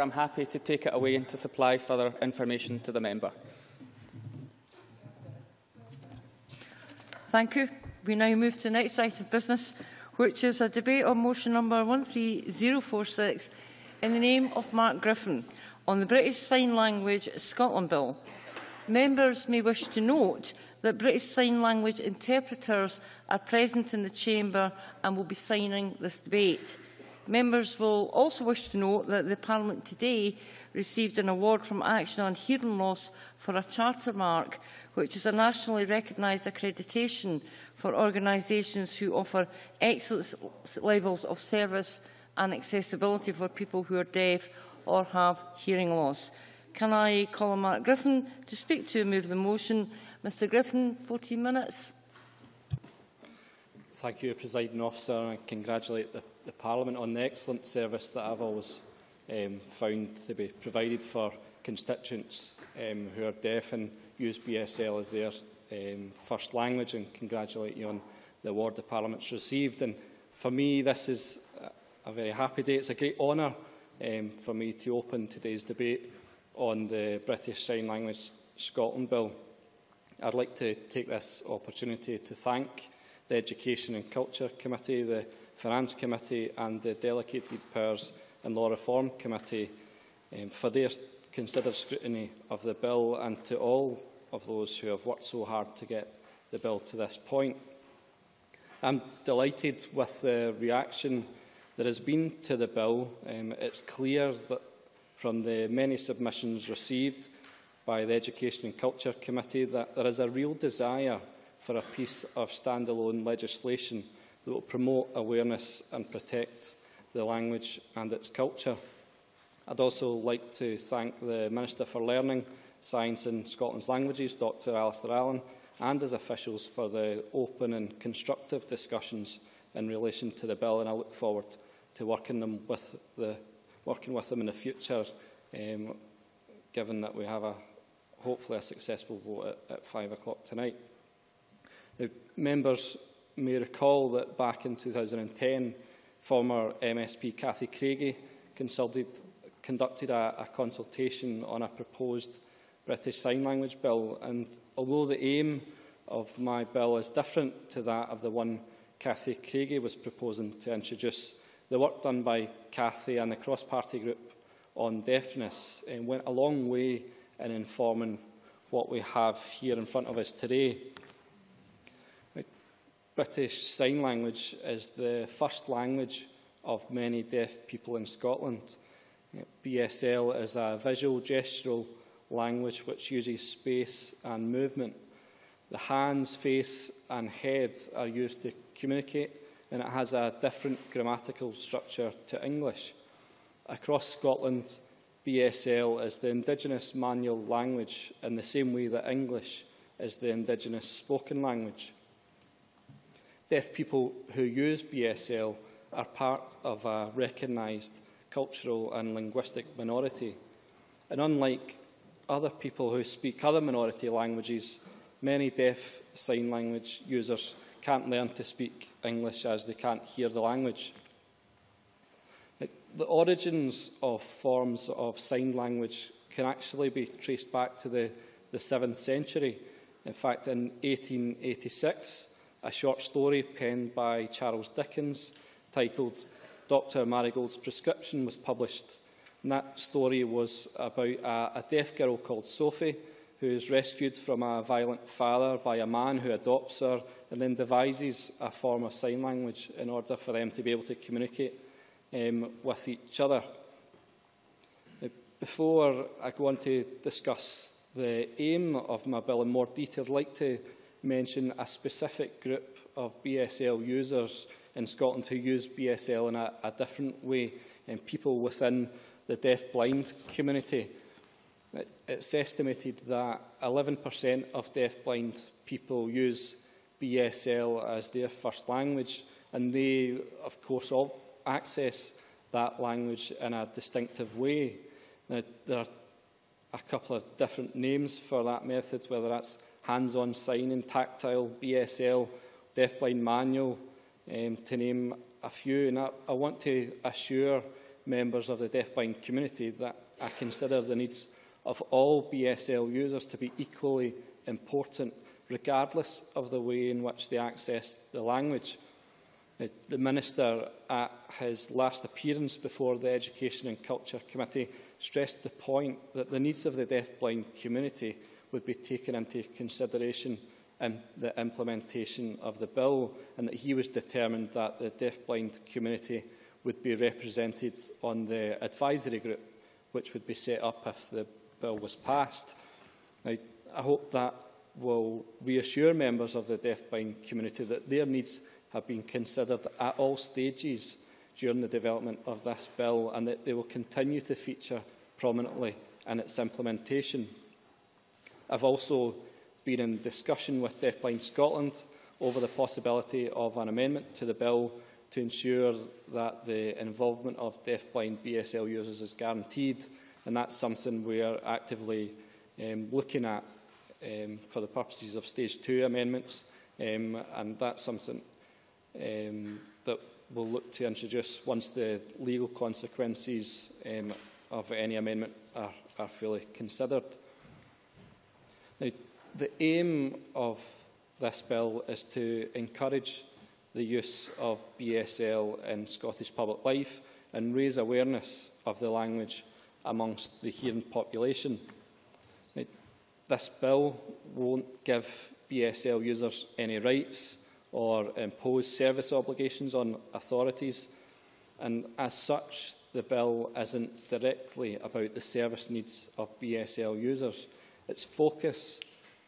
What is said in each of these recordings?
I'm happy to take it away and to supply further information to the member. Thank you. We now move to the next item of business, which is a debate on motion number 13046 in the name of Mark Griffin on the British Sign Language Scotland Bill. Members may wish to note that British Sign Language interpreters are present in the Chamber and will be signing this debate. Members will also wish to know that the Parliament today received an award from Action on Hearing Loss for a charter mark, which is a nationally recognised accreditation for organisations who offer excellent levels of service and accessibility for people who are deaf or have hearing loss. Can I call on Mark Griffin to speak to move the motion? Mr Griffin, 14 minutes. Thank you, Presiding Officer, and I congratulate the, the Parliament on the excellent service that I've always um, found to be provided for constituents um, who are deaf and use BSL as their um, first language, and congratulate you on the award the Parliament's received. And for me, this is a very happy day. It's a great honour um, for me to open today's debate on the British Sign Language Scotland Bill. I'd like to take this opportunity to thank the Education and Culture Committee, the Finance Committee and the Delegated Powers and Law Reform Committee um, for their considered scrutiny of the bill and to all of those who have worked so hard to get the bill to this point. I'm delighted with the reaction there has been to the bill. Um, it's clear that from the many submissions received by the Education and Culture Committee that there is a real desire for a piece of standalone legislation that will promote awareness and protect the language and its culture. I'd also like to thank the Minister for Learning, Science and Scotland's Languages, Dr Alasdair Allan, and his officials for the open and constructive discussions in relation to the bill, and I look forward to working, them with, the, working with them in the future, um, given that we have a hopefully a successful vote at, at 5 o'clock tonight. The members may recall that back in 2010, former MSP Cathy Craigie conducted a, a consultation on a proposed British Sign Language Bill. And although the aim of my bill is different to that of the one Cathy Craigie was proposing to introduce, the work done by Cathy and the cross-party group on deafness uh, went a long way in informing what we have here in front of us today. British Sign Language is the first language of many deaf people in Scotland. BSL is a visual gestural language which uses space and movement. The hands, face and head are used to communicate and it has a different grammatical structure to English. Across Scotland, BSL is the Indigenous manual language in the same way that English is the Indigenous spoken language. Deaf people who use BSL are part of a recognised cultural and linguistic minority. And unlike other people who speak other minority languages, many deaf sign language users can't learn to speak English as they can't hear the language. The origins of forms of sign language can actually be traced back to the, the 7th century. In fact, in 1886, a short story penned by Charles Dickens titled Dr Marigold's Prescription was published. And that story was about a, a deaf girl called Sophie who is rescued from a violent father by a man who adopts her and then devises a form of sign language in order for them to be able to communicate um, with each other. Before I go on to discuss the aim of my bill in more detail, I'd like to mention a specific group of BSL users in Scotland who use BSL in a, a different way, and people within the deaf-blind community. It's estimated that 11% of deaf-blind people use BSL as their first language, and they, of course, all access that language in a distinctive way. Now, there are a couple of different names for that method, whether that's hands-on signing, tactile, BSL, deaf-blind manual, um, to name a few. And I, I want to assure members of the deafblind community that I consider the needs of all BSL users to be equally important, regardless of the way in which they access the language. The Minister, at his last appearance before the Education and Culture Committee, stressed the point that the needs of the deafblind community would be taken into consideration in the implementation of the bill and that he was determined that the deafblind community would be represented on the advisory group which would be set up if the bill was passed. I hope that will reassure members of the deafblind community that their needs have been considered at all stages during the development of this bill and that they will continue to feature prominently in its implementation. I've also been in discussion with Deafblind Scotland over the possibility of an amendment to the bill to ensure that the involvement of deafblind BSL users is guaranteed and that's something we are actively um, looking at um, for the purposes of stage two amendments um, and that's something um, that we'll look to introduce once the legal consequences um, of any amendment are, are fully considered. Now, the aim of this bill is to encourage the use of BSL in Scottish public life and raise awareness of the language amongst the hearing population. Now, this bill won't give BSL users any rights or impose service obligations on authorities and as such the bill isn't directly about the service needs of BSL users. Its focus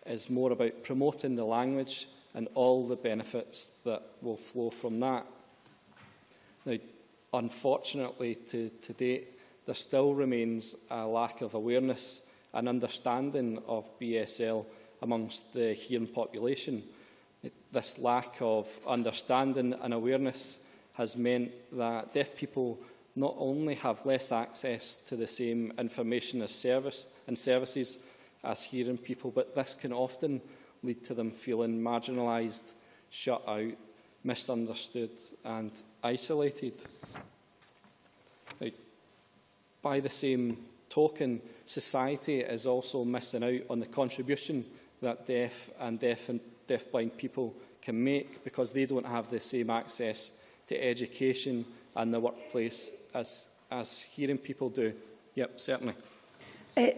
is more about promoting the language and all the benefits that will flow from that. Now, unfortunately, to, to date, there still remains a lack of awareness and understanding of BSL amongst the hearing population. This lack of understanding and awareness has meant that deaf people not only have less access to the same information as service and services as hearing people, but this can often lead to them feeling marginalised, shut out, misunderstood and isolated. By the same token, society is also missing out on the contribution that deaf and deaf and deafblind people can make because they don't have the same access to education and the workplace as, as hearing people do. Yep, certainly. Uh,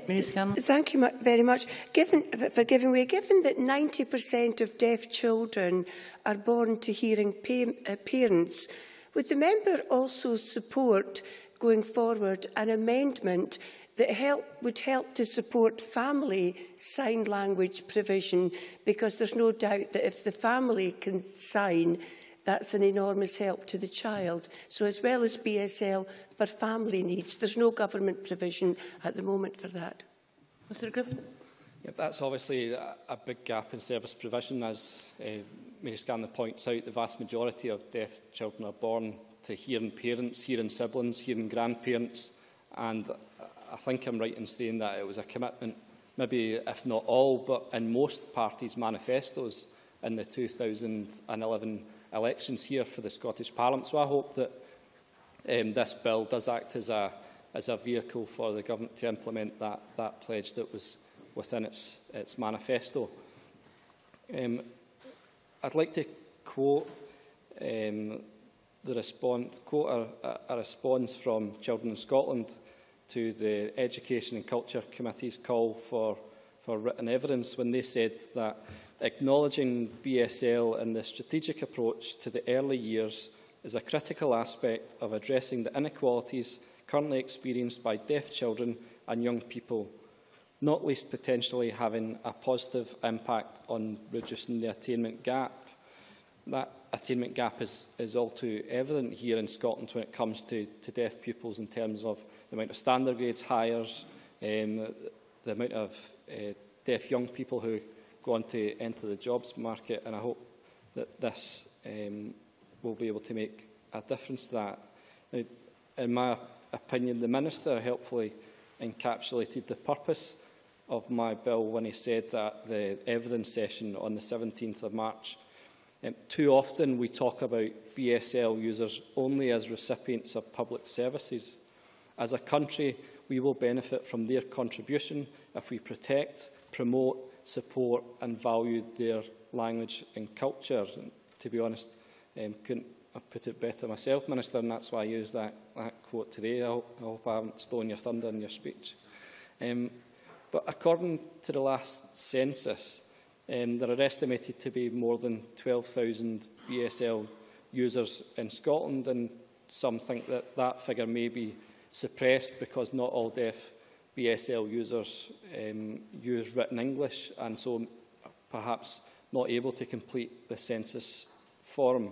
thank you very much. Given, for giving way, given that 90% of deaf children are born to hearing pa uh, parents, would the member also support going forward an amendment that help, would help to support family sign language provision? Because there's no doubt that if the family can sign, that's an enormous help to the child. So as well as BSL, for family needs. There's no government provision at the moment for that. Mr Griffin? Yeah, that's obviously a, a big gap in service provision. As eh, uh, Mary Scanlon points out, the vast majority of deaf children are born to hearing parents, hearing siblings, hearing grandparents. And I think I'm right in saying that it was a commitment, maybe if not all, but in most parties' manifestos in the 2011 elections here for the Scottish Parliament. So I hope that um, this bill does act as a, as a vehicle for the government to implement that, that pledge that was within its, its manifesto. Um, I'd like to quote um, the response, quote a, a response from Children in Scotland to the Education and Culture Committee's call for, for written evidence when they said that acknowledging BSL and the strategic approach to the early years is a critical aspect of addressing the inequalities currently experienced by deaf children and young people, not least potentially having a positive impact on reducing the attainment gap. That attainment gap is, is all too evident here in Scotland when it comes to, to deaf pupils in terms of the amount of standard grades Highers, um, the amount of uh, deaf young people who go on to enter the jobs market, and I hope that this um, will be able to make a difference to that. Now, in my opinion, the Minister helpfully encapsulated the purpose of my bill when he said that the evidence session on the 17th of March Um, too often we talk about BSL users only as recipients of public services, As a country, we will benefit from their contribution if we protect, promote, support and value their language and culture. And to be honest, um, couldn't have put it better myself, Minister, and that's why I used that, that quote today. I hope, I haven't stolen your thunder in your speech. Um, but according to the last census, um, there are estimated to be more than 12,000 BSL users in Scotland, and some think that that figure may be suppressed because not all deaf BSL users um, use written English and so perhaps not able to complete the census form.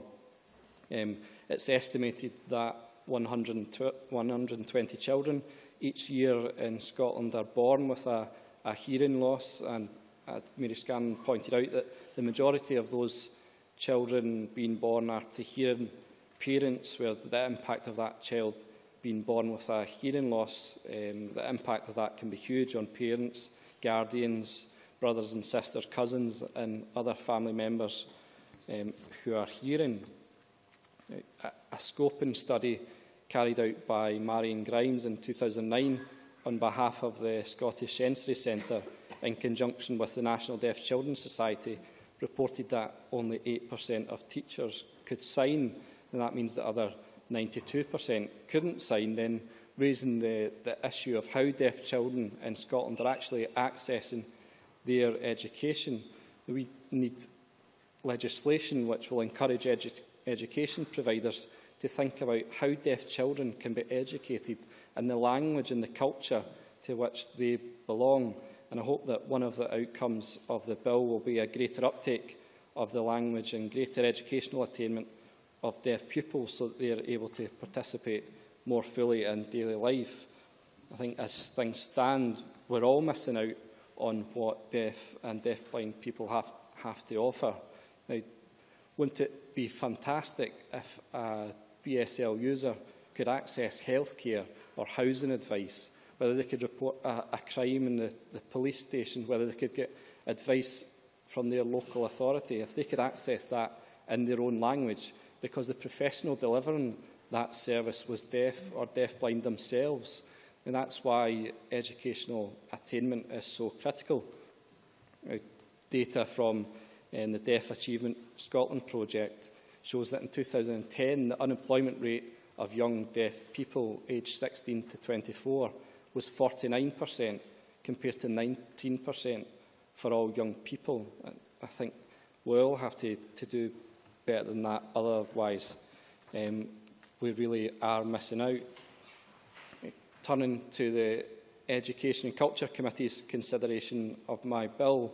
Um, it's estimated that 120 children each year in Scotland are born with a, a hearing loss and as Mary Scanlon pointed out that the majority of those children being born are to hearing parents where the impact of that child being born with a hearing loss, um, the impact of that can be huge on parents, guardians, brothers and sisters, cousins and other family members um, who are hearing. A, a scoping study carried out by Marion Grimes in 2009 on behalf of the Scottish Sensory Centre in conjunction with the National Deaf Children's Society reported that only 8% of teachers could sign, and that means the other 92% couldn't sign, then raising the, the issue of how deaf children in Scotland are actually accessing their education. We need legislation which will encourage edu education providers to think about how deaf children can be educated in the language and the culture to which they belong. And I hope that one of the outcomes of the bill will be a greater uptake of the language and greater educational attainment of deaf pupils so that they are able to participate more fully in daily life. I think as things stand, we're all missing out on what deaf and deafblind people have, have to offer. Now, wouldn't it be fantastic if a BSL user could access healthcare or housing advice, whether they could report a, a crime in the, the police station, whether they could get advice from their local authority, if they could access that in their own language, because the professional delivering that service was deaf or deafblind themselves. And that's why educational attainment is so critical. Uh, data from uh, the Deaf Achievement Scotland project shows that in 2010 the unemployment rate of young deaf people aged 16 to 24 was 49% compared to 19% for all young people. I think we all have to, to do better than that. Otherwise, um, we really are missing out. Turning to the Education and Culture Committee's consideration of my bill,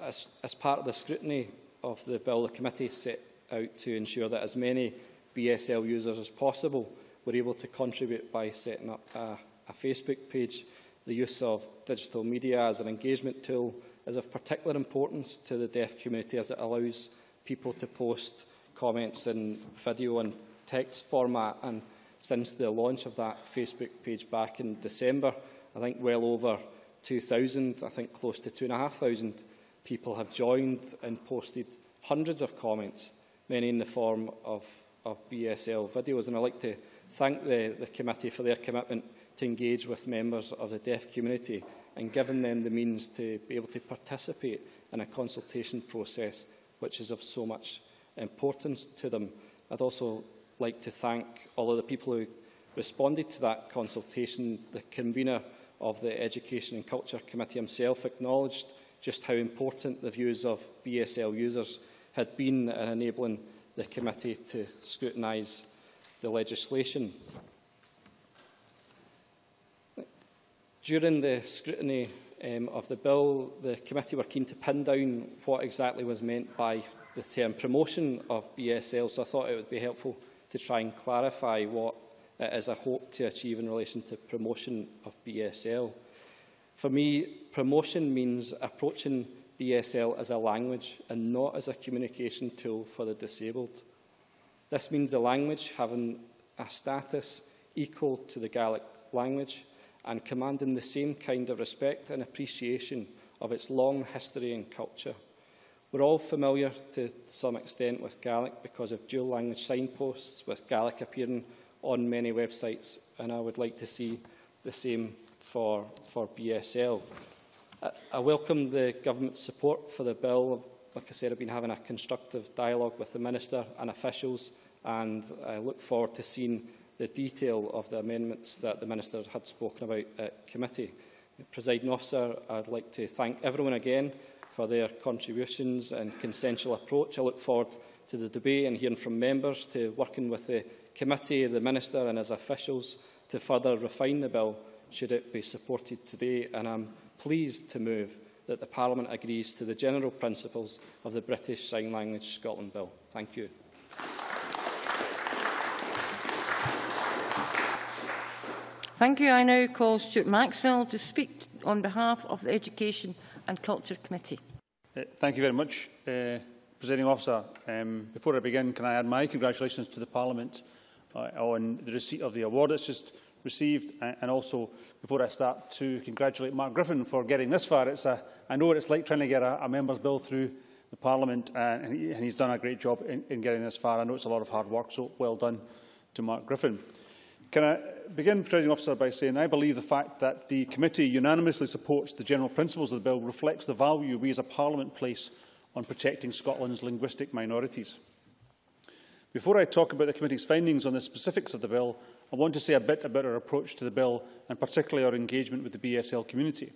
as, as part of the scrutiny of the bill, the committee set out to ensure that as many BSL users as possible were able to contribute by setting up a, a Facebook page. The use of digital media as an engagement tool is of particular importance to the deaf community as it allows people to post comments in video and text format. And since the launch of that Facebook page back in December, I think well over 2,000, I think close to 2,500 people have joined and posted hundreds of comments, many in the form of, of BSL videos. And I'd like to thank the, the committee for their commitment to engage with members of the deaf community and giving them the means to be able to participate in a consultation process which is of so much importance to them. I'd also like to thank all of the people who responded to that consultation. The convener of the Education and Culture Committee himself acknowledged just how important the views of BSL users had been in enabling the committee to scrutinise the legislation. During the scrutiny um, of the bill, the committee were keen to pin down what exactly was meant by the term promotion of BSL, so I thought it would be helpful to try and clarify what it is I hope to achieve in relation to promotion of BSL. For me, promotion means approaching BSL as a language and not as a communication tool for the disabled. This means the language having a status equal to the Gaelic language and commanding the same kind of respect and appreciation of its long history and culture. We're all familiar to some extent with Gaelic because of dual language signposts with Gaelic appearing on many websites, and I would like to see the same for, for BSL. I, I welcome the government's support for the bill. Like I said, I've been having a constructive dialogue with the Minister and officials, and I look forward to seeing the detail of the amendments that the Minister had spoken about at committee. Presiding officer, I'd like to thank everyone again for their contributions and consensual approach. I look forward to the debate and hearing from members, to working with the committee, the Minister and his officials to further refine the bill should it be supported today. And I'm pleased to move that the Parliament agrees to the general principles of the British Sign Language Scotland Bill. Thank you. Thank you. I now call Stewart Maxwell to speak on behalf of the Education and Culture Committee. Uh, thank you very much, uh, Presiding Officer. Um, before I begin, can I add my congratulations to the Parliament uh, on the receipt of the award it's just received, and also, before I start, to congratulate Mark Griffin for getting this far. It's a, I know what it's like trying to get a, a member's bill through the Parliament, uh, and, he, and he's done a great job in, in getting this far. I know it's a lot of hard work, so well done to Mark Griffin. Can I begin, Presiding Officer, by saying I believe the fact that the committee unanimously supports the general principles of the bill reflects the value we as a Parliament place on protecting Scotland's linguistic minorities. Before I talk about the committee's findings on the specifics of the bill, I want to say a bit about our approach to the bill and particularly our engagement with the BSL community.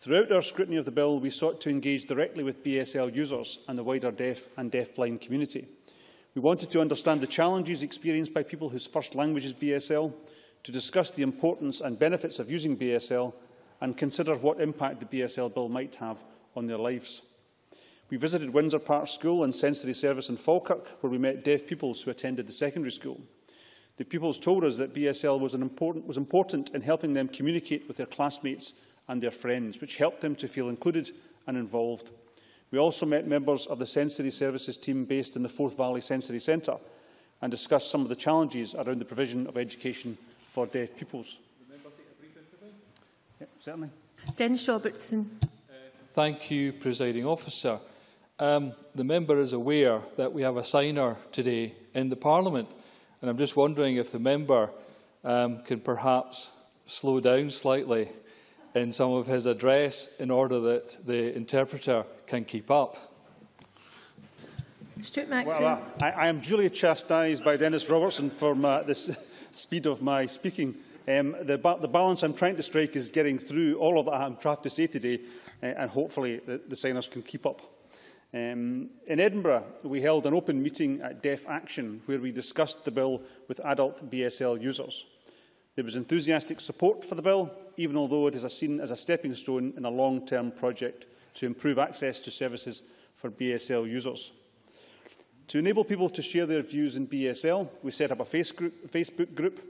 Throughout our scrutiny of the bill, we sought to engage directly with BSL users and the wider deaf and deafblind community. We wanted to understand the challenges experienced by people whose first language is BSL, to discuss the importance and benefits of using BSL, and consider what impact the BSL bill might have on their lives. We visited Windsor Park School and Sensory Service in Falkirk, where we met deaf pupils who attended the secondary school. The pupils told us that BSL was, an important, was important in helping them communicate with their classmates and their friends, which helped them to feel included and involved. We also met members of the Sensory Services team based in the Forth Valley Sensory Centre and discussed some of the challenges around the provision of education for deaf pupils. Yep, certainly. Dennis Robertson. Thank you, Presiding Officer. Um, the member is aware that we have a signer today in the Parliament, and I'm just wondering if the member um, can perhaps slow down slightly in some of his address in order that the interpreter can keep up. Stewart Maxwell. Well, I, I am duly chastised by Dennis Robertson for my, the speed of my speaking. Um, the, ba the balance I'm trying to strike is getting through all of that I'm trying to say today, uh, and hopefully the, the signers can keep up. Um, in Edinburgh, we held an open meeting at Deaf Action, where we discussed the bill with adult BSL users. There was enthusiastic support for the bill, even although it is seen as a stepping stone in a long-term project to improve access to services for BSL users. To enable people to share their views in BSL, we set up a Facebook group.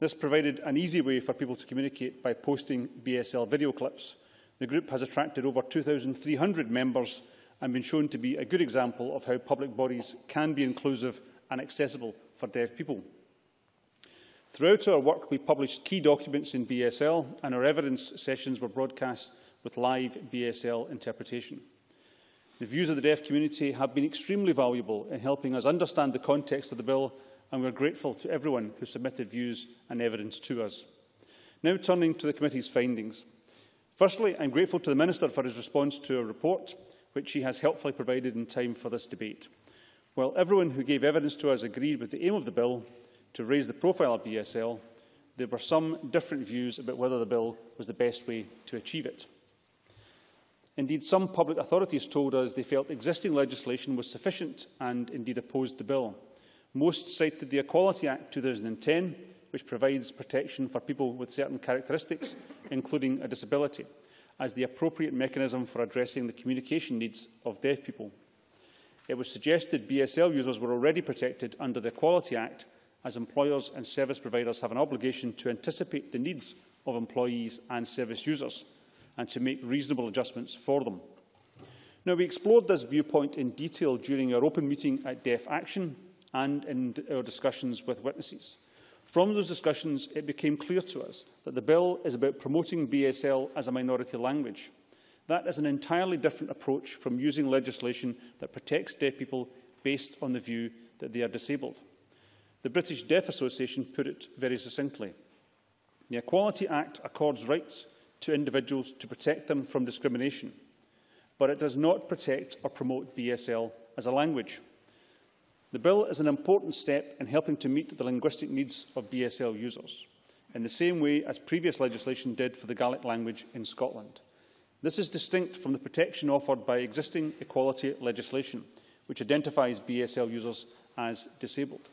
This provided an easy way for people to communicate by posting BSL video clips. The group has attracted over 2,300 members and been shown to be a good example of how public bodies can be inclusive and accessible for deaf people. Throughout our work, we published key documents in BSL and our evidence sessions were broadcast with live BSL interpretation. The views of the deaf community have been extremely valuable in helping us understand the context of the bill and we're grateful to everyone who submitted views and evidence to us. Now turning to the committee's findings. Firstly, I'm grateful to the Minister for his response to our report, which he has helpfully provided in time for this debate. While everyone who gave evidence to us agreed with the aim of the bill, to raise the profile of BSL, there were some different views about whether the bill was the best way to achieve it. Indeed, some public authorities told us they felt existing legislation was sufficient and indeed opposed the bill. Most cited the Equality Act 2010, which provides protection for people with certain characteristics, including a disability, as the appropriate mechanism for addressing the communication needs of deaf people. It was suggested BSL users were already protected under the Equality Act as employers and service providers have an obligation to anticipate the needs of employees and service users and to make reasonable adjustments for them. Now, we explored this viewpoint in detail during our open meeting at Deaf Action and in our discussions with witnesses. From those discussions, it became clear to us that the bill is about promoting BSL as a minority language. That is an entirely different approach from using legislation that protects deaf people based on the view that they are disabled. The British Deaf Association put it very succinctly. The Equality Act accords rights to individuals to protect them from discrimination, but it does not protect or promote BSL as a language. The bill is an important step in helping to meet the linguistic needs of BSL users, in the same way as previous legislation did for the Gaelic language in Scotland. This is distinct from the protection offered by existing equality legislation, which identifies BSL users as disabled.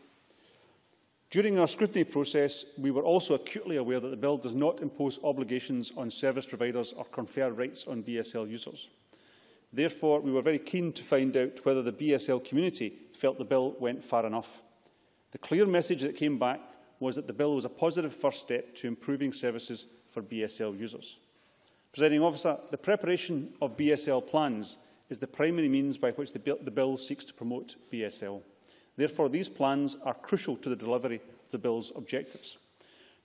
During our scrutiny process, we were also acutely aware that the bill does not impose obligations on service providers or confer rights on BSL users. Therefore, we were very keen to find out whether the BSL community felt the bill went far enough. The clear message that came back was that the bill was a positive first step to improving services for BSL users. Presiding officer, the preparation of BSL plans is the primary means by which the bill, the bill seeks to promote BSL. Therefore, these plans are crucial to the delivery of the bill's objectives.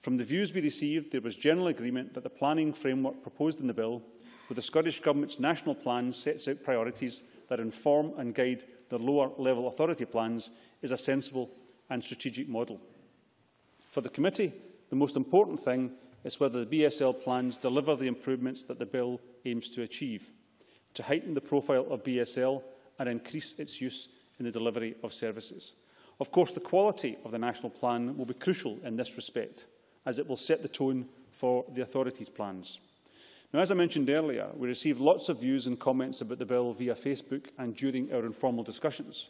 From the views we received, there was general agreement that the planning framework proposed in the bill with the Scottish Government's national plan sets out priorities that inform and guide the lower level authority plans is a sensible and strategic model. For the committee, the most important thing is whether the BSL plans deliver the improvements that the bill aims to achieve, to heighten the profile of BSL and increase its use in the delivery of services. Of course, the quality of the national plan will be crucial in this respect, as it will set the tone for the authorities' plans. Now, as I mentioned earlier, we received lots of views and comments about the bill via Facebook and during our informal discussions.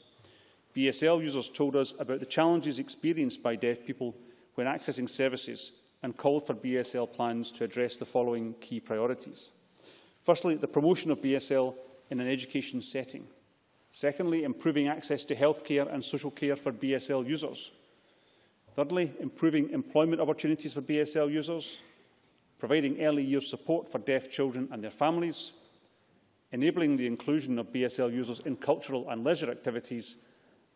BSL users told us about the challenges experienced by deaf people when accessing services and called for BSL plans to address the following key priorities. Firstly, the promotion of BSL in an education setting. Secondly, improving access to healthcare and social care for BSL users. Thirdly, improving employment opportunities for BSL users, providing early years support for deaf children and their families, enabling the inclusion of BSL users in cultural and leisure activities,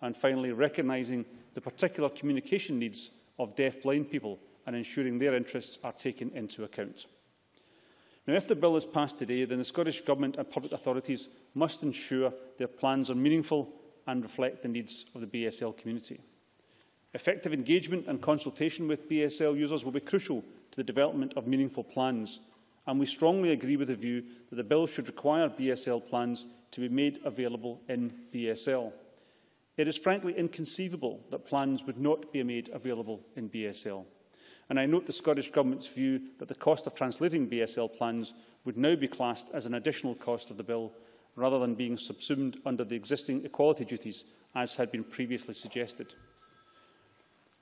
and finally recognising the particular communication needs of deaf-blind people and ensuring their interests are taken into account. Now, if the bill is passed today, then the Scottish Government and public authorities must ensure their plans are meaningful and reflect the needs of the BSL community. Effective engagement and consultation with BSL users will be crucial to the development of meaningful plans, and we strongly agree with the view that the bill should require BSL plans to be made available in BSL. It is frankly inconceivable that plans would not be made available in BSL and I note the Scottish Government's view that the cost of translating BSL plans would now be classed as an additional cost of the bill, rather than being subsumed under the existing equality duties, as had been previously suggested.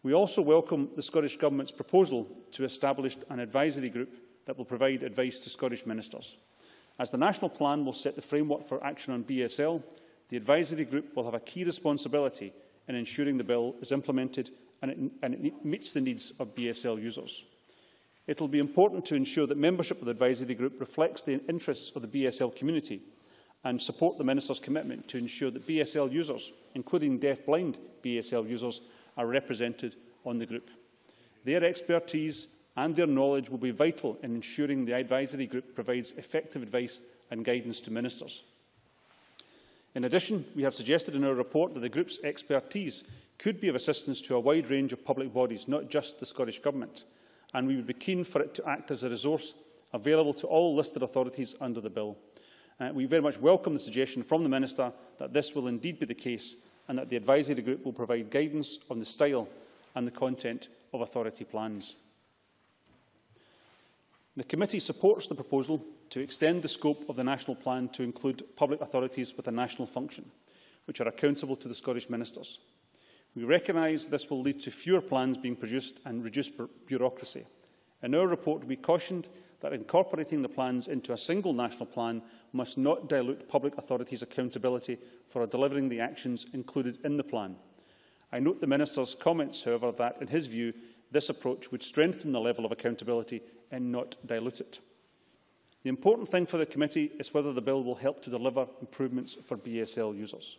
We also welcome the Scottish Government's proposal to establish an advisory group that will provide advice to Scottish ministers. As the national plan will set the framework for action on BSL, the advisory group will have a key responsibility in ensuring the bill is implemented and it, and it meets the needs of BSL users. It will be important to ensure that membership of the advisory group reflects the interests of the BSL community and support the Minister's commitment to ensure that BSL users, including deaf-blind BSL users, are represented on the group. Their expertise and their knowledge will be vital in ensuring the advisory group provides effective advice and guidance to ministers. In addition, we have suggested in our report that the group's expertise could be of assistance to a wide range of public bodies, not just the Scottish Government, and we would be keen for it to act as a resource available to all listed authorities under the bill. Uh, we very much welcome the suggestion from the Minister that this will indeed be the case and that the advisory group will provide guidance on the style and the content of authority plans. The committee supports the proposal to extend the scope of the national plan to include public authorities with a national function, which are accountable to the Scottish ministers. We recognise this will lead to fewer plans being produced and reduced bureaucracy. In our report, we cautioned that incorporating the plans into a single national plan must not dilute public authorities' accountability for delivering the actions included in the plan. I note the Minister's comments, however, that, in his view, this approach would strengthen the level of accountability and not dilute it. The important thing for the committee is whether the bill will help to deliver improvements for BSL users.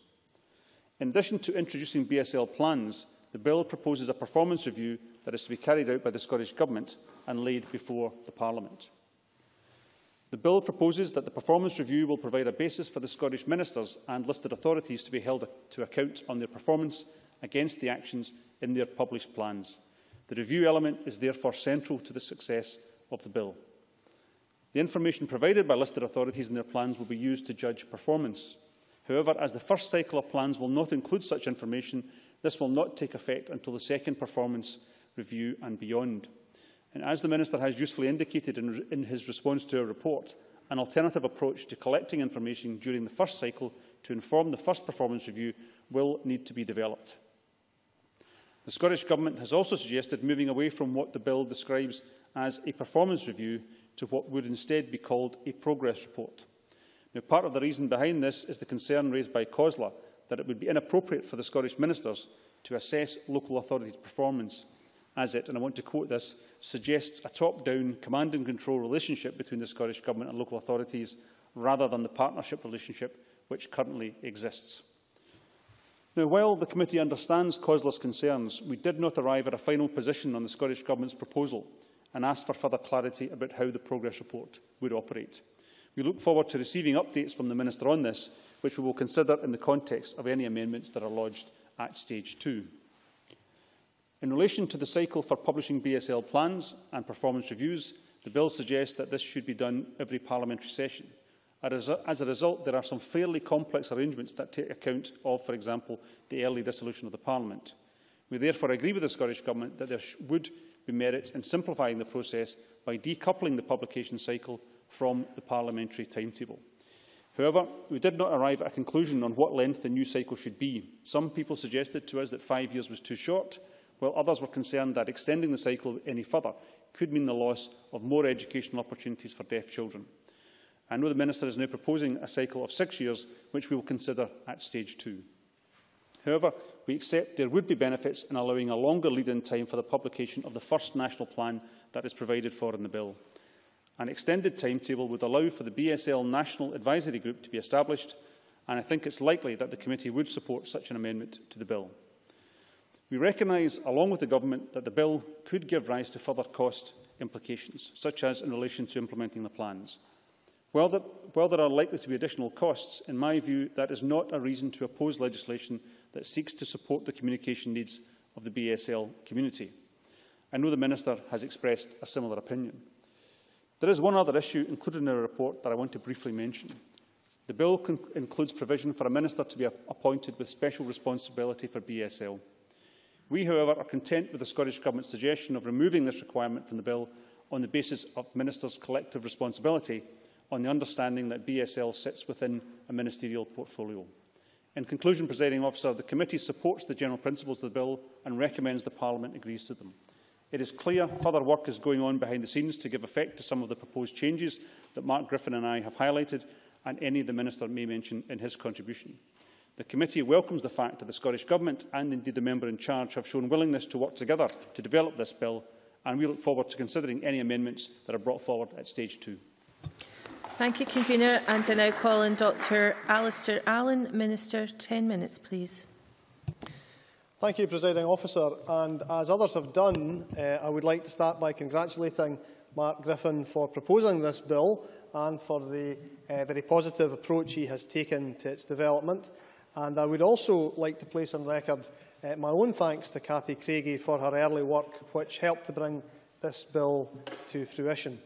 In addition to introducing BSL plans, the bill proposes a performance review that is to be carried out by the Scottish Government and laid before the Parliament. The bill proposes that the performance review will provide a basis for the Scottish ministers and listed authorities to be held to account on their performance against the actions in their published plans. The review element is therefore central to the success of the bill. The information provided by listed authorities in their plans will be used to judge performance. However, as the first cycle of plans will not include such information, this will not take effect until the second performance review and beyond. And as the Minister has usefully indicated in, in his response to our report, an alternative approach to collecting information during the first cycle to inform the first performance review will need to be developed. The Scottish Government has also suggested moving away from what the bill describes as a performance review to what would instead be called a progress report. Now, part of the reason behind this is the concern raised by COSLA that it would be inappropriate for the Scottish ministers to assess local authorities' performance as it, and I want to quote this, suggests a top-down command and control relationship between the Scottish Government and local authorities rather than the partnership relationship which currently exists. Now, while the committee understands COSLA's concerns, we did not arrive at a final position on the Scottish Government's proposal and asked for further clarity about how the progress report would operate. We look forward to receiving updates from the Minister on this, which we will consider in the context of any amendments that are lodged at stage two. In relation to the cycle for publishing BSL plans and performance reviews, the bill suggests that this should be done every parliamentary session. As a result, there are some fairly complex arrangements that take account of, for example, the early dissolution of the Parliament. We therefore agree with the Scottish Government that there would be merit in simplifying the process by decoupling the publication cycle from the parliamentary timetable. However, we did not arrive at a conclusion on what length the new cycle should be. Some people suggested to us that five years was too short, while others were concerned that extending the cycle any further could mean the loss of more educational opportunities for deaf children. I know the Minister is now proposing a cycle of six years, which we will consider at stage two. However, we accept there would be benefits in allowing a longer lead-in time for the publication of the first national plan that is provided for in the bill. An extended timetable would allow for the BSL National Advisory Group to be established, and I think it's likely that the committee would support such an amendment to the bill. We recognise, along with the Government, that the bill could give rise to further cost implications, such as in relation to implementing the plans. While there, while there are likely to be additional costs, in my view, that is not a reason to oppose legislation that seeks to support the communication needs of the BSL community. I know the Minister has expressed a similar opinion. There is one other issue included in our report that I want to briefly mention. The bill includes provision for a Minister to be appointed with special responsibility for BSL. We, however, are content with the Scottish Government's suggestion of removing this requirement from the bill on the basis of Ministers' collective responsibility, on the understanding that BSL sits within a ministerial portfolio. In conclusion, Presiding Officer, the committee supports the general principles of the bill and recommends the Parliament agrees to them. It is clear further work is going on behind the scenes to give effect to some of the proposed changes that Mark Griffin and I have highlighted and any the Minister may mention in his contribution. The committee welcomes the fact that the Scottish Government and indeed the member in charge have shown willingness to work together to develop this bill and we look forward to considering any amendments that are brought forward at stage two. Thank you, Convener. And I now call on Dr Alasdair Allan. Minister, 10 minutes, please. Thank you, Presiding Officer. And as others have done, uh, I would like to start by congratulating Mark Griffin for proposing this bill and for the uh, very positive approach he has taken to its development. And I would also like to place on record uh, my own thanks to Cathy Craigie for her early work, which helped to bring this bill to fruition.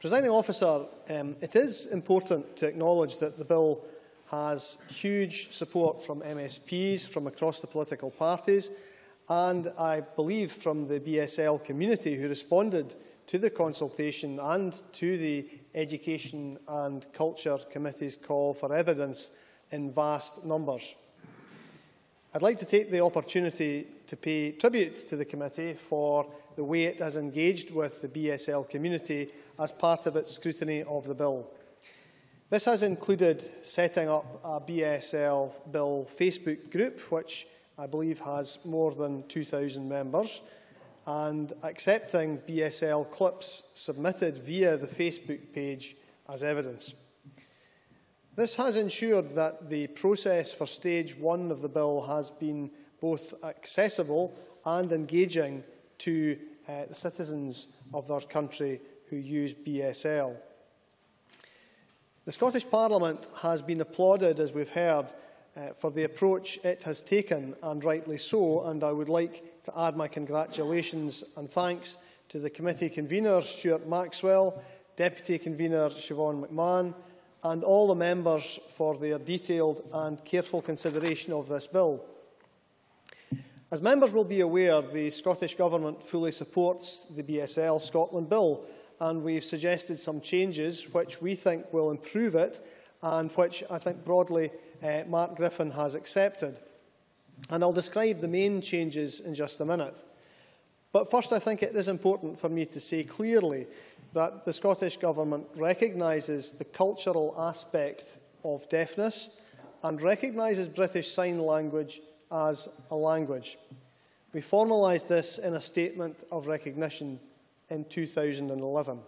Presiding officer, um, it is important to acknowledge that the bill has huge support from MSPs from across the political parties and I believe from the BSL community who responded to the consultation and to the Education and Culture Committee's call for evidence in vast numbers. I'd like to take the opportunity to pay tribute to the committee for the way it has engaged with the BSL community as part of its scrutiny of the bill. This has included setting up a BSL Bill Facebook group, which I believe has more than 2,000 members, and accepting BSL clips submitted via the Facebook page as evidence. This has ensured that the process for stage one of the bill has been both accessible and engaging to uh, the citizens of their country who use BSL. The Scottish Parliament has been applauded, as we've heard, uh, for the approach it has taken, and rightly so, and I would like to add my congratulations and thanks to the committee convener, Stewart Maxwell, Deputy Convener Siobhan McMahon, and all the members for their detailed and careful consideration of this bill. As members will be aware, the Scottish Government fully supports the BSL Scotland Bill, and we've suggested some changes which we think will improve it and which I think broadly uh, Mark Griffin has accepted. And I'll describe the main changes in just a minute. But first, I think it is important for me to say clearly that the Scottish Government recognises the cultural aspect of deafness and recognises British Sign Language as a language. We formalised this in a statement of recognition in 2011.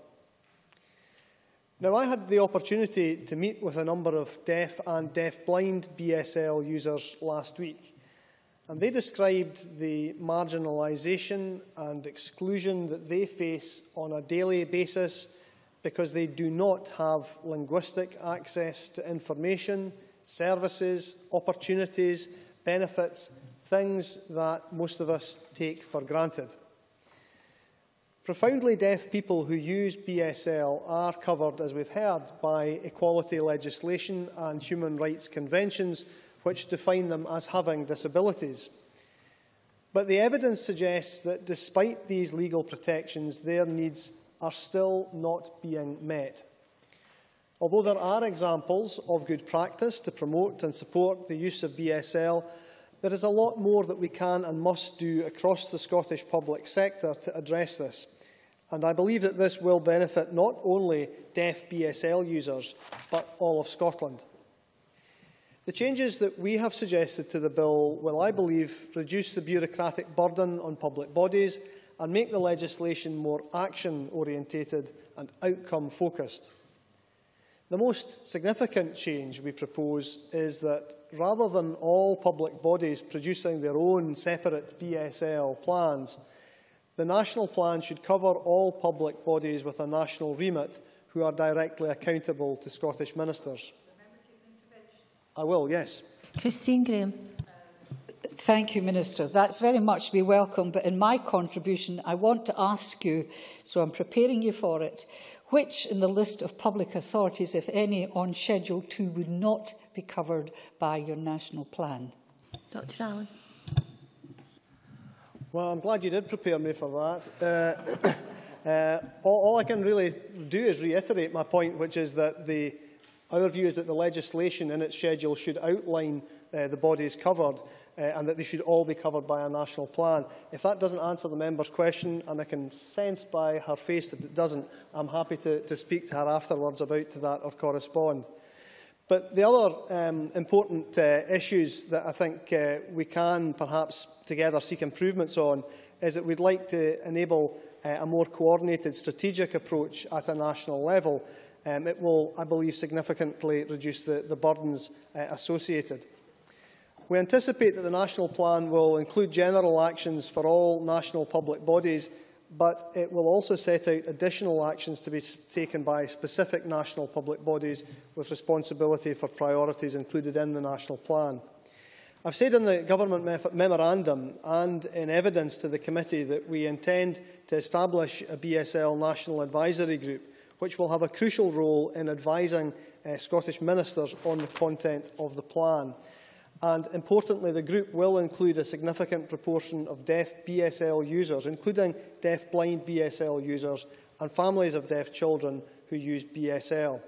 Now, I had the opportunity to meet with a number of deaf and deaf-blind BSL users last week, and they described the marginalisation and exclusion that they face on a daily basis because they do not have linguistic access to information, services, opportunities, benefits, things that most of us take for granted. Profoundly deaf people who use BSL are covered, as we've heard, by equality legislation and human rights conventions which define them as having disabilities. But the evidence suggests that despite these legal protections, their needs are still not being met. Although there are examples of good practice to promote and support the use of BSL, there is a lot more that we can and must do across the Scottish public sector to address this. And I believe that this will benefit not only deaf BSL users, but all of Scotland. The changes that we have suggested to the bill will, I believe, reduce the bureaucratic burden on public bodies and make the legislation more action-orientated and outcome-focused. The most significant change we propose is that rather than all public bodies producing their own separate BSL plans, the national plan should cover all public bodies with a national remit who are directly accountable to Scottish ministers. I will, yes. Christine Grahame. Thank you, Minister. That's very much to be welcome, but in my contribution, I want to ask you, so I'm preparing you for it, which in the list of public authorities, if any, on Schedule 2 would not be covered by your national plan? Dr Allan. Well, I'm glad you did prepare me for that. Uh, uh, all, all I can really do is reiterate my point, which is that the, our view is that the legislation in its schedule should outline uh, the bodies covered uh, and that they should all be covered by a national plan. If that doesn't answer the member's question, and I can sense by her face that it doesn't, I'm happy to, to speak to her afterwards about that or correspond. But the other um, important uh, issues that I think uh, we can perhaps together seek improvements on is that we'd like to enable uh, a more coordinated strategic approach at a national level. Um, it will, I believe, significantly reduce the, the burdens uh, associated. We anticipate that the national plan will include general actions for all national public bodies but it will also set out additional actions to be taken by specific national public bodies with responsibility for priorities included in the national plan. I've said in the government memorandum and in evidence to the committee that we intend to establish a BSL national advisory group which will have a crucial role in advising uh, Scottish ministers on the content of the plan. And importantly, the group will include a significant proportion of deaf BSL users, including deaf-blind BSL users and families of deaf children who use BSL.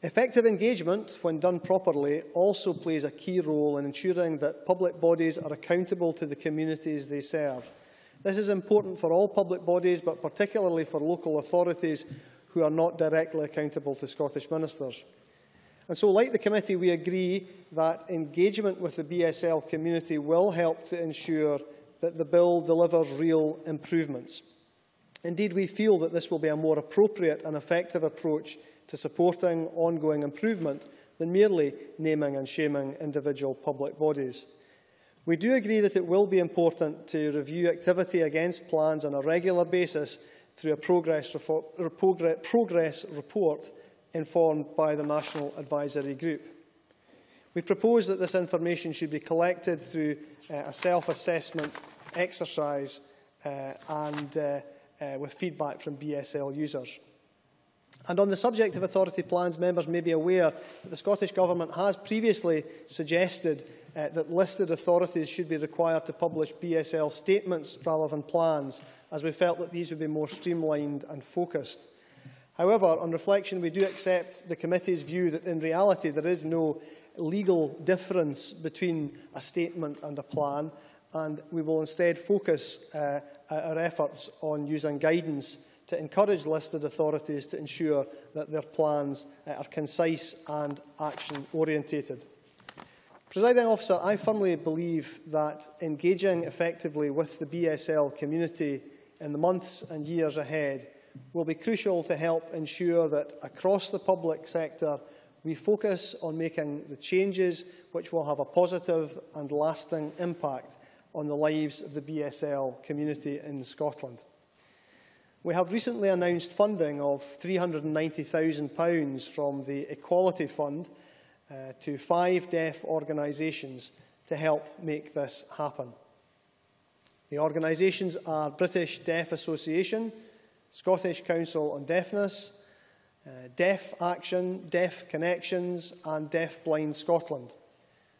Effective engagement, when done properly, also plays a key role in ensuring that public bodies are accountable to the communities they serve. This is important for all public bodies, but particularly for local authorities who are not directly accountable to Scottish ministers. And so, like the committee, we agree that engagement with the BSL community will help to ensure that the bill delivers real improvements. Indeed, we feel that this will be a more appropriate and effective approach to supporting ongoing improvement than merely naming and shaming individual public bodies. We do agree that it will be important to review activity against plans on a regular basis through a progress, progress report informed by the National Advisory Group. We propose that this information should be collected through uh, a self-assessment exercise uh, and uh, uh, with feedback from BSL users. And on the subject of authority plans, members may be aware that the Scottish Government has previously suggested uh, that listed authorities should be required to publish BSL statements rather than plans, as we felt that these would be more streamlined and focused. However, on reflection, we do accept the committee's view that in reality there is no legal difference between a statement and a plan, and we will instead focus uh, our efforts on using guidance to encourage listed authorities to ensure that their plans uh, are concise and action-orientated. Presiding officer, I firmly believe that engaging effectively with the BSL community in the months and years ahead will be crucial to help ensure that across the public sector we focus on making the changes which will have a positive and lasting impact on the lives of the BSL community in Scotland. We have recently announced funding of £390,000 from the Equality Fund uh, to five deaf organisations to help make this happen. The organisations are British Deaf Association, Scottish Council on Deafness, uh, Deaf Action, Deaf Connections and Deaf Blind Scotland.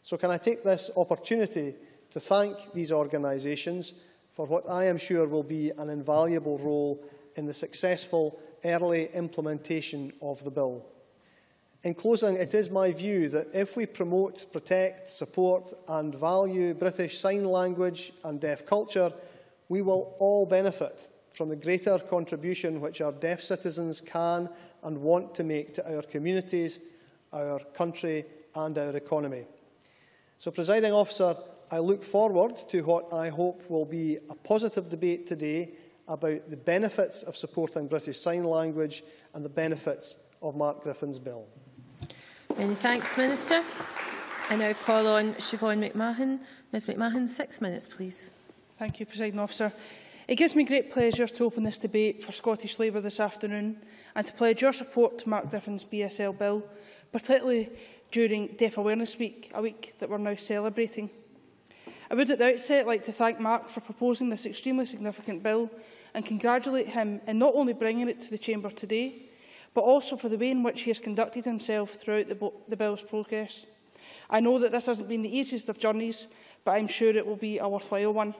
So can I take this opportunity to thank these organisations for what I am sure will be an invaluable role in the successful early implementation of the bill. In closing, it is my view that if we promote, protect, support and value British Sign Language and deaf culture, we will all benefit from the greater contribution which our deaf citizens can and want to make to our communities, our country and our economy. So, presiding officer, I look forward to what I hope will be a positive debate today about the benefits of supporting British Sign Language and the benefits of Mark Griffin's bill. Many thanks, Minister. I now call on Siobhan McMahon. Ms McMahon, six minutes, please. Thank you, President Officer. It gives me great pleasure to open this debate for Scottish Labour this afternoon and to pledge your support to Mark Griffin's BSL bill, particularly during Deaf Awareness Week, a week that we're now celebrating. I would at the outset like to thank Mark for proposing this extremely significant bill and congratulate him in not only bringing it to the Chamber today, but also for the way in which he has conducted himself throughout the, the bill's progress. I know that this hasn't been the easiest of journeys, but I'm sure it will be a worthwhile one.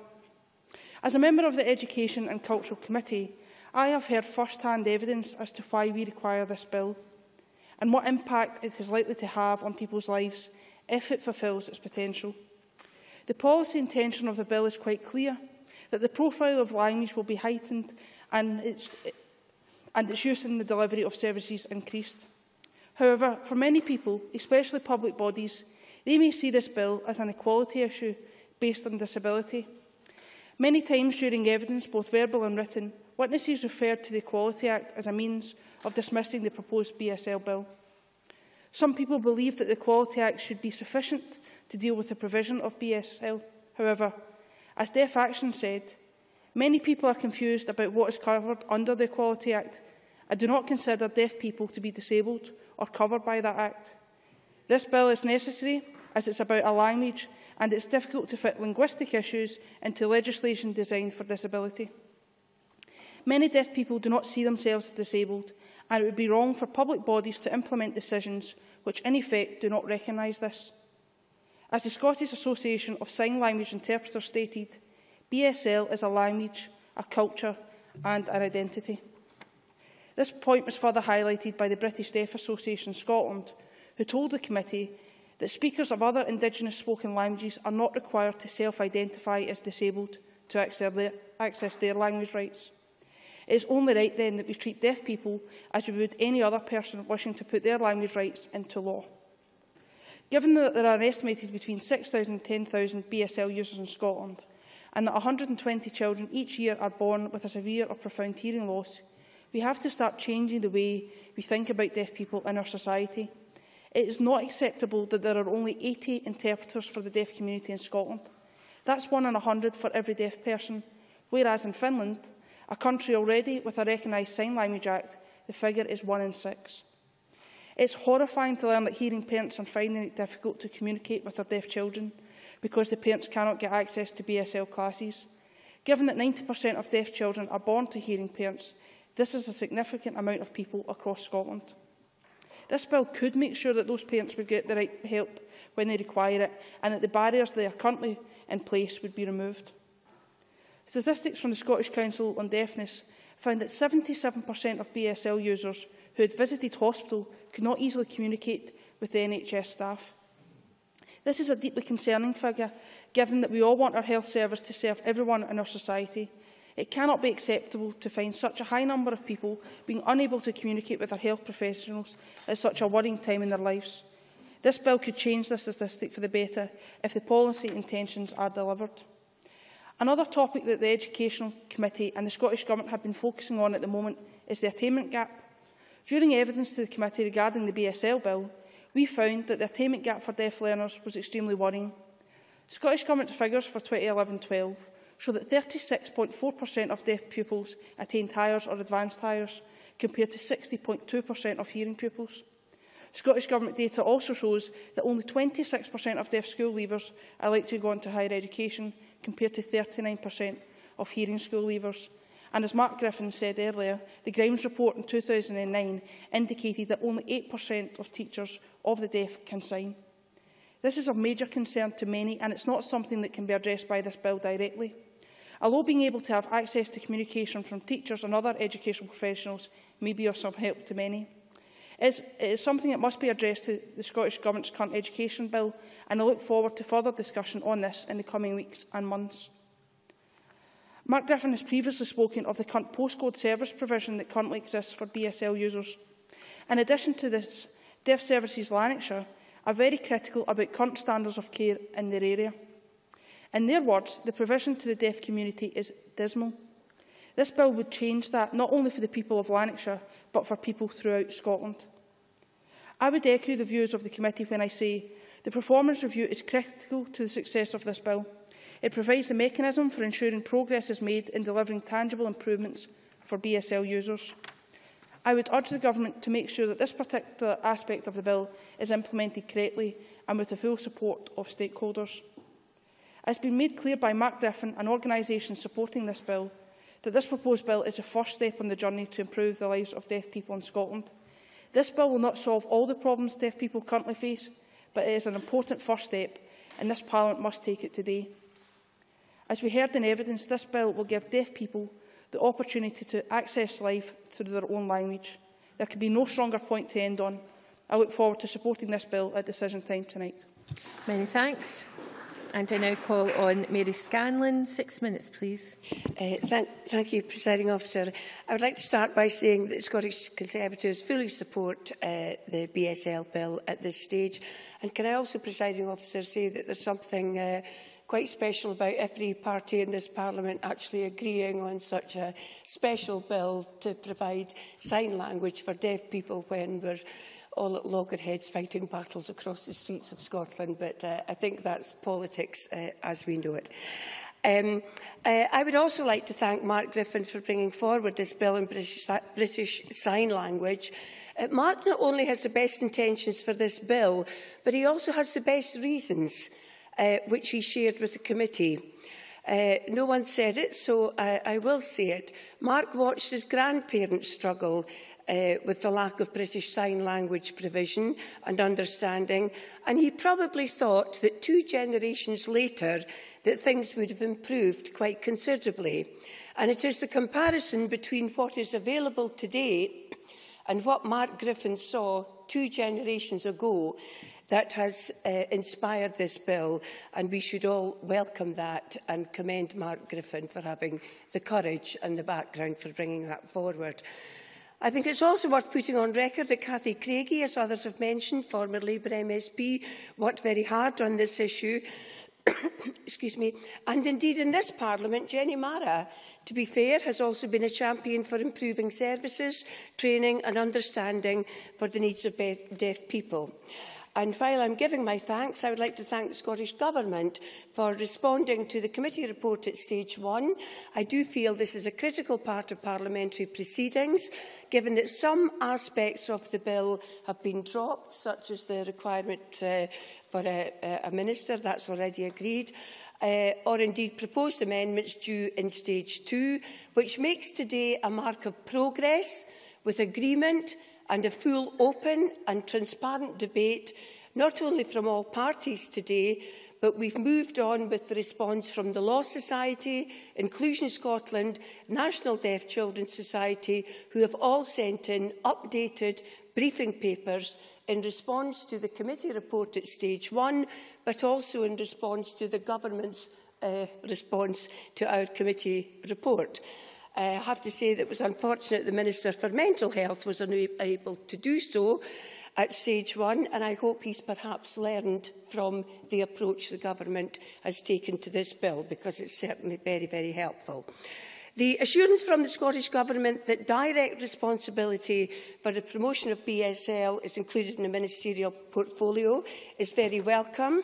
As a member of the Education and Cultural Committee, I have heard first-hand evidence as to why we require this bill and what impact it is likely to have on people's lives if it fulfils its potential. The policy intention of the bill is quite clear, that the profile of language will be heightened and its, and its use in the delivery of services increased. However, for many people, especially public bodies, they may see this bill as an equality issue based on disability. Many times during evidence, both verbal and written, witnesses referred to the Equality Act as a means of dismissing the proposed BSL bill. Some people believe that the Equality Act should be sufficient to deal with the provision of BSL. However, as Deaf Action said, many people are confused about what is covered under the Equality Act I do not consider deaf people to be disabled or covered by that Act. This bill is necessary as it's about a language and it's difficult to fit linguistic issues into legislation designed for disability. Many deaf people do not see themselves as disabled and it would be wrong for public bodies to implement decisions which in effect do not recognise this. As the Scottish Association of Sign Language Interpreters stated, BSL is a language, a culture and an identity. This point was further highlighted by the British Deaf Association Scotland, who told the committee that speakers of other Indigenous spoken languages are not required to self-identify as disabled to access their, language rights. It is only right then that we treat deaf people as we would any other person wishing to put their language rights into law. Given that there are an estimated between 6,000 and 10,000 BSL users in Scotland, and that 120 children each year are born with a severe or profound hearing loss, we have to start changing the way we think about deaf people in our society. It is not acceptable that there are only 80 interpreters for the deaf community in Scotland. That's one in 100 for every deaf person, whereas in Finland, a country already with a recognised Sign Language Act, the figure is one in six. It's horrifying to learn that hearing parents are finding it difficult to communicate with their deaf children because the parents cannot get access to BSL classes. Given that 90% of deaf children are born to hearing parents, this is a significant amount of people across Scotland. This bill could make sure that those parents would get the right help when they require it and that the barriers that are currently in place would be removed. Statistics from the Scottish Council on Deafness found that 77% of BSL users who had visited hospital could not easily communicate with the NHS staff. This is a deeply concerning figure, given that we all want our health service to serve everyone in our society. It cannot be acceptable to find such a high number of people being unable to communicate with their health professionals at such a worrying time in their lives. This bill could change this statistic for the better if the policy intentions are delivered. Another topic that the Educational Committee and the Scottish Government have been focusing on at the moment is the attainment gap. During evidence to the committee regarding the BSL bill, we found that the attainment gap for deaf learners was extremely worrying. Scottish Government figures for 2011-12 show that 36.4% of deaf pupils attained Highers or advanced Highers, compared to 60.2% of hearing pupils. Scottish Government data also shows that only 26% of deaf school leavers are likely to go on to higher education, compared to 39% of hearing school leavers. And as Mark Griffin said earlier, the Grimes report in 2009 indicated that only 8% of teachers of the deaf can sign. This is of major concern to many and it's not something that can be addressed by this bill directly. Although being able to have access to communication from teachers and other educational professionals may be of some help to many. It is something that must be addressed to the Scottish Government's current education bill and I look forward to further discussion on this in the coming weeks and months. Mark Griffin has previously spoken of the current postcode service provision that currently exists for BSL users. In addition to this, Deaf Services Lanarkshire are very critical about current standards of care in their area. In their words, the provision to the deaf community is dismal. This bill would change that, not only for the people of Lanarkshire, but for people throughout Scotland. I would echo the views of the committee when I say the performance review is critical to the success of this bill. It provides a mechanism for ensuring progress is made in delivering tangible improvements for BSL users. I would urge the Government to make sure that this particular aspect of the bill is implemented correctly and with the full support of stakeholders. It has been made clear by Mark Griffin and organisations supporting this bill that this proposed bill is a first step on the journey to improve the lives of deaf people in Scotland. This bill will not solve all the problems deaf people currently face, but it is an important first step and this Parliament must take it today. As we heard in evidence, this bill will give deaf people the opportunity to access life through their own language. There can be no stronger point to end on. I look forward to supporting this bill at decision time tonight. Many thanks. And I now call on Mary Scanlon. Six minutes, please. Uh, thank, thank you, Presiding Officer. I would like to start by saying that Scottish Conservatives fully support uh, the BSL bill at this stage. And can I also, Presiding Officer, say that there's something uh, quite special about every party in this Parliament actually agreeing on such a special bill to provide sign language for deaf people when we're all at loggerheads fighting battles across the streets of Scotland. But uh, I think that's politics uh, as we know it. Um, uh, I would also like to thank Mark Griffin for bringing forward this bill in British, British Sign Language. Uh, Mark not only has the best intentions for this bill, but he also has the best reasons uh, which he shared with the committee. Uh, no one said it, so I, I will say it. Mark watched his grandparents struggle uh, with the lack of British Sign Language provision and understanding, and he probably thought that two generations later that things would have improved quite considerably. And it is the comparison between what is available today and what Mark Griffin saw two generations ago that has uh, inspired this bill and we should all welcome that and commend Mark Griffin for having the courage and the background for bringing that forward. I think it's also worth putting on record that Cathy Craigie, as others have mentioned, former Labour MSP, worked very hard on this issue. Excuse me. And indeed, in this Parliament, Jenny Mara, to be fair, has also been a champion for improving services, training and understanding for the needs of deaf people. And while I'm giving my thanks, I would like to thank the Scottish Government for responding to the committee report at stage one. I do feel this is a critical part of parliamentary proceedings, given that some aspects of the bill have been dropped, such as the requirement uh, for a, a minister, that's already agreed, uh, or indeed proposed amendments due in stage two, which makes today a mark of progress with agreement and a full, open and transparent debate, not only from all parties today, but we've moved on with the response from the Law Society, Inclusion Scotland, National Deaf Children's Society, who have all sent in updated briefing papers in response to the committee report at stage one, but also in response to the government's uh, response to our committee report. Uh, I have to say that it was unfortunate the Minister for Mental Health was unable to do so at stage one, and I hope he's perhaps learned from the approach the government has taken to this bill, because it's certainly very, very helpful. The assurance from the Scottish Government that direct responsibility for the promotion of BSL is included in the ministerial portfolio is very welcome.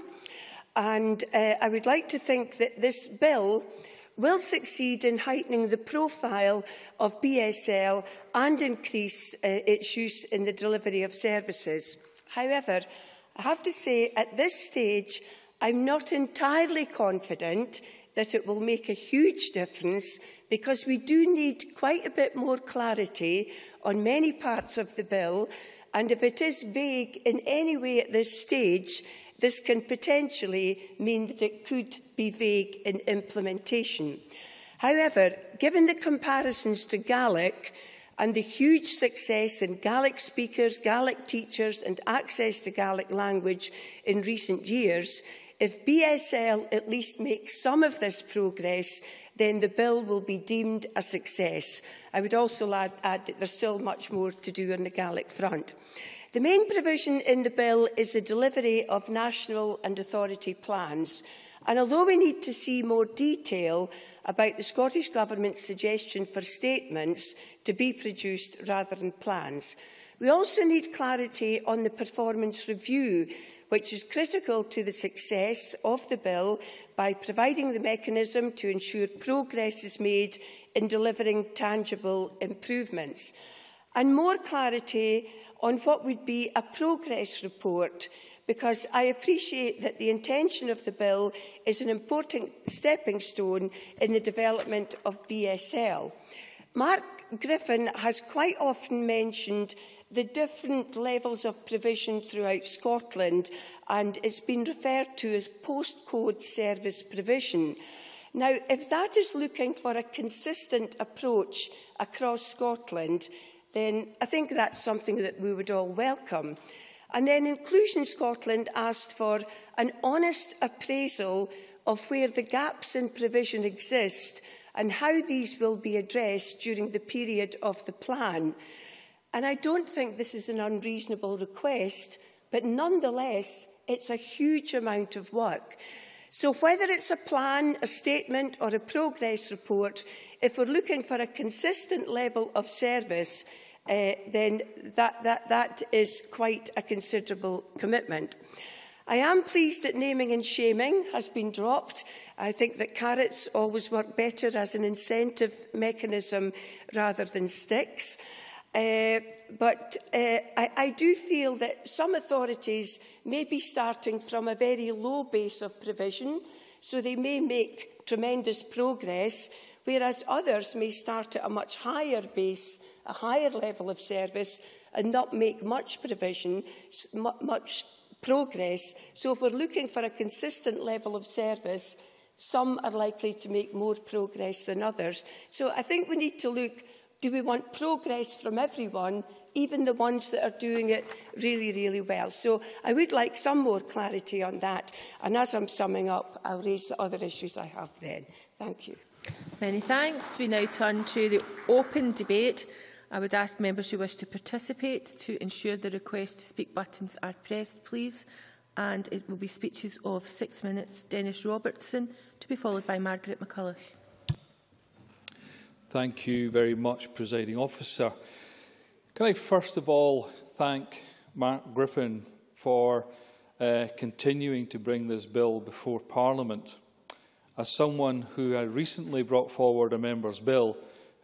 And uh, I would like to think that this bill will succeed in heightening the profile of BSL and increase uh, its use in the delivery of services. However, I have to say at this stage, I'm not entirely confident that it will make a huge difference because we do need quite a bit more clarity on many parts of the bill and if it is vague in any way at this stage, this can potentially mean that it could be vague in implementation. However, given the comparisons to Gaelic and the huge success in Gaelic speakers, Gaelic teachers and access to Gaelic language in recent years, if BSL at least makes some of this progress, then the bill will be deemed a success. I would also add, add that there's still much more to do on the Gaelic front. The main provision in the bill is the delivery of national and authority plans. And although we need to see more detail about the Scottish Government's suggestion for statements to be produced rather than plans, we also need clarity on the performance review which is critical to the success of the bill by providing the mechanism to ensure progress is made in delivering tangible improvements. And more clarity on what would be a progress report because I appreciate that the intention of the bill is an important stepping stone in the development of BSL. Mark Griffin has quite often mentioned the different levels of provision throughout Scotland and it's been referred to as postcode service provision. Now, if that is looking for a consistent approach across Scotland, then I think that's something that we would all welcome. And then Inclusion Scotland asked for an honest appraisal of where the gaps in provision exist and how these will be addressed during the period of the plan. And I don't think this is an unreasonable request, but nonetheless, it's a huge amount of work. So whether it's a plan, a statement or a progress report, if we're looking for a consistent level of service, uh, then that, that, that is quite a considerable commitment. I am pleased that naming and shaming has been dropped. I think that carrots always work better as an incentive mechanism rather than sticks. Uh, but uh, I, I do feel that some authorities may be starting from a very low base of provision, so they may make tremendous progress, whereas others may start at a much higher base, a higher level of service, and not make much provision, much progress. So if we're looking for a consistent level of service, some are likely to make more progress than others. So I think we need to look Do we want progress from everyone, even the ones that are doing it really, really well? So I would like some more clarity on that. And as I'm summing up, I'll raise the other issues I have then. Thank you. Many thanks. We now turn to the open debate. I would ask members who wish to participate to ensure the request to speak buttons are pressed, please. And it will be speeches of six minutes. Dennis Robertson, to be followed by Margaret McCulloch. Thank you very much, Presiding Officer. Can I first of all thank Mark Griffin for uh, continuing to bring this bill before Parliament. As someone who recently brought forward a member's bill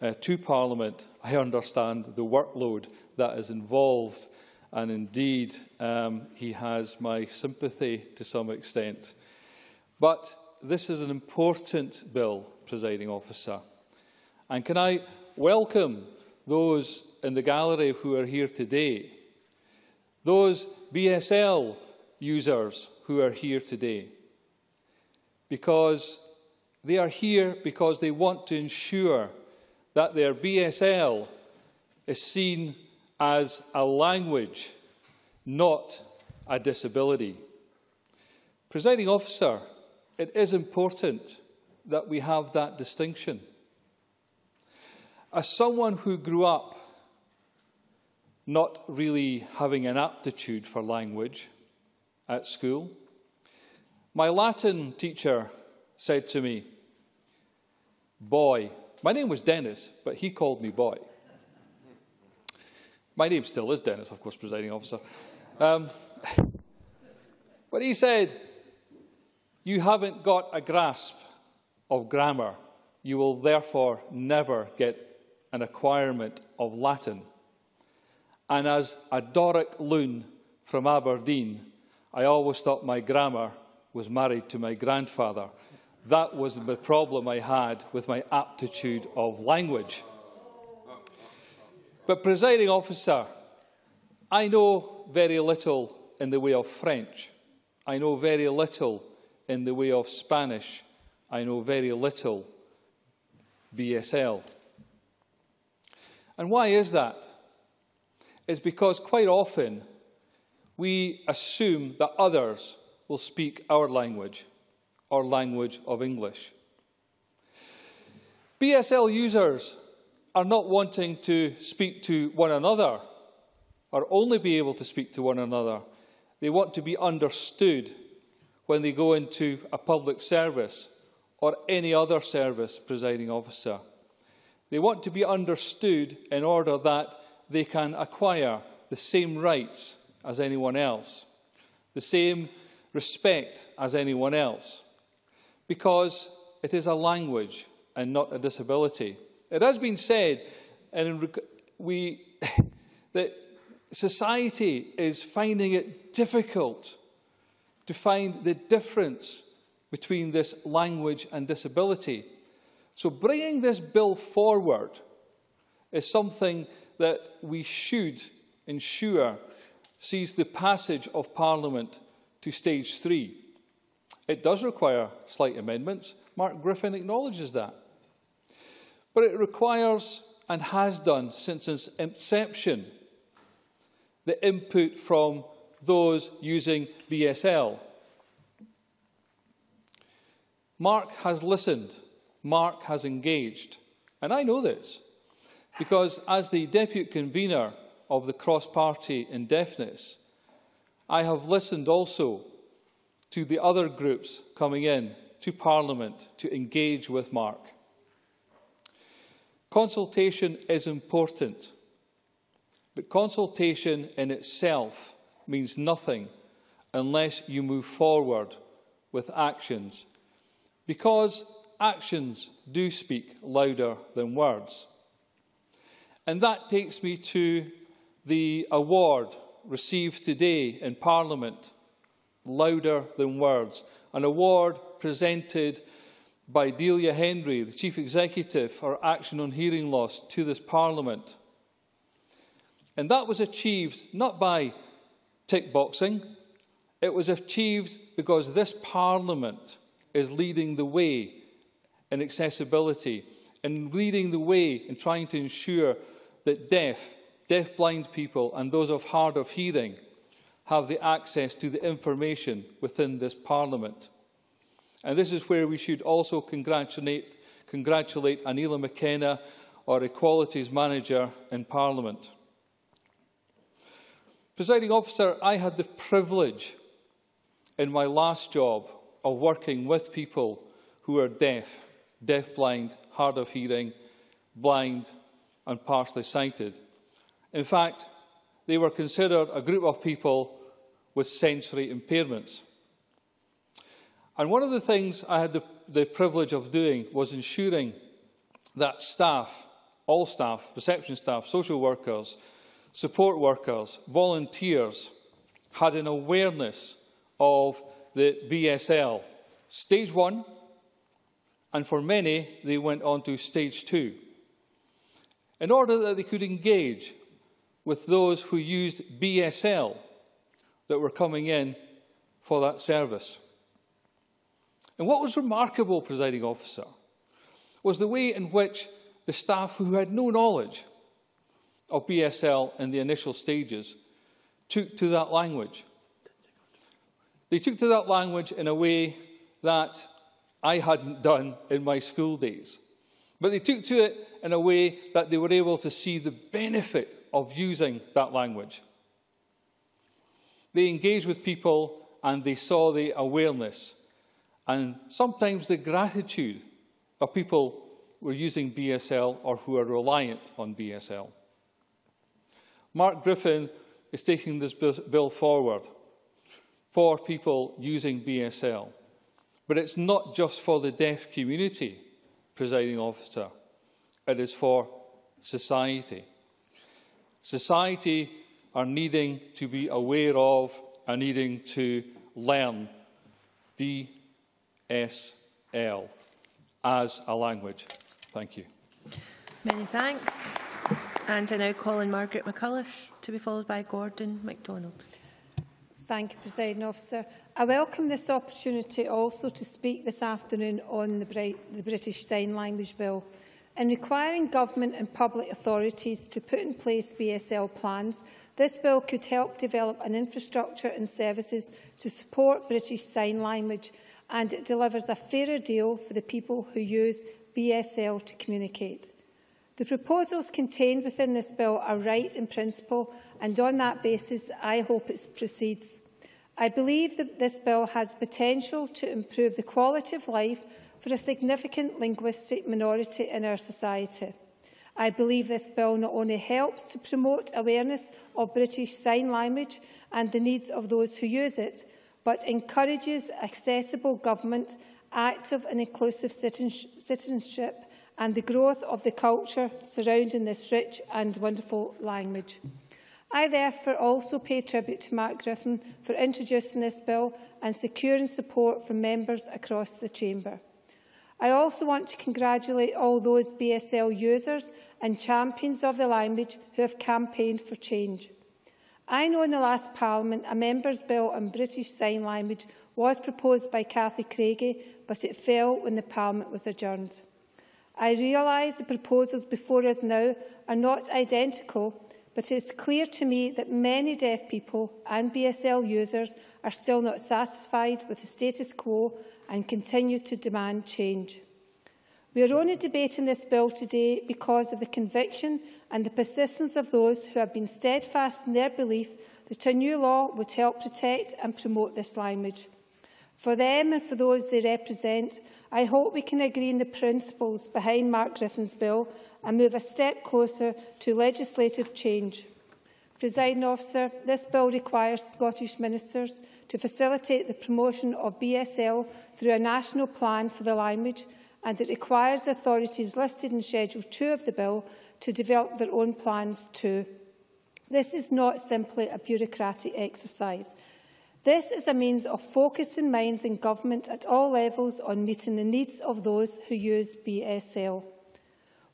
uh, to Parliament, I understand the workload that is involved and indeed um, he has my sympathy to some extent. But this is an important bill, presiding officer. And can I welcome those in the gallery who are here today, those BSL users who are here today, because they are here because they want to ensure that their BSL is seen as a language, not a disability. Presiding officer, it is important that we have that distinction. As someone who grew up not really having an aptitude for language at school, my Latin teacher said to me, Boy, my name was Dennis, but he called me boy. My name still is Dennis, of course, presiding officer. Um, but he said, You haven't got a grasp of grammar. You will therefore never get an acquirement of Latin. And as a Doric loon from Aberdeen, I always thought my grammar was married to my grandfather. That was the problem I had with my aptitude of language. But, presiding officer, I know very little in the way of French. I know very little in the way of Spanish. I know very little BSL. And why is that? It's because quite often we assume that others will speak our language, our language of English. BSL users are not wanting to speak to one another or only be able to speak to one another. They want to be understood when they go into a public service or any other service, presiding officer. They want to be understood in order that they can acquire the same rights as anyone else, the same respect as anyone else, because it is a language and not a disability. It has been said and we, that society is finding it difficult to find the difference between this language and disability. So bringing this bill forward is something that we should ensure sees the passage of Parliament to stage three. It does require slight amendments. Mark Griffin acknowledges that. But it requires, and has done since its inception, the input from those using BSL. Mark has listened. Mark has engaged. And I know this because as the deputy convener of the cross-party indefiniteness, I have listened also to the other groups coming in to Parliament to engage with Mark. Consultation is important, but consultation in itself means nothing unless you move forward with actions, because actions do speak louder than words. And that takes me to the award received today in Parliament, Louder Than Words, an award presented by Delia Henry, the Chief Executive for Action on Hearing Loss, to this Parliament. And that was achieved not by tick boxing, it was achieved because this Parliament is leading the way in accessibility and leading the way in trying to ensure that deaf, deaf-blind people and those of hard of hearing have the access to the information within this Parliament. And this is where we should also congratulate, congratulate Anila McKenna, our Equalities Manager in Parliament. Presiding officer, I had the privilege in my last job of working with people who are deaf, deaf-blind, hard of hearing, blind and partially sighted. In fact, they were considered a group of people with sensory impairments. And one of the things I had the, the privilege of doing was ensuring that staff, all staff, reception staff, social workers, support workers, volunteers, had an awareness of the BSL. Stage one, and for many, they went on to stage two, in order that they could engage with those who used BSL that were coming in for that service. And what was remarkable, presiding officer, was the way in which the staff who had no knowledge of BSL in the initial stages took to that language. They took to that language in a way that I hadn't done in my school days. But they took to it in a way that they were able to see the benefit of using that language. They engaged with people and they saw the awareness and sometimes the gratitude of people who are using BSL or who are reliant on BSL. Mark Griffin is taking this bill forward for people using BSL. But it's not just for the deaf community, presiding officer. It is for society. Society are needing to be aware of and needing to learn BSL as a language. Thank you. Many thanks. And I now call on Margaret McCulloch to be followed by Gordon MacDonald. Thank you, President Officer. I welcome this opportunity also to speak this afternoon on the, the British Sign Language Bill. In requiring government and public authorities to put in place BSL plans, this bill could help develop an infrastructure and services to support British Sign Language and it delivers a fairer deal for the people who use BSL to communicate. The proposals contained within this bill are right in principle and on that basis I hope it proceeds. I believe that this bill has potential to improve the quality of life for a significant linguistic minority in our society. I believe this bill not only helps to promote awareness of British Sign Language and the needs of those who use it, but encourages accessible government, active and inclusive citizenship and the growth of the culture surrounding this rich and wonderful language. I therefore also pay tribute to Mark Griffin for introducing this bill and securing support from members across the chamber. I also want to congratulate all those BSL users and champions of the language who have campaigned for change. I know in the last Parliament a member's bill on British Sign Language was proposed by Cathy Craigie, but it fell when the Parliament was adjourned. I realise the proposals before us now are not identical, but it is clear to me that many deaf people and BSL users are still not satisfied with the status quo and continue to demand change. We are only debating this bill today because of the conviction and the persistence of those who have been steadfast in their belief that a new law would help protect and promote this language. For them and for those they represent, I hope we can agree on the principles behind Mark Griffin's bill and move a step closer to legislative change. Presiding officer, this bill requires Scottish ministers to facilitate the promotion of BSL through a national plan for the language and it requires authorities listed in Schedule 2 of the bill to develop their own plans too. This is not simply a bureaucratic exercise. This is a means of focusing minds in government at all levels on meeting the needs of those who use BSL.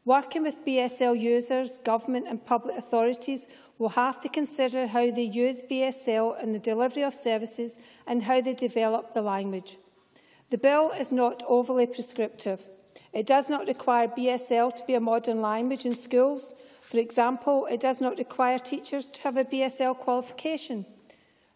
Working with BSL users, government and public authorities will have to consider how they use BSL in the delivery of services and how they develop the language. The bill is not overly prescriptive. It does not require BSL to be a modern language in schools. For example, it does not require teachers to have a BSL qualification.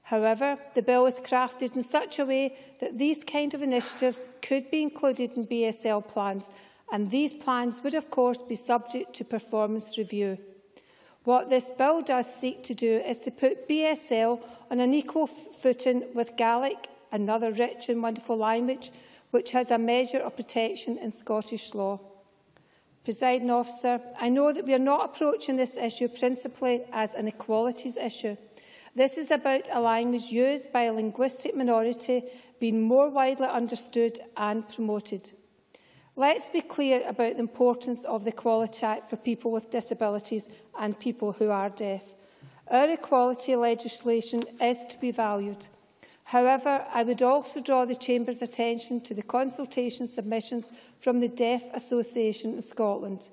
However, the bill is crafted in such a way that these kind of initiatives could be included in BSL plans and these plans would of course be subject to performance review. What this bill does seek to do is to put BSL on an equal footing with Gaelic, another rich and wonderful language, which has a measure of protection in Scottish law. Presiding officer, I know that we are not approaching this issue principally as an equalities issue. This is about a language used by a linguistic minority being more widely understood and promoted. Let's be clear about the importance of the Equality Act for people with disabilities and people who are deaf. Our equality legislation is to be valued. However, I would also draw the Chamber's attention to the consultation submissions from the Deaf Association in Scotland.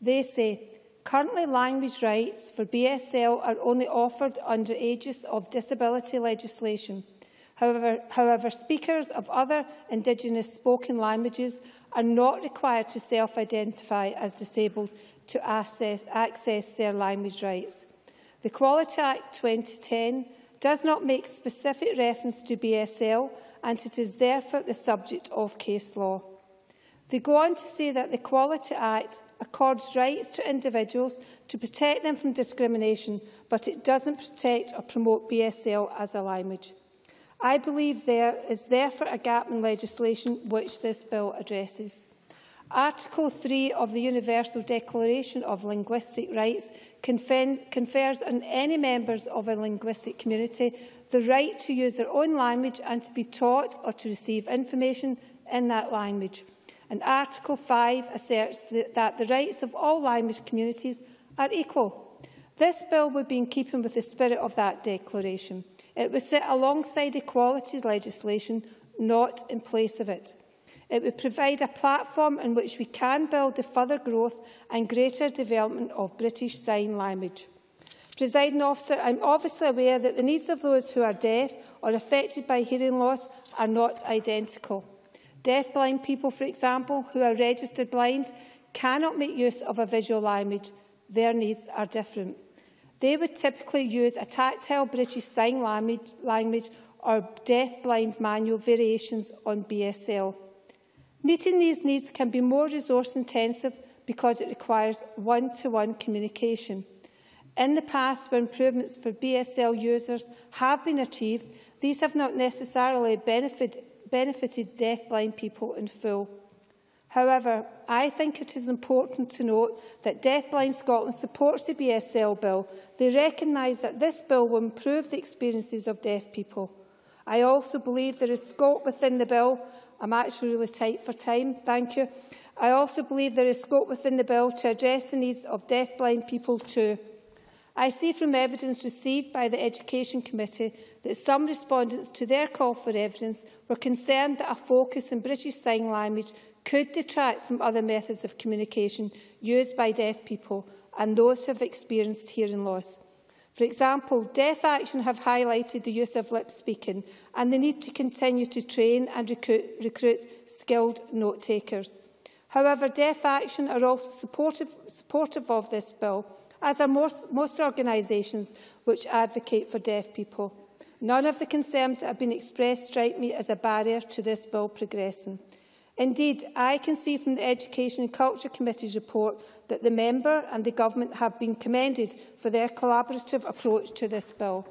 They say, currently language rights for BSL are only offered under aegis of disability legislation. However, however, speakers of other Indigenous spoken languages are not required to self-identify as disabled to access, access their language rights. The Equality Act 2010 does not make specific reference to BSL and it is therefore the subject of case law. They go on to say that the Equality Act accords rights to individuals to protect them from discrimination, but it doesn't protect or promote BSL as a language. I believe there is therefore a gap in legislation which this bill addresses. Article 3 of the Universal Declaration of Linguistic Rights confers on any members of a linguistic community the right to use their own language and to be taught or to receive information in that language. And Article 5 asserts that, the rights of all language communities are equal. This bill would be in keeping with the spirit of that declaration. It would sit alongside equality legislation, not in place of it. It would provide a platform in which we can build the further growth and greater development of British Sign Language. Presiding officer, I'm obviously aware that the needs of those who are deaf or affected by hearing loss are not identical. Deaf-blind people, for example, who are registered blind, cannot make use of a visual language. Their needs are different. They would typically use a tactile British Sign language, language or deaf-blind manual variations on BSL. Meeting these needs can be more resource intensive because it requires one-to-one -one communication. In the past, where improvements for BSL users have been achieved, these have not necessarily benefit, benefited deaf-blind people in full. However, I think it is important to note that Deafblind Scotland supports the BSL bill. They recognise that this bill will improve the experiences of deaf people. I also believe there is scope within the bill I'm actually really tight for time, thank you. I also believe there is scope within the bill to address the needs of deaf-blind people too. I see from evidence received by the Education Committee that some respondents to their call for evidence were concerned that a focus on British Sign Language could detract from other methods of communication used by deaf people and those who have experienced hearing loss. For example, Deaf Action have highlighted the use of lip speaking and the need to continue to train and recruit, recruit skilled note takers. However, Deaf Action are also supportive, supportive of this bill, as are most, most organisations which advocate for deaf people. None of the concerns that have been expressed strike me as a barrier to this bill progressing. Indeed, I can see from the Education and Culture Committee's report that the member and the government have been commended for their collaborative approach to this bill.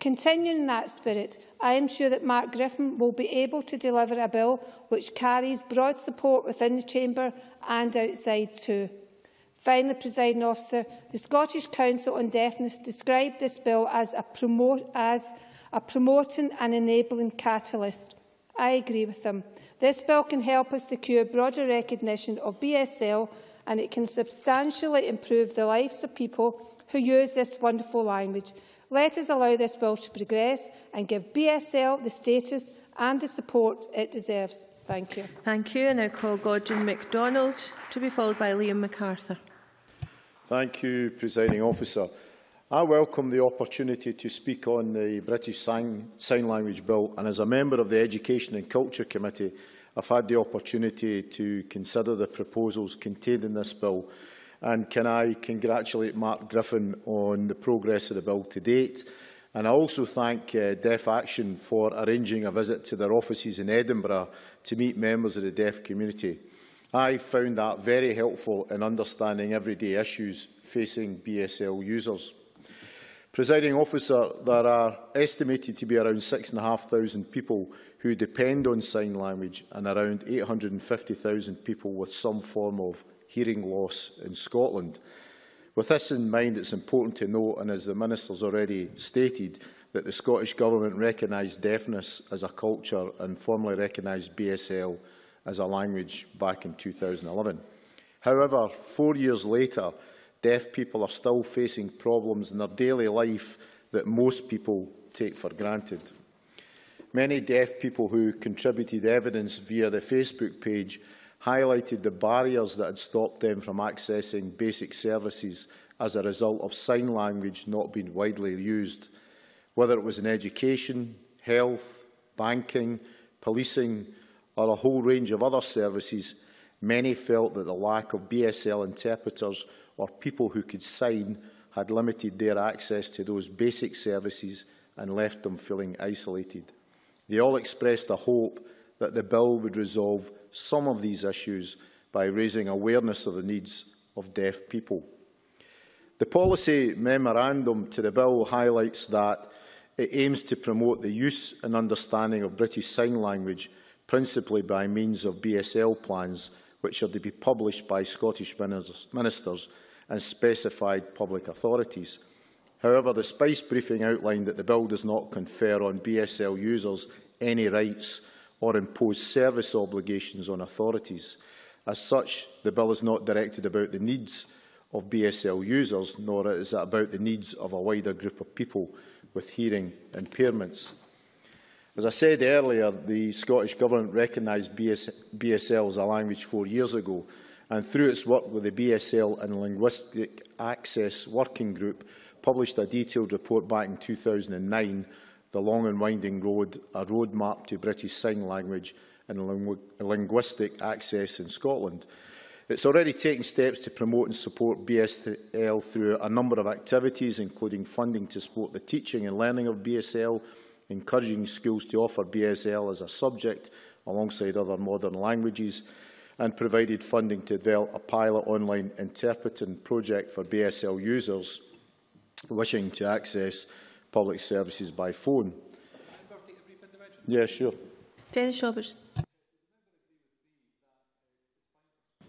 Continuing in that spirit, I am sure that Mark Griffin will be able to deliver a bill which carries broad support within the Chamber and outside too. Finally, presiding officer, the Scottish Council on Deafness described this bill as a, promote, as a promoting and enabling catalyst. I agree with them. This bill can help us secure broader recognition of BSL and it can substantially improve the lives of people who use this wonderful language. Let us allow this bill to progress and give BSL the status and the support it deserves. Thank you. Thank you. And I call Gordon MacDonald to be followed by Liam McArthur. Thank you, Presiding Officer. I welcome the opportunity to speak on the British Sign, Language Bill and as a member of the Education and Culture Committee I've had the opportunity to consider the proposals contained in this bill and can I congratulate Mark Griffin on the progress of the bill to date and I also thank uh, Deaf Action for arranging a visit to their offices in Edinburgh to meet members of the deaf community. I found that very helpful in understanding everyday issues facing BSL users. Presiding officer, there are estimated to be around 6,500 people who depend on sign language and around 850,000 people with some form of hearing loss in Scotland. With this in mind, it's important to note, and as the Minister has already stated, that the Scottish Government recognised deafness as a culture and formally recognised BSL as a language back in 2011. However, four years later, deaf people are still facing problems in their daily life that most people take for granted. Many deaf people who contributed evidence via the Facebook page highlighted the barriers that had stopped them from accessing basic services as a result of sign language not being widely used, whether it was in education, health, banking, policing or a whole range of other services, many felt that the lack of BSL interpreters or people who could sign had limited their access to those basic services and left them feeling isolated. They all expressed a hope that the bill would resolve some of these issues by raising awareness of the needs of deaf people. The policy memorandum to the bill highlights that it aims to promote the use and understanding of British Sign Language, principally by means of BSL plans, which are to be published by Scottish ministers and specified public authorities. However, the SPICe briefing outlined that the bill does not confer on BSL users any rights or impose service obligations on authorities. As such, the bill is not directed about the needs of BSL users, nor is it about the needs of a wider group of people with hearing impairments. As I said earlier, the Scottish Government recognised BS BSL as a language four years ago, and through its work with the BSL and Linguistic Access Working Group, published a detailed report back in 2009, The Long and Winding Road, a roadmap to British Sign Language and Lingu Linguistic Access in Scotland. It's already taken steps to promote and support BSL through a number of activities, including funding to support the teaching and learning of BSL, encouraging schools to offer BSL as a subject alongside other modern languages, and provided funding to develop a pilot online interpreting project for BSL users wishing to access public services by phone. Yeah, sure. Dennis Robertson.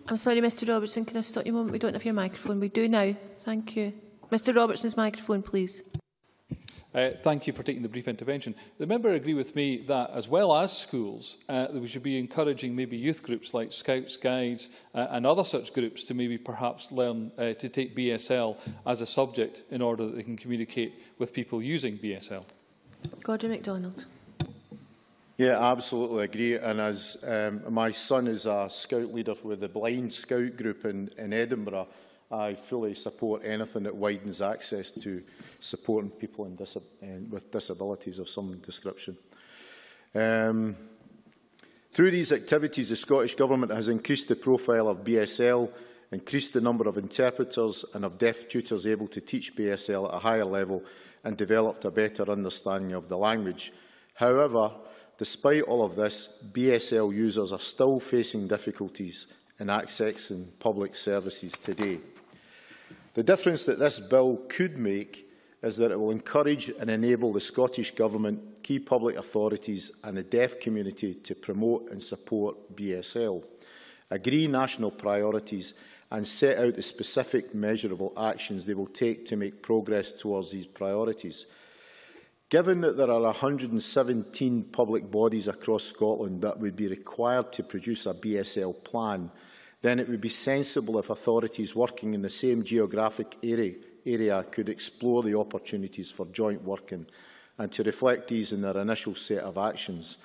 I'm sorry, Mr Robertson, can I stop you a moment? We don't have your microphone. We do now. Thank you. Mr Robertson's microphone, please. Uh, thank you for taking the brief intervention. The member agree with me that, as well as schools, uh, we should be encouraging maybe youth groups like Scouts, Guides uh, and other such groups to maybe perhaps learn uh, to take BSL as a subject in order that they can communicate with people using BSL. Gordon MacDonald. Yeah, absolutely agree. And as um, my son is a scout leader with the Blind Scout Group in, in Edinburgh, I fully support anything that widens access to supporting people dis with disabilities of some description. Um, through these activities, the Scottish Government has increased the profile of BSL, increased the number of interpreters and of deaf tutors able to teach BSL at a higher level and developed a better understanding of the language. However, despite all of this, BSL users are still facing difficulties in accessing public services today. The difference that this bill could make is that it will encourage and enable the Scottish Government, key public authorities and the deaf community to promote and support BSL, agree national priorities and set out the specific measurable actions they will take to make progress towards these priorities. Given that there are 117 public bodies across Scotland that would be required to produce a BSL plan, then it would be sensible if authorities working in the same geographic area, area could explore the opportunities for joint working and to reflect these in their initial set of actions.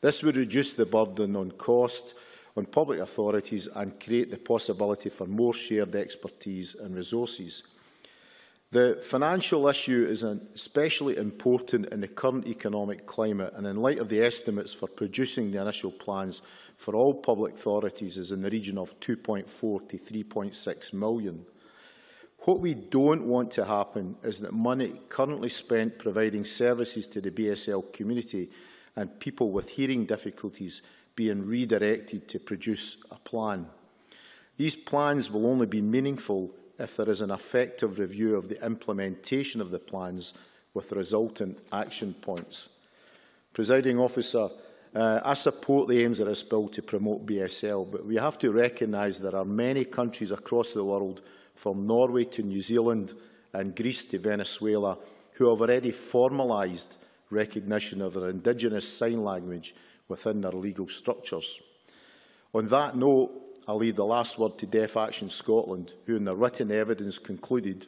This would reduce the burden on cost on public authorities and create the possibility for more shared expertise and resources. The financial issue is especially important in the current economic climate and in light of the estimates for producing the initial plans for all public authorities is in the region of 2.4 to 3.6 million. What we don't want to happen is that money currently spent providing services to the BSL community and people with hearing difficulties being redirected to produce a plan. These plans will only be meaningful if there is an effective review of the implementation of the plans with resultant action points. Presiding officer, Uh, I support the aims of this bill to promote BSL, but we have to recognise there are many countries across the world from Norway to New Zealand and Greece to Venezuela, who have already formalised recognition of their Indigenous sign language within their legal structures. On that note, I'll leave the last word to Deaf Action Scotland, who in their written evidence concluded,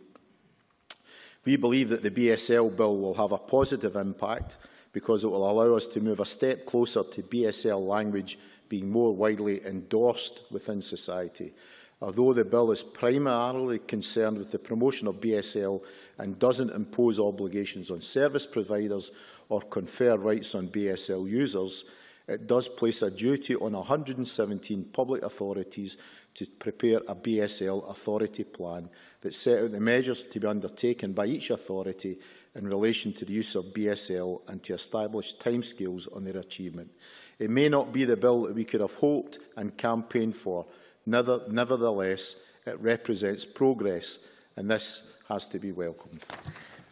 we believe that the BSL bill will have a positive impact because it will allow us to move a step closer to BSL language being more widely endorsed within society. Although the bill is primarily concerned with the promotion of BSL and doesn't impose obligations on service providers or confer rights on BSL users, it does place a duty on 117 public authorities to prepare a BSL authority plan that set out the measures to be undertaken by each authority in relation to the use of BSL and to establish timescales on their achievement. It may not be the bill that we could have hoped and campaigned for. Neither, nevertheless, it represents progress and this has to be welcomed.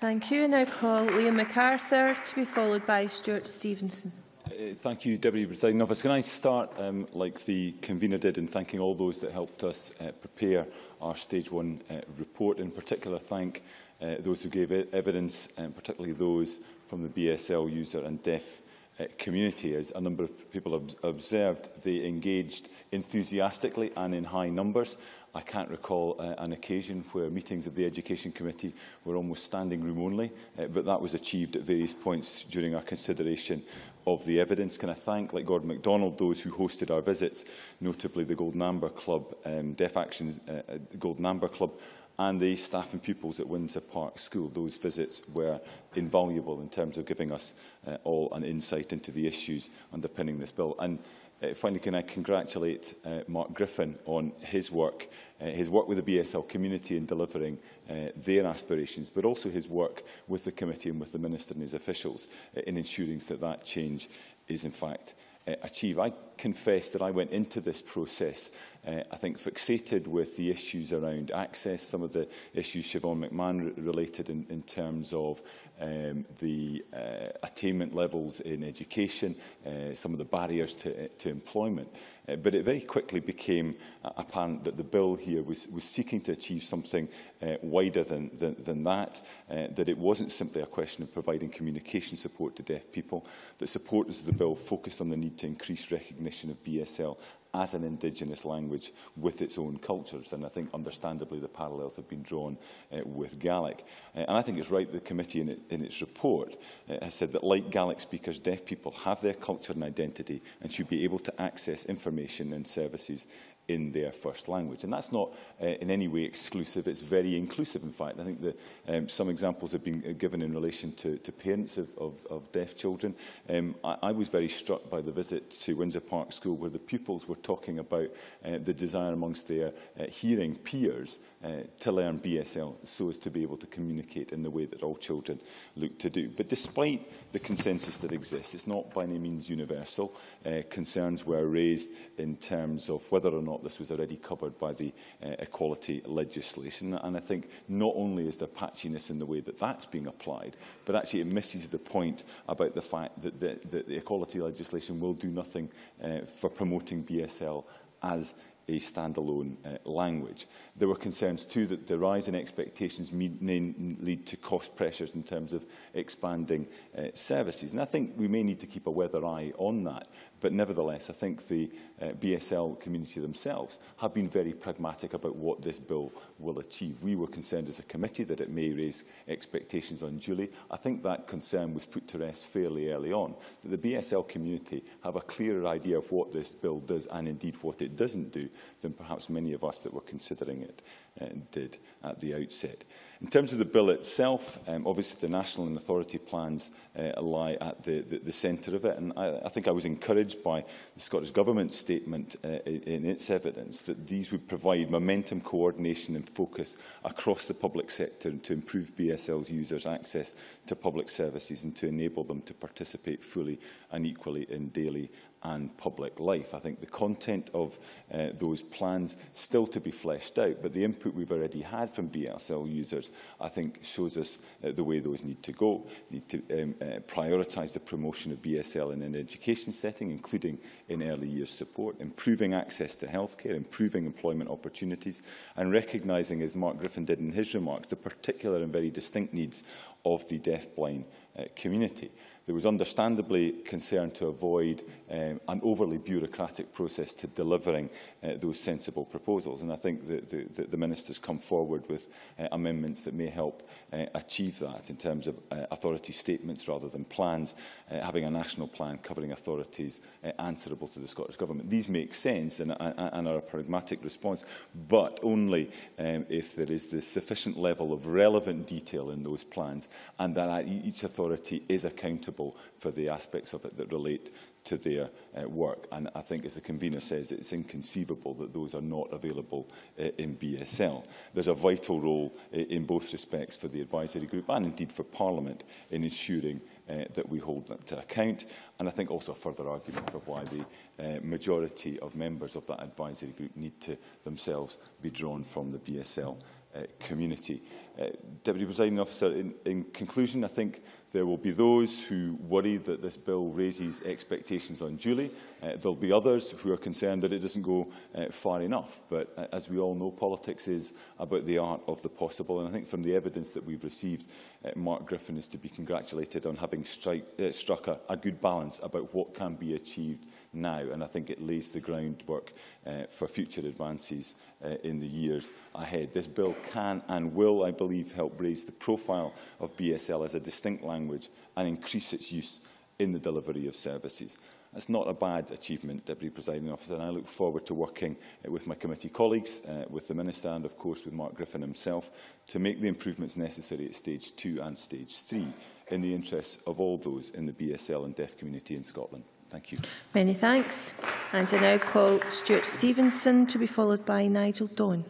Thank you. I now call Liam McArthur to be followed by Stewart Stevenson. Uh, thank you, Deputy Presiding Officer. Can I start, um, like the convener did, in thanking all those that helped us uh, prepare our Stage 1 uh, report. In particular, thank uh, those who gave evidence, and particularly those from the BSL user and deaf uh, community. As a number of people have observed, they engaged enthusiastically and in high numbers. I can't recall uh, an occasion where meetings of the Education Committee were almost standing room only, uh, but that was achieved at various points during our consideration of the evidence. Can I thank, like Gordon MacDonald, those who hosted our visits, notably the Golden Amber Club, um, Deaf Actions uh, uh Golden Amber Club, and the staff and pupils at Windsor Park School. Those visits were invaluable in terms of giving us uh, all an insight into the issues underpinning this bill. And uh, finally, can I congratulate uh, Mark Griffin on his work uh, his work with the BSL community in delivering uh, their aspirations, but also his work with the committee and with the minister and his officials uh, in ensuring that that change is in fact uh, achieved. I confess that I went into this process uh, I think, fixated with the issues around access, some of the issues Siobhan McMahon related in, in terms of um, the uh, attainment levels in education, uh, some of the barriers to, to employment. Uh, but it very quickly became apparent that the bill here was, was seeking to achieve something uh, wider than, than, than that, uh, that it wasn't simply a question of providing communication support to deaf people, that supporters of the bill focused on the need to increase recognition recognition of BSL as an indigenous language with its own cultures. And I think, understandably, the parallels have been drawn uh, with Gaelic. Uh, and I think it's right the committee in, it, in its report uh, has said that, like Gaelic speakers, deaf people have their culture and identity and should be able to access information and services in their first language. And that's not uh, in any way exclusive, it's very inclusive, in fact. I think that um, some examples have been uh, given in relation to, to parents of, of, of deaf children. Um, I, I was very struck by the visit to Windsor Park School where the pupils were talking about uh, the desire amongst their uh, hearing peers uh, to learn BSL so as to be able to communicate in the way that all children look to do. But despite the consensus that exists, it's not by any means universal. Uh, concerns were raised in terms of whether or not this was already covered by the uh, equality legislation. And I think not only is there patchiness in the way that that's being applied, but actually it misses the point about the fact that the, the, the equality legislation will do nothing uh, for promoting BSL as a standalone uh, language. There were concerns too that the rise in expectations may lead to cost pressures in terms of expanding uh, services. And I think we may need to keep a weather eye on that. But nevertheless, I think the uh, BSL community themselves have been very pragmatic about what this bill will achieve. We were concerned as a committee that it may raise expectations unduly. I think that concern was put to rest fairly early on, that the BSL community have a clearer idea of what this bill does and indeed what it doesn't do than perhaps many of us that were considering it uh, did at the outset. In terms of the bill itself, um, obviously the national and authority plans uh, lie at the, the, the centre of it. And I, I think I was encouraged by the Scottish Government's statement uh, in, in its evidence that these would provide momentum, coordination and focus across the public sector to improve BSL's users' access to public services and to enable them to participate fully and equally in daily and public life. I think the content of uh, those plans still to be fleshed out, but the input we've already had from BSL users, I think, shows us uh, the way those need to go. Need to um, uh, prioritise the promotion of BSL in an education setting, including in early years support, improving access to healthcare, improving employment opportunities, and recognising, as Mark Griffin did in his remarks, the particular and very distinct needs of the deaf-blind uh, community. There was understandably concern to avoid um, an overly bureaucratic process to delivering uh, those sensible proposals. And I think that the, the, the Minister's come forward with uh, amendments that may help uh, achieve that in terms of uh, authority statements rather than plans, uh, having a national plan covering authorities uh, answerable to the Scottish Government. These make sense and, and, are a pragmatic response, but only um, if there is the sufficient level of relevant detail in those plans and that each authority is accountable accountable for the aspects of it that relate to their uh, work. And I think, as the convener says, it's inconceivable that those are not available uh, in BSL. There's a vital role uh, in both respects for the advisory group and indeed for Parliament in ensuring uh, that we hold that to account. And I think also a further argument for why the uh, majority of members of that advisory group need to themselves be drawn from the BSL uh, community. Uh, Deputy Presiding Officer, in, in conclusion, I think There will be those who worry that this bill raises expectations unduly. Uh, there will be others who are concerned that it doesn't go uh, far enough. But uh, as we all know, politics is about the art of the possible. And I think from the evidence that we've received, uh, Mark Griffin is to be congratulated on having strike, uh, struck a, a good balance about what can be achieved now. And I think it lays the groundwork uh, for future advances uh, in the years ahead. This bill can and will, I believe, help raise the profile of BSL as a distinct language and increase its use in the delivery of services. That's not a bad achievement, Deputy Presiding Officer, and I look forward to working uh, with my committee colleagues, uh, with the Minister and, of course, with Mark Griffin himself to make the improvements necessary at Stage 2 and Stage 3 in the interests of all those in the BSL and deaf community in Scotland. Thank you. Many thanks. And I now call Stuart Stevenson to be followed by Nigel Dawn.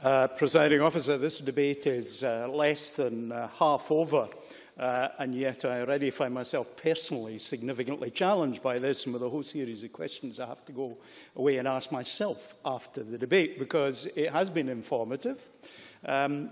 Uh, presiding officer, this debate is uh, less than uh, half over, uh, and yet I already find myself personally significantly challenged by this and with a whole series of questions I have to go away and ask myself after the debate because it has been informative. Um,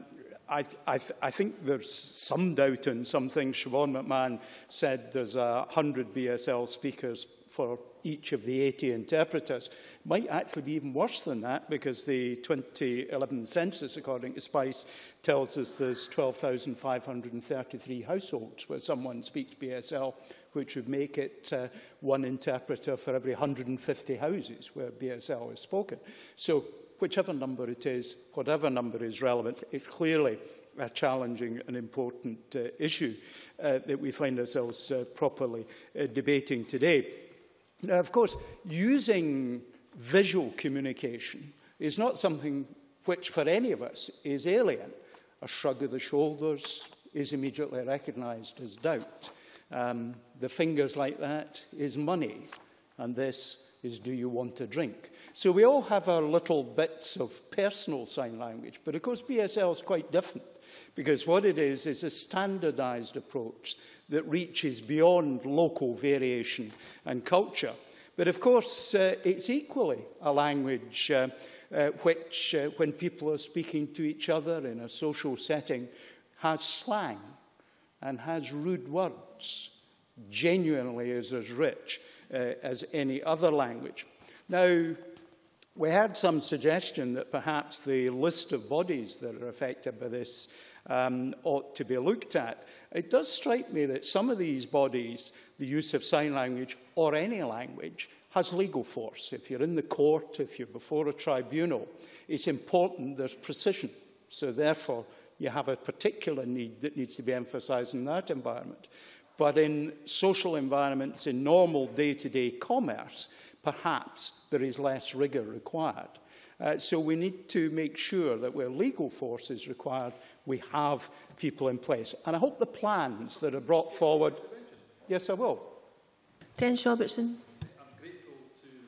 I, I, th I think there's some doubt in some things. Siobhan McMahon said there's uh, 100 BSL speakers for each of the 80 interpreters. It might actually be even worse than that because the 2011 census, according to SPICE, tells us there's 12,533 households where someone speaks BSL, which would make it uh, one interpreter for every 150 houses where BSL is spoken. So whichever number it is, whatever number is relevant, it's clearly a challenging and important uh, issue uh, that we find ourselves uh, properly uh, debating today. Now, of course, using visual communication is not something which, for any of us, is alien. A shrug of the shoulders is immediately recognised as doubt. Um, the fingers like that is money, and this is do you want a drink? So we all have our little bits of personal sign language, but of course BSL is quite different because what it is is a standardised approach that reaches beyond local variation and culture. But of course, uh, it's equally a language uh, uh, which, uh, when people are speaking to each other in a social setting, has slang and has rude words, genuinely is as rich uh, as any other language. Now, we had some suggestion that perhaps the list of bodies that are affected by this um, ought to be looked at. It does strike me that some of these bodies, the use of sign language or any language, has legal force. If you're in the court, if you're before a tribunal, it's important there's precision. So therefore, you have a particular need that needs to be emphasised in that environment. But in social environments, in normal day-to-day -day commerce, perhaps there is less rigour required. Uh, so we need to make sure that where legal force is required, we have people in place. And I hope the plans that are brought forward... Yes, I will. Dennis Robertson.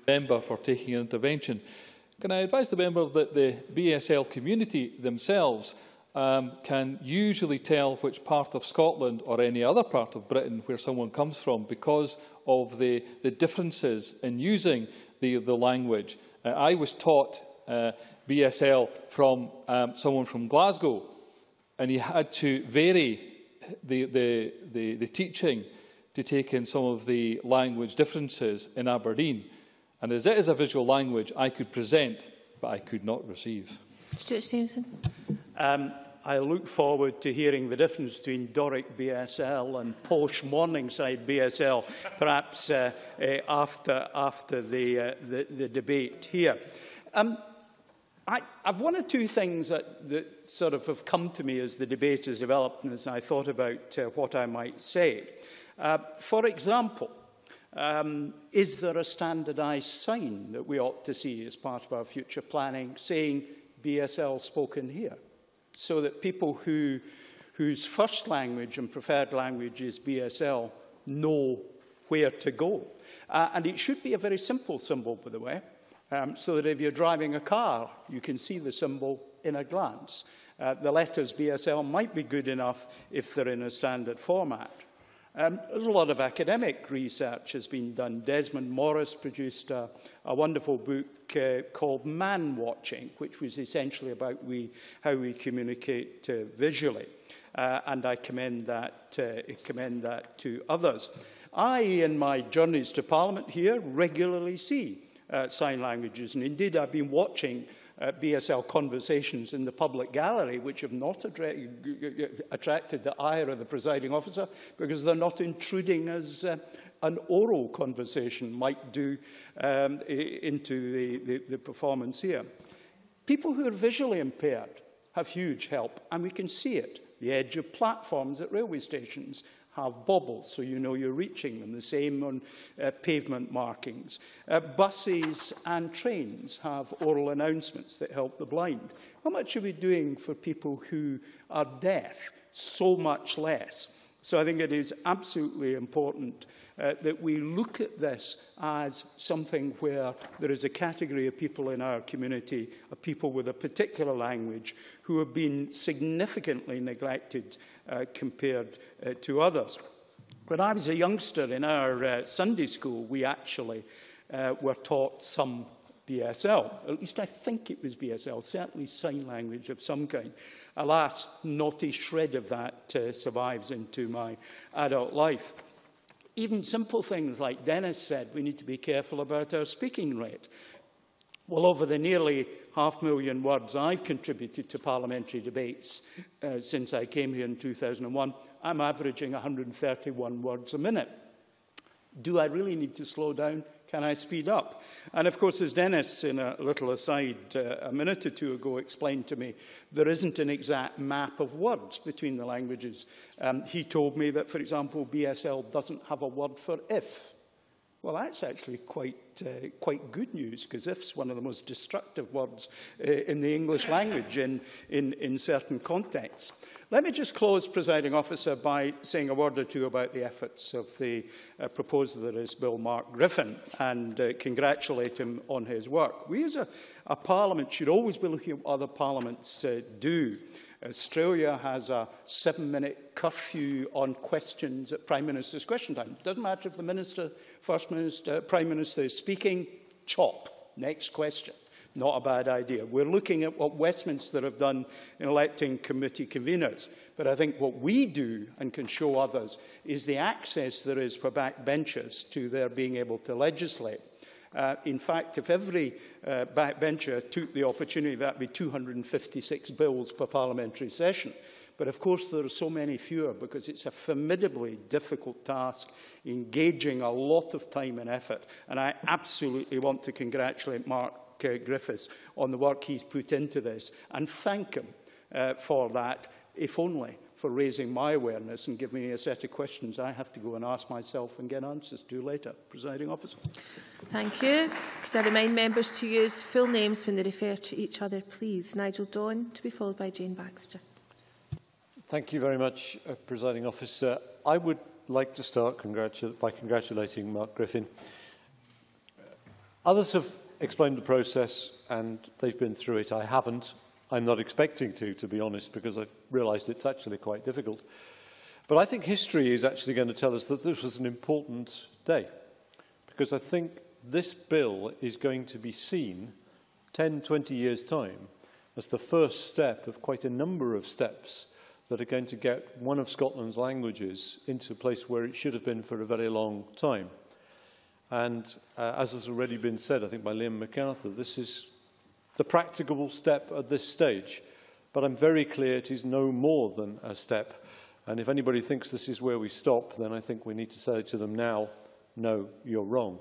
member for taking an intervention. Can I advise the member that the BSL community themselves um, can usually tell which part of Scotland or any other part of Britain where someone comes from because of the, the differences in using the, the language. Uh, I was taught uh, BSL from um, someone from Glasgow, and he had to vary the, the, the, the teaching to take in some of the language differences in Aberdeen. And as it is a visual language, I could present, but I could not receive. Stewart Stevenson. Um, I look forward to hearing the difference between Doric BSL and Posh Morningside BSL, perhaps uh, uh, after, after the, uh, the, the debate here. Um, I, I've one or two things that, that sort of have come to me as the debate has developed and as I thought about uh, what I might say. Uh, for example, um, is there a standardised sign that we ought to see as part of our future planning saying BSL spoken here? So that people who, whose first language and preferred language is BSL know where to go. Uh, and it should be a very simple symbol, by the way um, so that if you're driving a car, you can see the symbol in a glance. Uh, the letters BSL might be good enough if they're in a standard format. Um, there's a lot of academic research has been done. Desmond Morris produced a, a wonderful book uh, called Man Watching, which was essentially about we, how we communicate uh, visually. Uh, and I commend that, uh, commend that to others. I, in my journeys to Parliament here, regularly see uh, sign languages. And indeed, I've been watching uh, BSL conversations in the public gallery, which have not attracted the ire of the presiding officer because they're not intruding as uh, an oral conversation might do um, into the, the, the performance here. People who are visually impaired have huge help, and we can see it. The edge of platforms at railway stations have bobbles, so you know you're reaching them. The same on uh, pavement markings. Uh, buses and trains have oral announcements that help the blind. How much are we doing for people who are deaf? So much less. So I think it is absolutely important uh, that we look at this as something where there is a category of people in our community, of people with a particular language, who have been significantly neglected uh, compared uh, to others. When I was a youngster in our uh, Sunday school, we actually uh, were taught some BSL. At least I think it was BSL, certainly sign language of some kind. Alas, not a shred of that uh, survives into my adult life. Even simple things like Dennis said, we need to be careful about our speaking rate. Well, over the nearly half million words I've contributed to parliamentary debates uh, since I came here in 2001, I'm averaging 131 words a minute. Do I really need to slow down? Can I speed up? And of course, as Dennis, in a little aside uh, a minute or two ago, explained to me, there isn't an exact map of words between the languages. Um, he told me that, for example, BSL doesn't have a word for if. Well, that's actually quite, uh, quite good news, because if's one of the most destructive words uh, in the English language in, in, in certain contexts. Let me just close, presiding officer, by saying a word or two about the efforts of the uh, proposer that is Bill Mark Griffin and uh, congratulate him on his work. We as a, a parliament should always be looking at what other parliaments uh, do. Australia has a seven-minute curfew on questions at Prime Minister's question time. It doesn't matter if the Minister First Minister, Prime Minister is speaking, chop. Next question. Not a bad idea. We're looking at what Westminster have done in electing committee conveners. But I think what we do and can show others is the access there is for backbenchers to their being able to legislate. Uh, in fact, if every uh, backbencher took the opportunity, that would be 256 bills per parliamentary session. But of course, there are so many fewer because it's a formidably difficult task, engaging a lot of time and effort. And I absolutely want to congratulate Mark uh, Griffiths on the work he's put into this and thank him uh, for that, if only for raising my awareness and giving me a set of questions I have to go and ask myself and get answers to later. Presiding officer. Thank you. Could I remind members to use full names when they refer to each other, please? Nigel Don, to be followed by Jayne Baxter. Thank you very much, uh, Presiding Officer. I would like to start congratu by congratulating Mark Griffin. Others have explained the process and they've been through it. I haven't. I'm not expecting to, to be honest, because I've realised it's actually quite difficult. But I think history is actually going to tell us that this was an important day, because I think this bill is going to be seen 10, 20 years' time as the first step of quite a number of steps that are going to get one of Scotland's languages into a place where it should have been for a very long time. And uh, as has already been said, I think by Liam McArthur, this is the practicable step at this stage. But I'm very clear it is no more than a step. And if anybody thinks this is where we stop, then I think we need to say to them now, no, you're wrong.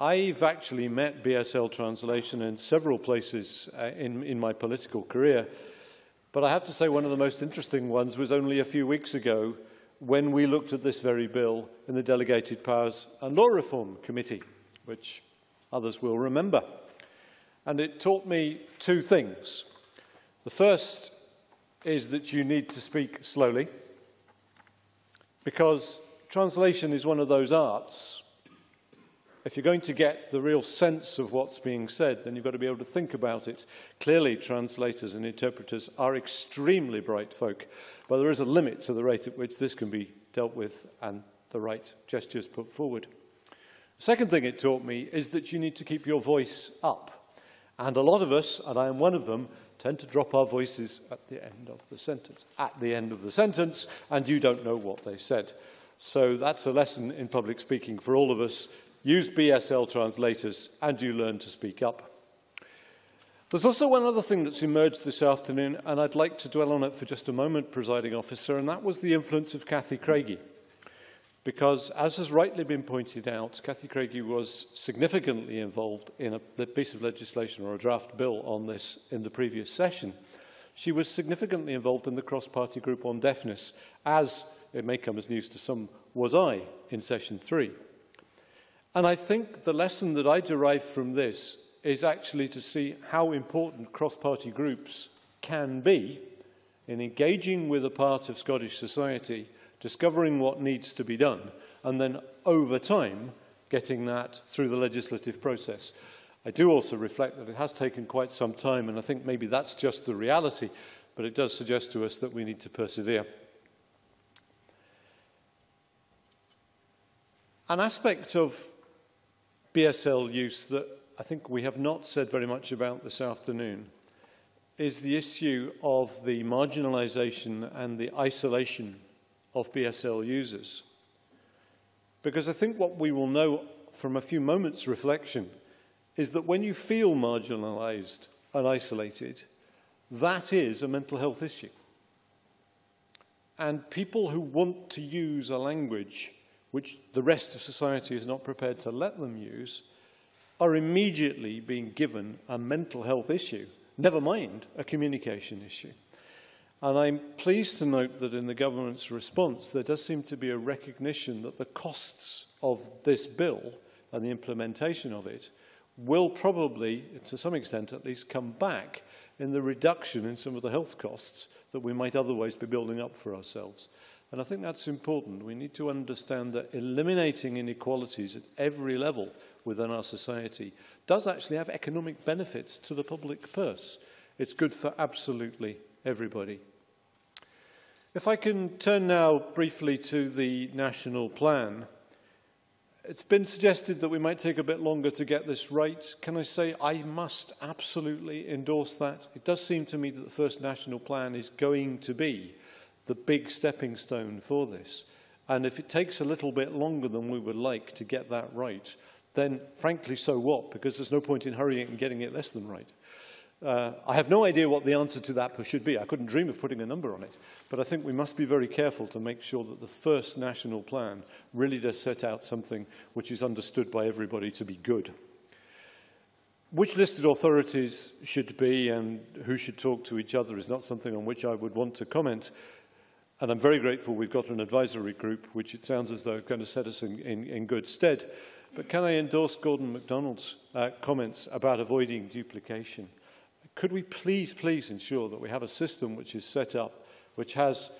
I've actually met BSL translation in several places uh, in, in my political career, but I have to say one of the most interesting ones was only a few weeks ago when we looked at this very bill in the Delegated Powers and Law Reform Committee, which others will remember. And it taught me two things. The first is that you need to speak slowly, because translation is one of those arts if you're going to get the real sense of what's being said, then you've got to be able to think about it. Clearly, translators and interpreters are extremely bright folk, but there is a limit to the rate at which this can be dealt with and the right gestures put forward. The second thing it taught me is that you need to keep your voice up. And a lot of us, and I am one of them, tend to drop our voices at the end of the sentence. At the end of the sentence, and you don't know what they said. So that's a lesson in public speaking for all of us use BSL translators, and you learn to speak up. There's also one other thing that's emerged this afternoon, and I'd like to dwell on it for just a moment, presiding officer, and that was the influence of Cathy Craigie. Because, as has rightly been pointed out, Cathy Craigie was significantly involved in a piece of legislation or a draft bill on this in the previous session. She was significantly involved in the cross-party group on deafness, as it may come as news to some, was I in session three. And I think the lesson that I derive from this is actually to see how important cross-party groups can be in engaging with a part of Scottish society, discovering what needs to be done, and then over time getting that through the legislative process. I do also reflect that it has taken quite some time, and I think maybe that's just the reality, but it does suggest to us that we need to persevere. An aspect of BSL use that I think we have not said very much about this afternoon is the issue of the marginalisation and the isolation of BSL users. Because I think what we will know from a few moments' reflection is that when you feel marginalised and isolated, that is a mental health issue. And people who want to use a language which the rest of society is not prepared to let them use, are immediately being given a mental health issue, never mind a communication issue. And I'm pleased to note that in the government's response, there does seem to be a recognition that the costs of this bill and the implementation of it will probably, to some extent at least, come back in the reduction in some of the health costs that we might otherwise be building up for ourselves. And I think that's important. We need to understand that eliminating inequalities at every level within our society does actually have economic benefits to the public purse. It's good for absolutely everybody. If I can turn now briefly to the national plan. It's been suggested that we might take a bit longer to get this right. Can I say I must absolutely endorse that? It does seem to me that the first national plan is going to be the big stepping stone for this. And if it takes a little bit longer than we would like to get that right, then frankly, so what? Because there's no point in hurrying and getting it less than right. Uh, I have no idea what the answer to that should be. I couldn't dream of putting a number on it. But I think we must be very careful to make sure that the first national plan really does set out something which is understood by everybody to be good. Which listed authorities should be and who should talk to each other is not something on which I would want to comment. And I'm very grateful we've got an advisory group, which it sounds as though are going to set us in, in, in good stead. But can I endorse Gordon MacDonald's uh, comments about avoiding duplication? Could we please, please ensure that we have a system which is set up, which has,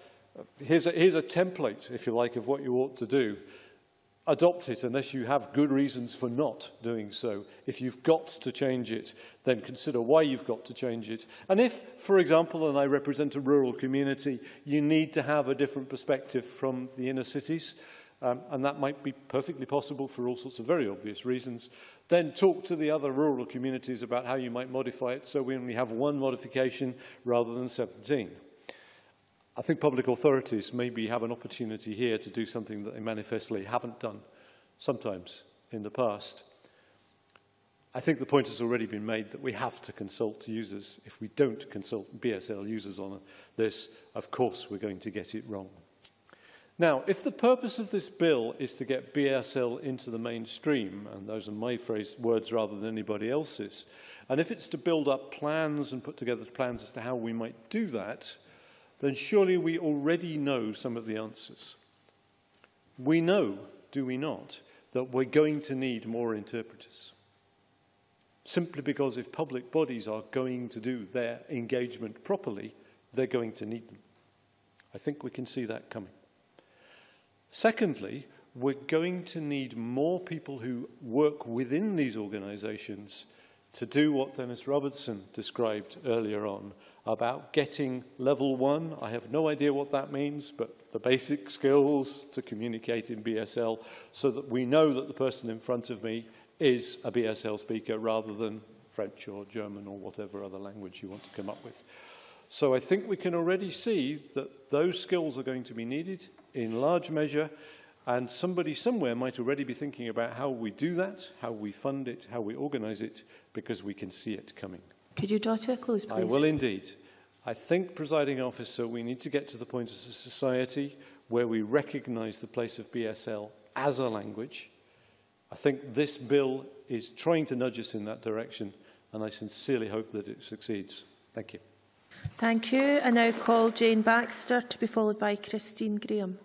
here's, a, here's a template, if you like, of what you ought to do, adopt it unless you have good reasons for not doing so. If you've got to change it, then consider why you've got to change it. And if, for example, and I represent a rural community, you need to have a different perspective from the inner cities, um, and that might be perfectly possible for all sorts of very obvious reasons. Then talk to the other rural communities about how you might modify it so we only have one modification rather than 17. I think public authorities maybe have an opportunity here to do something that they manifestly haven't done sometimes in the past. I think the point has already been made that we have to consult users. If we don't consult BSL users on this, of course we're going to get it wrong. Now, if the purpose of this bill is to get BSL into the mainstream, and those are my phrase, words rather than anybody else's, and if it's to build up plans and put together plans as to how we might do that, then surely we already know some of the answers. We know, do we not, that we're going to need more interpreters. Simply because if public bodies are going to do their engagement properly, they're going to need them. I think we can see that coming. Secondly, we're going to need more people who work within these organisations to do what Dennis Robertson described earlier on about getting level one. I have no idea what that means, but the basic skills to communicate in BSL so that we know that the person in front of me is a BSL speaker rather than French or German or whatever other language you want to come up with. So I think we can already see that those skills are going to be needed in large measure, and somebody somewhere might already be thinking about how we do that, how we fund it, how we organise it, because we can see it coming. Could you draw to a close, please? I will indeed. I think, presiding officer, we need to get to the point as a society where we recognise the place of BSL as a language. I think this bill is trying to nudge us in that direction, and I sincerely hope that it succeeds. Thank you. Thank you. I now call Jane Baxter to be followed by Christine Graham.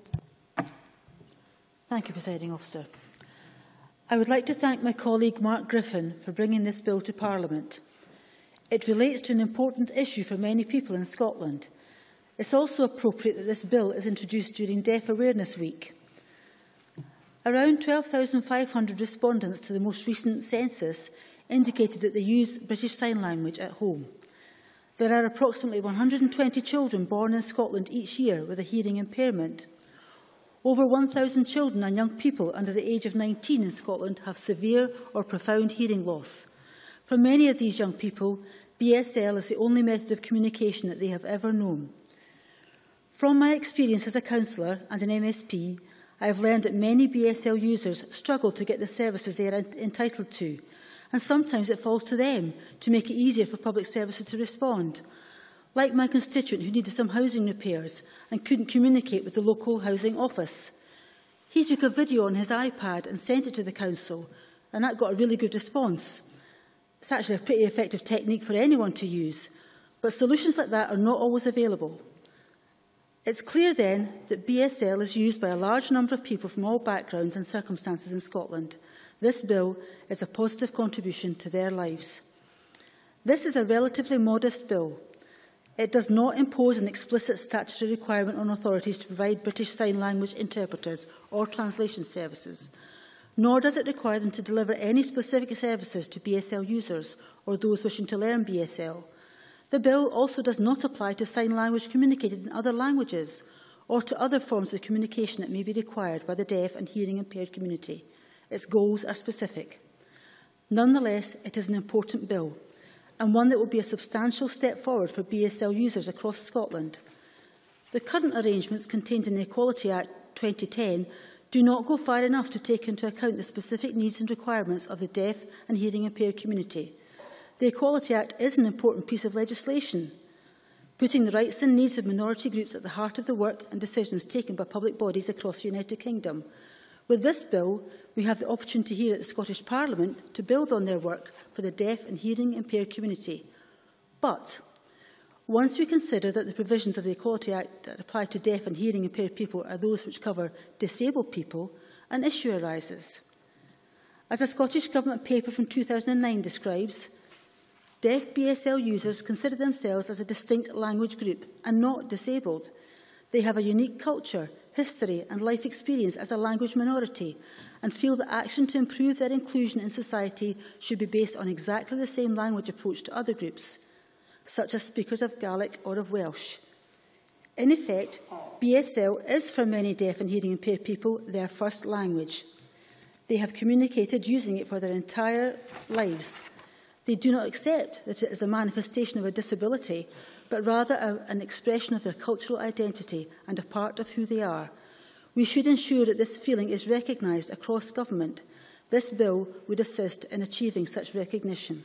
Thank you, Presiding Officer. I would like to thank my colleague Mark Griffin for bringing this bill to Parliament. It relates to an important issue for many people in Scotland. It's also appropriate that this bill is introduced during Deaf Awareness Week. Around 12,500 respondents to the most recent census indicated that they use British Sign Language at home. There are approximately 120 children born in Scotland each year with a hearing impairment. Over 1,000 children and young people under the age of 19 in Scotland have severe or profound hearing loss. For many of these young people, BSL is the only method of communication that they have ever known. From my experience as a counsellor and an MSP, I have learned that many BSL users struggle to get the services they are entitled to, and sometimes it falls to them to make it easier for public services to respond. Like my constituent who needed some housing repairs and couldn't communicate with the local housing office. He took a video on his iPad and sent it to the council, and that got a really good response. It's actually a pretty effective technique for anyone to use, but solutions like that are not always available. It's clear then that BSL is used by a large number of people from all backgrounds and circumstances in Scotland. This bill is a positive contribution to their lives. This is a relatively modest bill. It does not impose an explicit statutory requirement on authorities to provide British Sign Language interpreters or translation services, nor does it require them to deliver any specific services to BSL users or those wishing to learn BSL. The bill also does not apply to sign language communicated in other languages or to other forms of communication that may be required by the deaf and hearing impaired community. Its goals are specific. Nonetheless, it is an important bill and one that will be a substantial step forward for BSL users across Scotland. The current arrangements contained in the Equality Act 2010 do not go far enough to take into account the specific needs and requirements of the deaf and hearing impaired community. The Equality Act is an important piece of legislation, putting the rights and needs of minority groups at the heart of the work and decisions taken by public bodies across the United Kingdom. With this bill, we have the opportunity here at the Scottish Parliament to build on their work for the deaf and hearing impaired community. But once we consider that the provisions of the Equality Act that apply to deaf and hearing impaired people are those which cover disabled people, an issue arises. As a Scottish Government paper from 2009 describes, deaf BSL users consider themselves as a distinct language group and not disabled. They have a unique culture, history and life experience as a language minority and feel that action to improve their inclusion in society should be based on exactly the same language approach to other groups, such as speakers of Gaelic or of Welsh. In effect, BSL is for many deaf and hearing impaired people their first language. They have communicated using it for their entire lives. They do not accept that it is a manifestation of a disability, but rather a, an expression of their cultural identity and a part of who they are. We should ensure that this feeling is recognised across government. This bill would assist in achieving such recognition.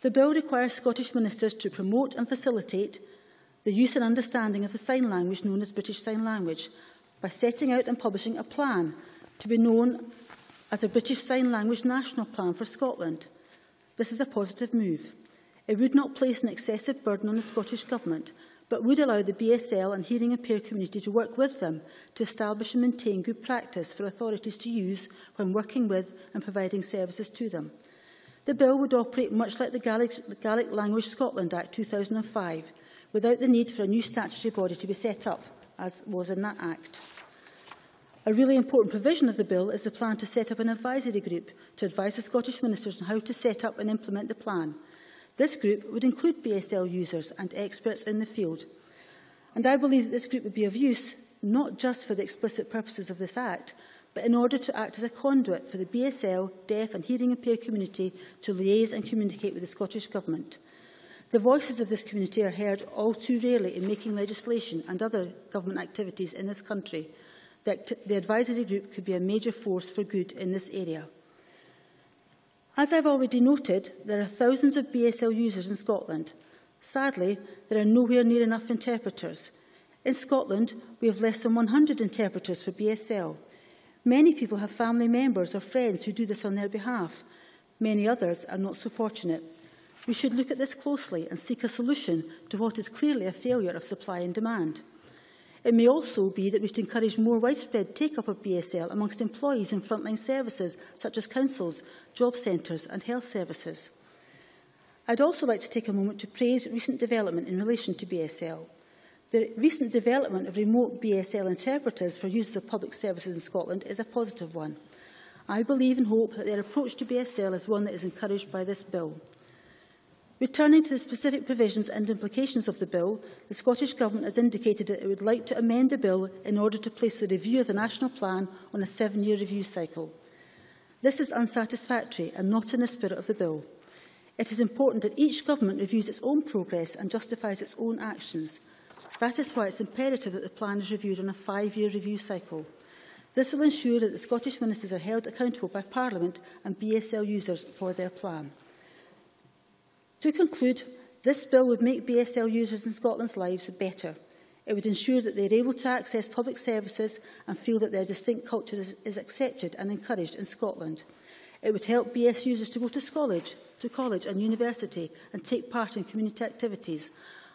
The bill requires Scottish ministers to promote and facilitate the use and understanding of the sign language known as British Sign Language by setting out and publishing a plan to be known as a British Sign Language National Plan for Scotland. This is a positive move. It would not place an excessive burden on the Scottish Government, but would allow the BSL and hearing impaired community to work with them to establish and maintain good practice for authorities to use when working with and providing services to them. The bill would operate much like the Gaelic, the Gaelic Language Scotland Act 2005, without the need for a new statutory body to be set up, as was in that Act. A really important provision of the bill is the plan to set up an advisory group to advise the Scottish Ministers on how to set up and implement the plan. This group would include BSL users and experts in the field. And I believe that this group would be of use not just for the explicit purposes of this Act, but in order to act as a conduit for the BSL, deaf and hearing impaired community to liaise and communicate with the Scottish Government. The voices of this community are heard all too rarely in making legislation and other government activities in this country. The, the advisory group could be a major force for good in this area. As I've already noted, there are thousands of BSL users in Scotland. Sadly, there are nowhere near enough interpreters. In Scotland, we have less than 100 interpreters for BSL. Many people have family members or friends who do this on their behalf. Many others are not so fortunate. We should look at this closely and seek a solution to what is clearly a failure of supply and demand. It may also be that we should encourage more widespread take-up of BSL amongst employees in frontline services such as councils, job centres and health services. I'd also like to take a moment to praise recent development in relation to BSL. The recent development of remote BSL interpreters for users of public services in Scotland is a positive one. I believe and hope that their approach to BSL is one that is encouraged by this bill. Returning to the specific provisions and implications of the bill, the Scottish Government has indicated that it would like to amend the bill in order to place the review of the national plan on a seven-year review cycle. This is unsatisfactory and not in the spirit of the bill. It is important that each government reviews its own progress and justifies its own actions. That is why it's imperative that the plan is reviewed on a five-year review cycle. This will ensure that the Scottish Ministers are held accountable by Parliament and BSL users for their plan. To conclude, this bill would make BSL users in Scotland's lives better. It would ensure that they are able to access public services and feel that their distinct culture is, is accepted and encouraged in Scotland. It would help BS users to go to college, to college and university and take part in community activities.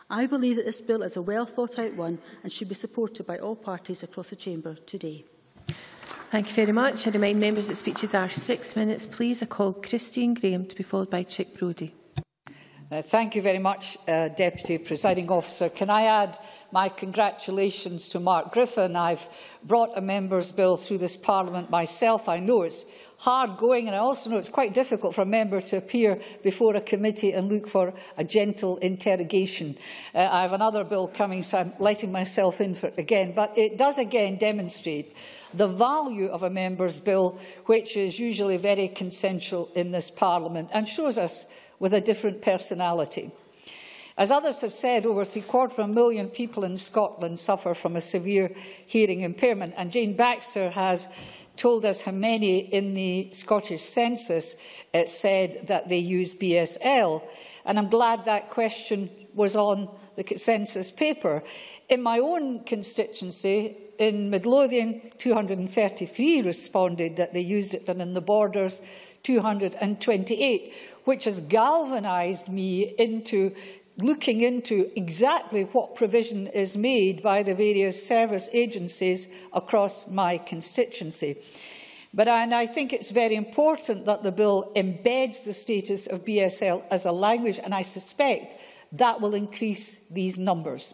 I believe that this bill is a well thought out one and should be supported by all parties across the chamber today. Thank you very much. I remind members that speeches are six minutes. Please, I call Christine Grahame to be followed by Chic Brodie. Uh, thank you very much, uh, Deputy Presiding Officer. Can I add my congratulations to Mark Griffin? I've brought a member's bill through this Parliament myself. I know it's hard going and I also know it's quite difficult for a member to appear before a committee and look for a gentle interrogation. Uh, I have another bill coming, so I'm letting myself in for it again. But it does again demonstrate the value of a member's bill, which is usually very consensual in this Parliament and shows us with a different personality. As others have said, over three-quarter of a million people in Scotland suffer from a severe hearing impairment, and Jayne Baxter has told us how many in the Scottish census uh, said that they use BSL. And I'm glad that question was on the census paper. In my own constituency, in Midlothian, 233 responded that they used it, and in the borders, 228 which has galvanised me into looking into exactly what provision is made by the various service agencies across my constituency. But and I think it's very important that the bill embeds the status of BSL as a language, and I suspect that will increase these numbers.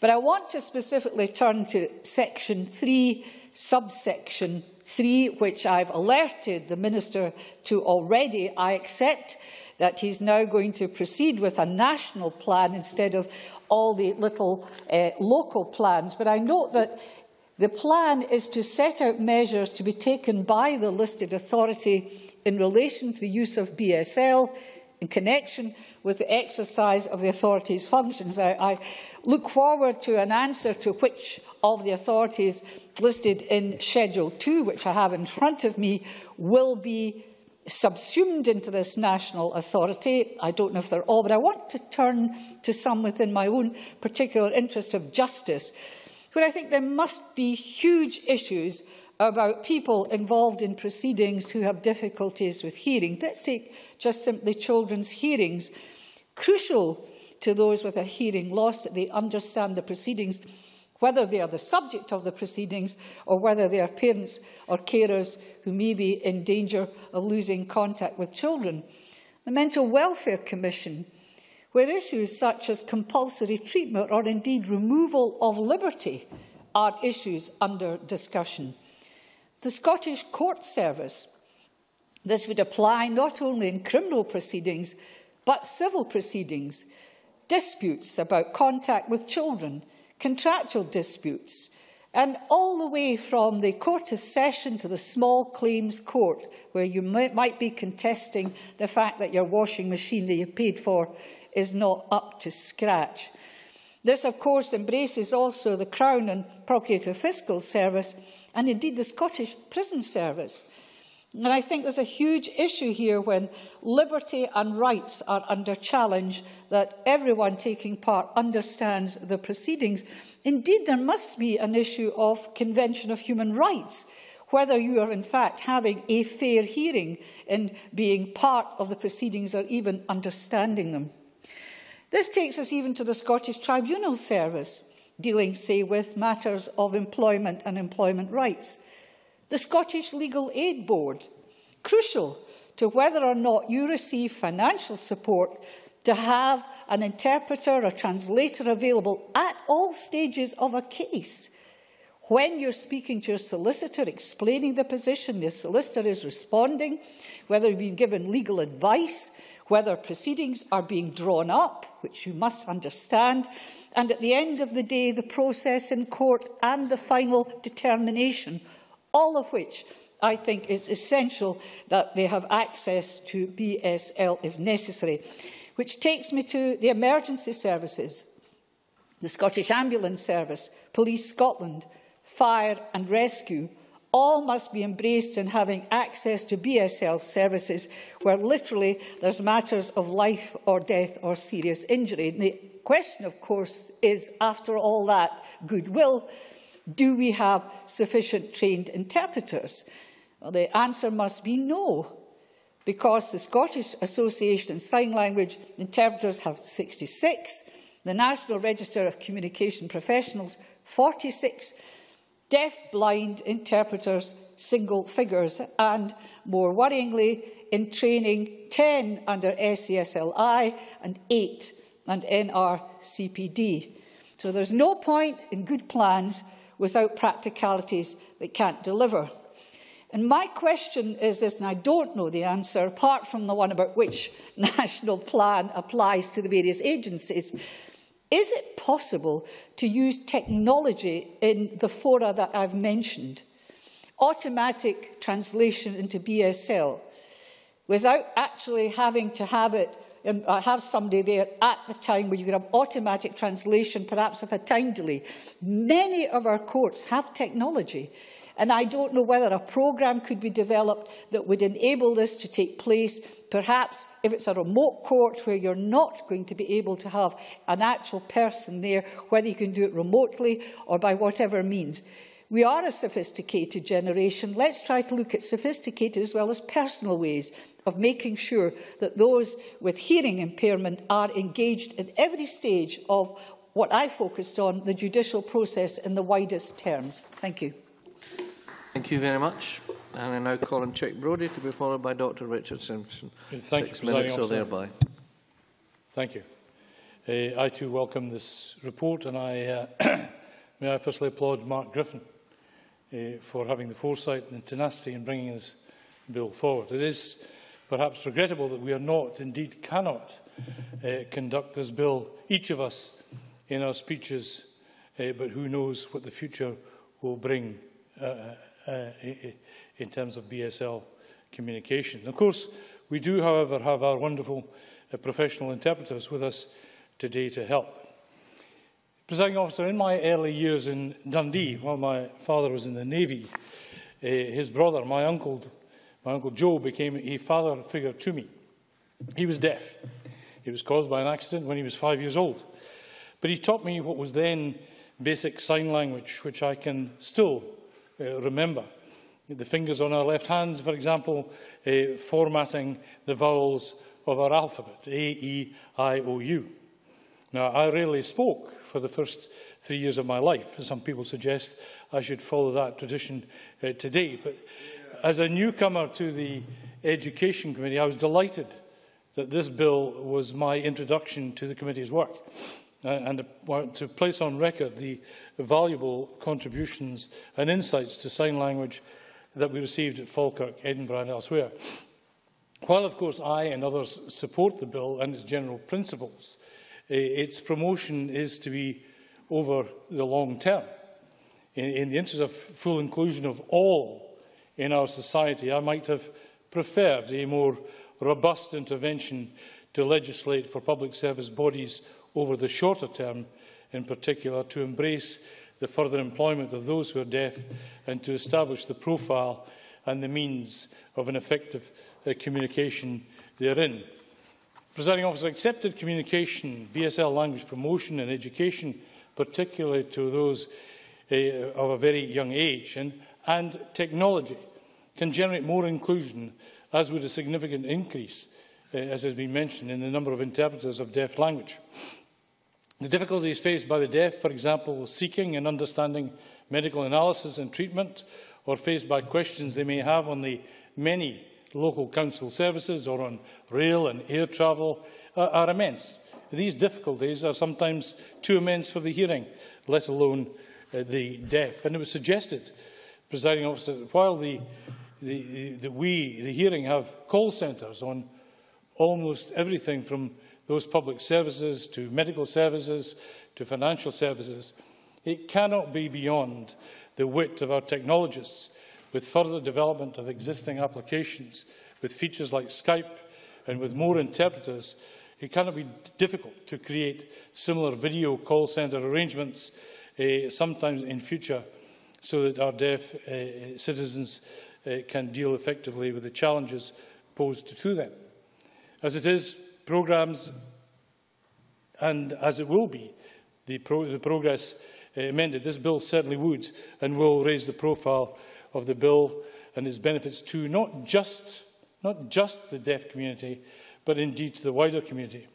But I want to specifically turn to section 3, subsection 3, which I've alerted the Minister to already. I accept that he's now going to proceed with a national plan instead of all the little uh, local plans. But I note that the plan is to set out measures to be taken by the listed authority in relation to the use of BSL in connection with the exercise of the authority's functions. I, I look forward to an answer to which of the authorities listed in Schedule 2, which I have in front of me, will be subsumed into this national authority. I don't know if they're all, but I want to turn to some within my own particular interest of justice, where I think there must be huge issues about people involved in proceedings who have difficulties with hearing. Let's take just simply children's hearings. Crucial to those with a hearing loss that they understand the proceedings, whether they are the subject of the proceedings or whether they are parents or carers who may be in danger of losing contact with children. The Mental Welfare Commission, where issues such as compulsory treatment or indeed removal of liberty are issues under discussion. The Scottish Court Service. This would apply not only in criminal proceedings, but civil proceedings, disputes about contact with children, contractual disputes, and all the way from the Court of Session to the Small Claims Court, where you might, be contesting the fact that your washing machine that you paid for is not up to scratch. This, of course, embraces also the Crown and Procurator Fiscal Service and indeed the Scottish Prison Service. And I think there's a huge issue here when liberty and rights are under challenge, that everyone taking part understands the proceedings. Indeed, there must be an issue of Convention of Human Rights, whether you are in fact having a fair hearing and being part of the proceedings or even understanding them. This takes us even to the Scottish Tribunal Service dealing, say, with matters of employment and employment rights. The Scottish Legal Aid Board, crucial to whether or not you receive financial support to have an interpreter or translator available at all stages of a case. When you're speaking to your solicitor, explaining the position, the solicitor is responding, whether you've been given legal advice, whether proceedings are being drawn up, which you must understand, and at the end of the day, the process in court and the final determination, all of which I think is essential that they have access to BSL if necessary. Which takes me to the emergency services, the Scottish Ambulance Service, Police Scotland, Fire and Rescue, all must be embraced in having access to BSL services where literally there's matters of life or death or serious injury. And the question, of course, is, after all that goodwill, do we have sufficient trained interpreters? Well, the answer must be no, because the Scottish Association of Sign Language Interpreters have 66, the National Register of Communication Professionals 46, deaf-blind interpreters single figures, and, more worryingly, in training 10 under SASLI and 8 and NRCPD. So there's no point in good plans without practicalities that can't deliver. And my question is this, and I don't know the answer, apart from the one about which national plan applies to the various agencies. Is it possible to use technology in the fora that I've mentioned? Automatic translation into BSL without actually having to have it um, uh, have somebody there at the time where you can have automatic translation, perhaps with a time delay. Many of our courts have technology. And I don't know whether a programme could be developed that would enable this to take place. Perhaps if it's a remote court where you're not going to be able to have an actual person there, whether you can do it remotely or by whatever means. We are a sophisticated generation. Let's try to look at sophisticated as well as personal ways of making sure that those with hearing impairment are engaged at every stage of what I focused on, the judicial process in the widest terms. Thank you. Thank you very much. And I now call on Chic Brodie to be followed by Dr Richard Simpson. Thank Six you, minutes or officer. thereby. Thank you. Uh, I too welcome this report and I uh, may I firstly applaud Mark Griffin uh, for having the foresight and tenacity in bringing this bill forward. It is perhaps regrettable that we are not, indeed cannot, uh, conduct this bill, each of us, in our speeches, uh, but who knows what the future will bring uh, uh, in terms of BSL communication. Of course, we do, however, have our wonderful uh, professional interpreters with us today to help. Presiding officer, in my early years in Dundee, while my father was in the Navy, uh, his brother, my uncle, my uncle Joe, became a father figure to me. He was deaf. It was caused by an accident when he was five years old. But he taught me what was then basic sign language, which I can still uh, remember. The fingers on our left hands, for example, uh, formatting the vowels of our alphabet, A, E, I, O, U. Now, I rarely spoke for the first three years of my life. Some people suggest I should follow that tradition uh, today. But as a newcomer to the Education Committee, I was delighted that this bill was my introduction to the committee's work uh, and to place on record the valuable contributions and insights to sign language that we received at Falkirk, Edinburgh and elsewhere. While, of course, I and others support the bill and its general principles, its promotion is to be over the long term. In, in the interest of full inclusion of all in our society, I might have preferred a more robust intervention to legislate for public service bodies over the shorter term, in particular, to embrace the further employment of those who are deaf and to establish the profile and the means of an effective uh, communication therein. Presiding officer, accepted communication, BSL language promotion and education, particularly to those uh, of a very young age, and, and technology can generate more inclusion, as would a significant increase, uh, as has been mentioned, in the number of interpreters of deaf language. The difficulties faced by the deaf, for example, seeking and understanding medical analysis and treatment, or faced by questions they may have on the many local council services or on rail and air travel uh, are immense. These difficulties are sometimes too immense for the hearing, let alone uh, the deaf. And it was suggested, presiding officer, while the, the, we, the hearing, have call centres on almost everything from those public services to medical services to financial services, it cannot be beyond the wit of our technologists with further development of existing applications, with features like Skype and with more interpreters, it cannot be difficult to create similar video call centre arrangements uh, sometimes in future so that our deaf uh, citizens uh, can deal effectively with the challenges posed to them. As it is, programmes, and as it will be, the, pro the progress uh, amended, this bill certainly would and will raise the profile of the bill and its benefits to not just, not just the deaf community, but indeed to the wider community.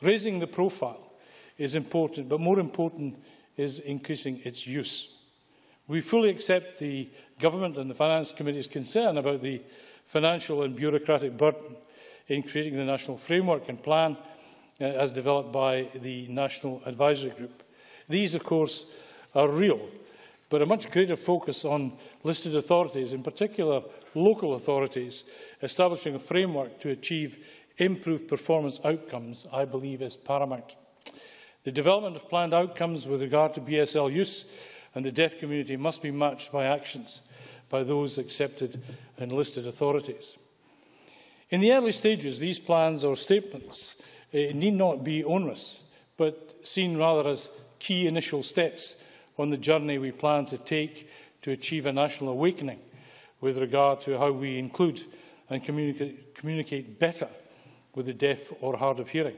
Raising the profile is important, but more important is increasing its use. We fully accept the Government and the Finance Committee's concern about the financial and bureaucratic burden in creating the national framework and plan uh, as developed by the National Advisory Group. These, of course, are real, but a much greater focus on listed authorities, in particular local authorities, establishing a framework to achieve improved performance outcomes, I believe, is paramount. The development of planned outcomes with regard to BSL use and the deaf community must be matched by actions by those accepted and listed authorities. In the early stages, these plans or statements uh, need not be onerous, but seen rather as key initial steps on the journey we plan to take to achieve a national awakening with regard to how we include and communicate, communicate better with the deaf or hard of hearing.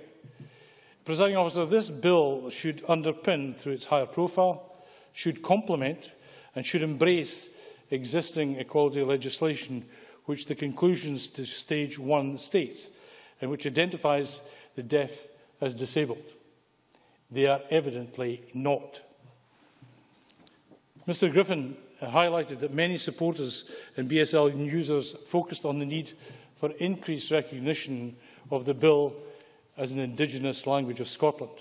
Presiding officer, this bill should underpin through its higher profile, should complement and should embrace existing equality legislation which the conclusions to stage one states and which identifies the deaf as disabled. They are evidently not. Mr Griffin highlighted that many supporters and BSL users focused on the need for increased recognition of the bill as an indigenous language of Scotland.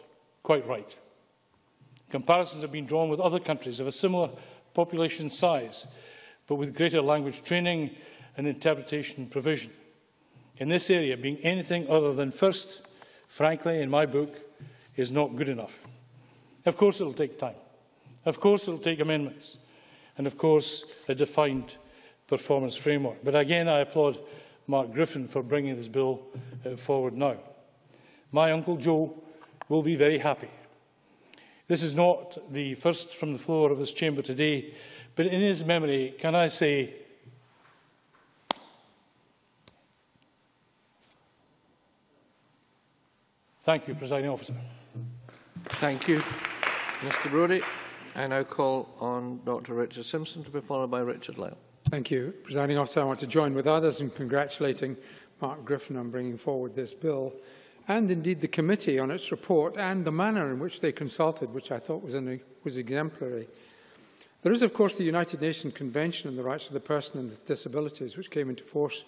Quite right. Comparisons have been drawn with other countries of a similar population size, but with greater language training and interpretation provision. in this area being anything other than first, frankly, in my book, is not good enough. Of course, it will take time. Of course, it will take amendments. And of course, a defined performance framework. But again, I applaud Mark Griffin for bringing this bill uh, forward now. My Uncle Joe will be very happy. This is not the first from the floor of this chamber today, but in his memory, can I say Thank you, Presiding Officer. Thank you, Mr Brodie. I now call on Dr Richard Simpson to be followed by Richard Lyle. Thank you, Presiding Officer. I want to join with others in congratulating Mark Griffin on bringing forward this bill and indeed the committee on its report and the manner in which they consulted, which I thought was, an, was exemplary. There is, of course, the United Nations Convention on the Rights of the Person with Disabilities, which came into force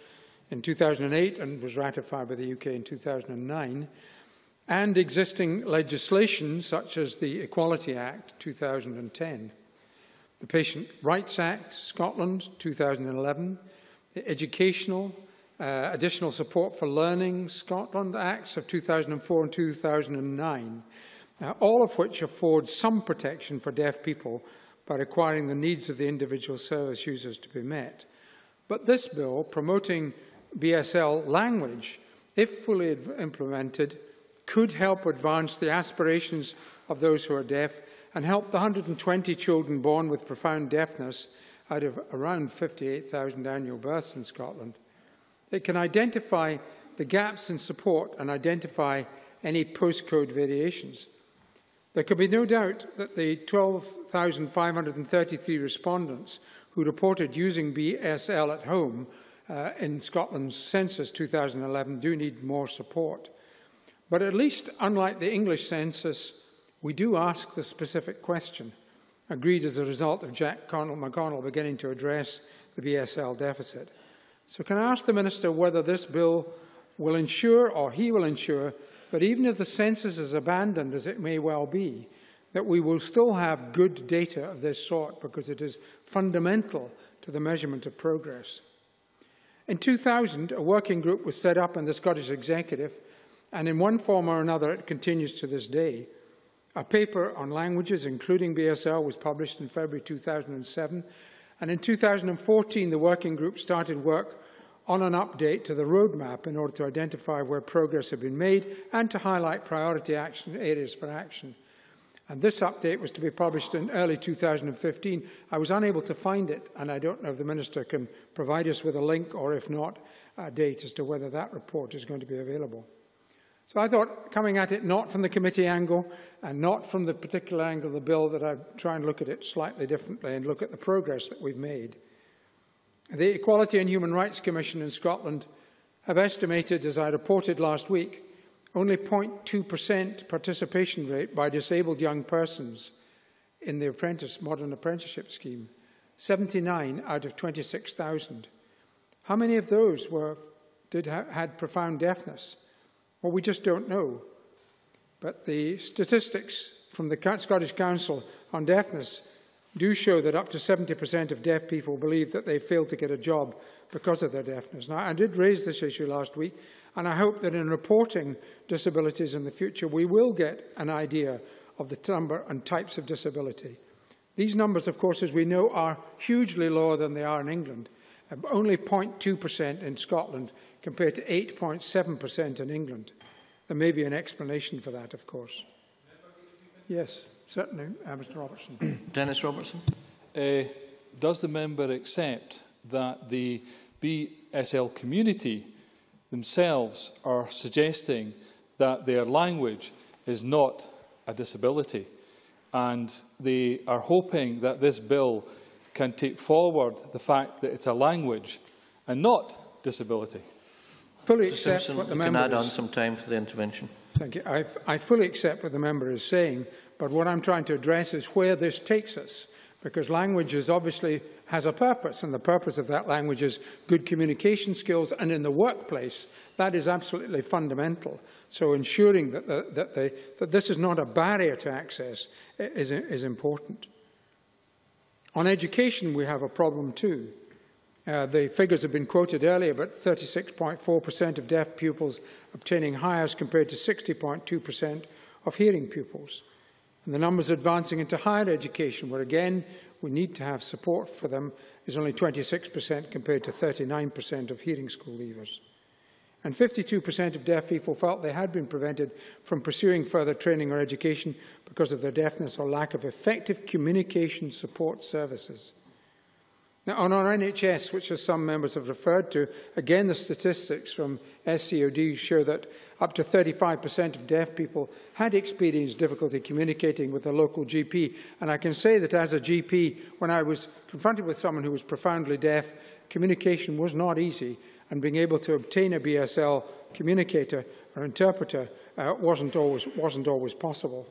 in 2008 and was ratified by the UK in 2009 and existing legislation such as the Equality Act 2010, the Patient Rights Act Scotland 2011, the Educational uh, Additional Support for Learning Scotland Acts of 2004 and 2009, uh, all of which afford some protection for deaf people by requiring the needs of the individual service users to be met. But this bill, promoting BSL language, if fully implemented, could help advance the aspirations of those who are deaf and help the 120 children born with profound deafness out of around 58,000 annual births in Scotland. It can identify the gaps in support and identify any postcode variations. There can be no doubt that the 12,533 respondents who reported using BSL at home uh, in Scotland's census 2011 do need more support. But at least, unlike the English census, we do ask the specific question, agreed as a result of Jack Connell McConnell beginning to address the BSL deficit. So can I ask the Minister whether this bill will ensure, or he will ensure, that even if the census is abandoned, as it may well be, that we will still have good data of this sort because it is fundamental to the measurement of progress. In 2000, a working group was set up in the Scottish Executive and in one form or another it continues to this day. A paper on languages, including BSL, was published in February 2007, and in 2014 the working group started work on an update to the roadmap in order to identify where progress had been made and to highlight priority action areas for action. And this update was to be published in early 2015. I was unable to find it, and I don't know if the Minister can provide us with a link or, if not, a date as to whether that report is going to be available. So I thought, coming at it not from the committee angle and not from the particular angle of the bill, that I'd try and look at it slightly differently and look at the progress that we've made. The Equality and Human Rights Commission in Scotland have estimated, as I reported last week, only 0.2% participation rate by disabled young persons in the apprentice, modern apprenticeship scheme, 79 out of 26,000. How many of those were, did had profound deafness? Well, we just don't know. But the statistics from the Scottish Council on Deafness do show that up to 70% of deaf people believe that they failed to get a job because of their deafness. Now, I did raise this issue last week, and I hope that in reporting disabilities in the future, we will get an idea of the number and types of disability. These numbers, of course, as we know, are hugely lower than they are in England. Um, only 0.2% in Scotland compared to 8.7% in England. There may be an explanation for that, of course. Yes, certainly, uh, Mr Robertson. Dennis Robertson. Uh, does the member accept that the BSL community themselves are suggesting that their language is not a disability and they are hoping that this bill can take forward the fact that it's a language and not disability? Fully accept Simpson, what the member can add is... on some time for the intervention. Thank you. I, I fully accept what the member is saying, but what I'm trying to address is where this takes us, because language is obviously has a purpose, and the purpose of that language is good communication skills, and in the workplace, that is absolutely fundamental. So ensuring that, the, that, they, that this is not a barrier to access is, is important. On education, we have a problem too. Uh, the figures have been quoted earlier, but 36.4% of deaf pupils obtaining Highers compared to 60.2% of hearing pupils. And the numbers advancing into higher education, where again we need to have support for them, is only 26% compared to 39% of hearing school leavers. And 52% of deaf people felt they had been prevented from pursuing further training or education because of their deafness or lack of effective communication support services. Now, on our NHS, which as some members have referred to, again the statistics from SCOD show that up to 35% of deaf people had experienced difficulty communicating with a local GP. And I can say that as a GP, when I was confronted with someone who was profoundly deaf, communication was not easy, and being able to obtain a BSL communicator or interpreter uh, wasn't, always, wasn't always possible.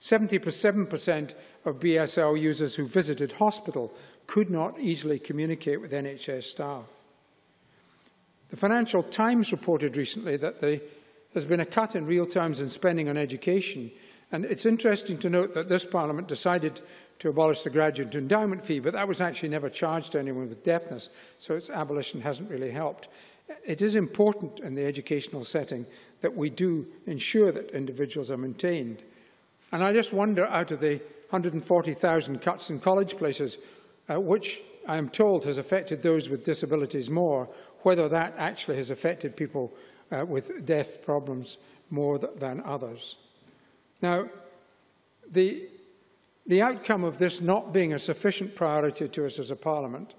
77% of BSL users who visited hospital could not easily communicate with NHS staff. The Financial Times reported recently that there has been a cut in real terms in spending on education, and it's interesting to note that this Parliament decided to abolish the graduate endowment fee, but that was actually never charged to anyone with deafness, so its abolition hasn't really helped. It is important in the educational setting that we do ensure that individuals are maintained. And I just wonder, out of the 140,000 cuts in college places, uh, which I am told has affected those with disabilities more, whether that actually has affected people uh, with deaf problems more th than others. Now, the, the outcome of this not being a sufficient priority to us as a parliament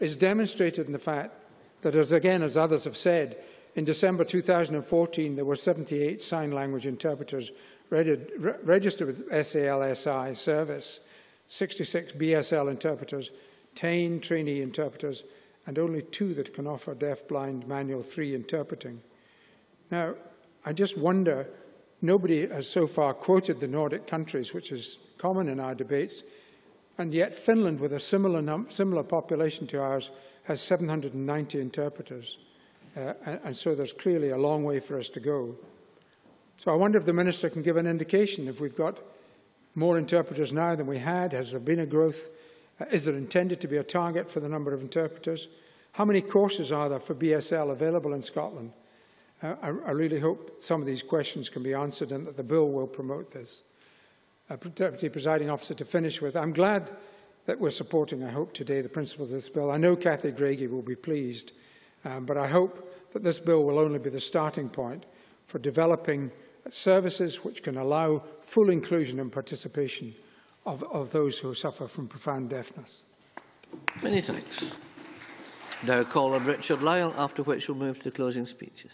is demonstrated in the fact that, as again, as others have said, in December 2014, there were 78 sign language interpreters re registered with SASLI service. 66 BSL interpreters, 10 trainee interpreters, and only two that can offer deaf-blind manual 3 interpreting. Now, I just wonder, nobody has so far quoted the Nordic countries, which is common in our debates, and yet Finland, with a similar, similar population to ours, has 790 interpreters. Uh, and, and so there's clearly a long way for us to go. So I wonder if the Minister can give an indication if we've got more interpreters now than we had? Has there been a growth? Uh, is there intended to be a target for the number of interpreters? How many courses are there for BSL available in Scotland? Uh, I, I really hope some of these questions can be answered and that the bill will promote this. Uh, Deputy Presiding Officer, to finish with, I'm glad that we're supporting, I hope, today the principles of this bill. I know Cathy Grady will be pleased, um, but I hope that this bill will only be the starting point for developing services which can allow full inclusion and participation of, of those who suffer from profound deafness. Many thanks. Now call on Richard Lyle, after which we'll move to the closing speeches.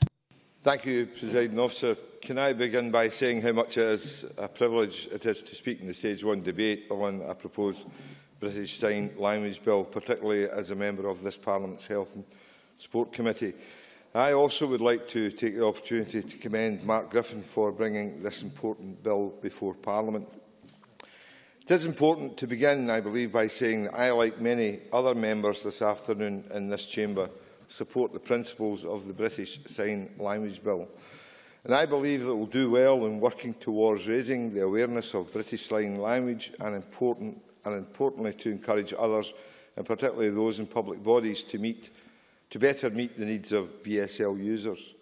Thank you, President Officer. Can I begin by saying how much it is a privilege it is to speak in the Stage 1 debate on a proposed British Sign Language Bill, particularly as a member of this Parliament's Health and Sport Committee. I also would like to take the opportunity to commend Mark Griffin for bringing this important bill before Parliament. It is important to begin, I believe, by saying that I, like many other members this afternoon in this chamber, support the principles of the British Sign Language Bill. And I believe that it will do well in working towards raising the awareness of British Sign Language and, important, and importantly to encourage others, and particularly those in public bodies, to meet to better meet the needs of BSL users.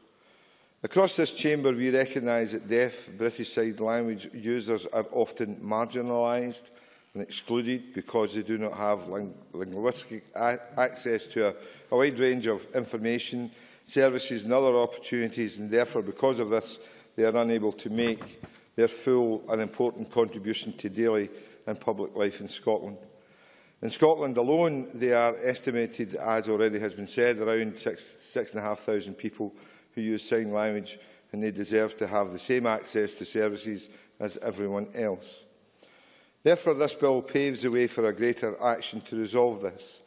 Across this chamber, we recognise that deaf British Sign Language users are often marginalised and excluded because they do not have ling linguistic access to a, a wide range of information, services and other opportunities, and therefore, because of this, they are unable to make their full and important contribution to daily and public life in Scotland. In Scotland alone, they are estimated, as already has been said, around 6,500 people who use sign language, and they deserve to have the same access to services as everyone else. Therefore, this bill paves the way for a greater action to resolve this.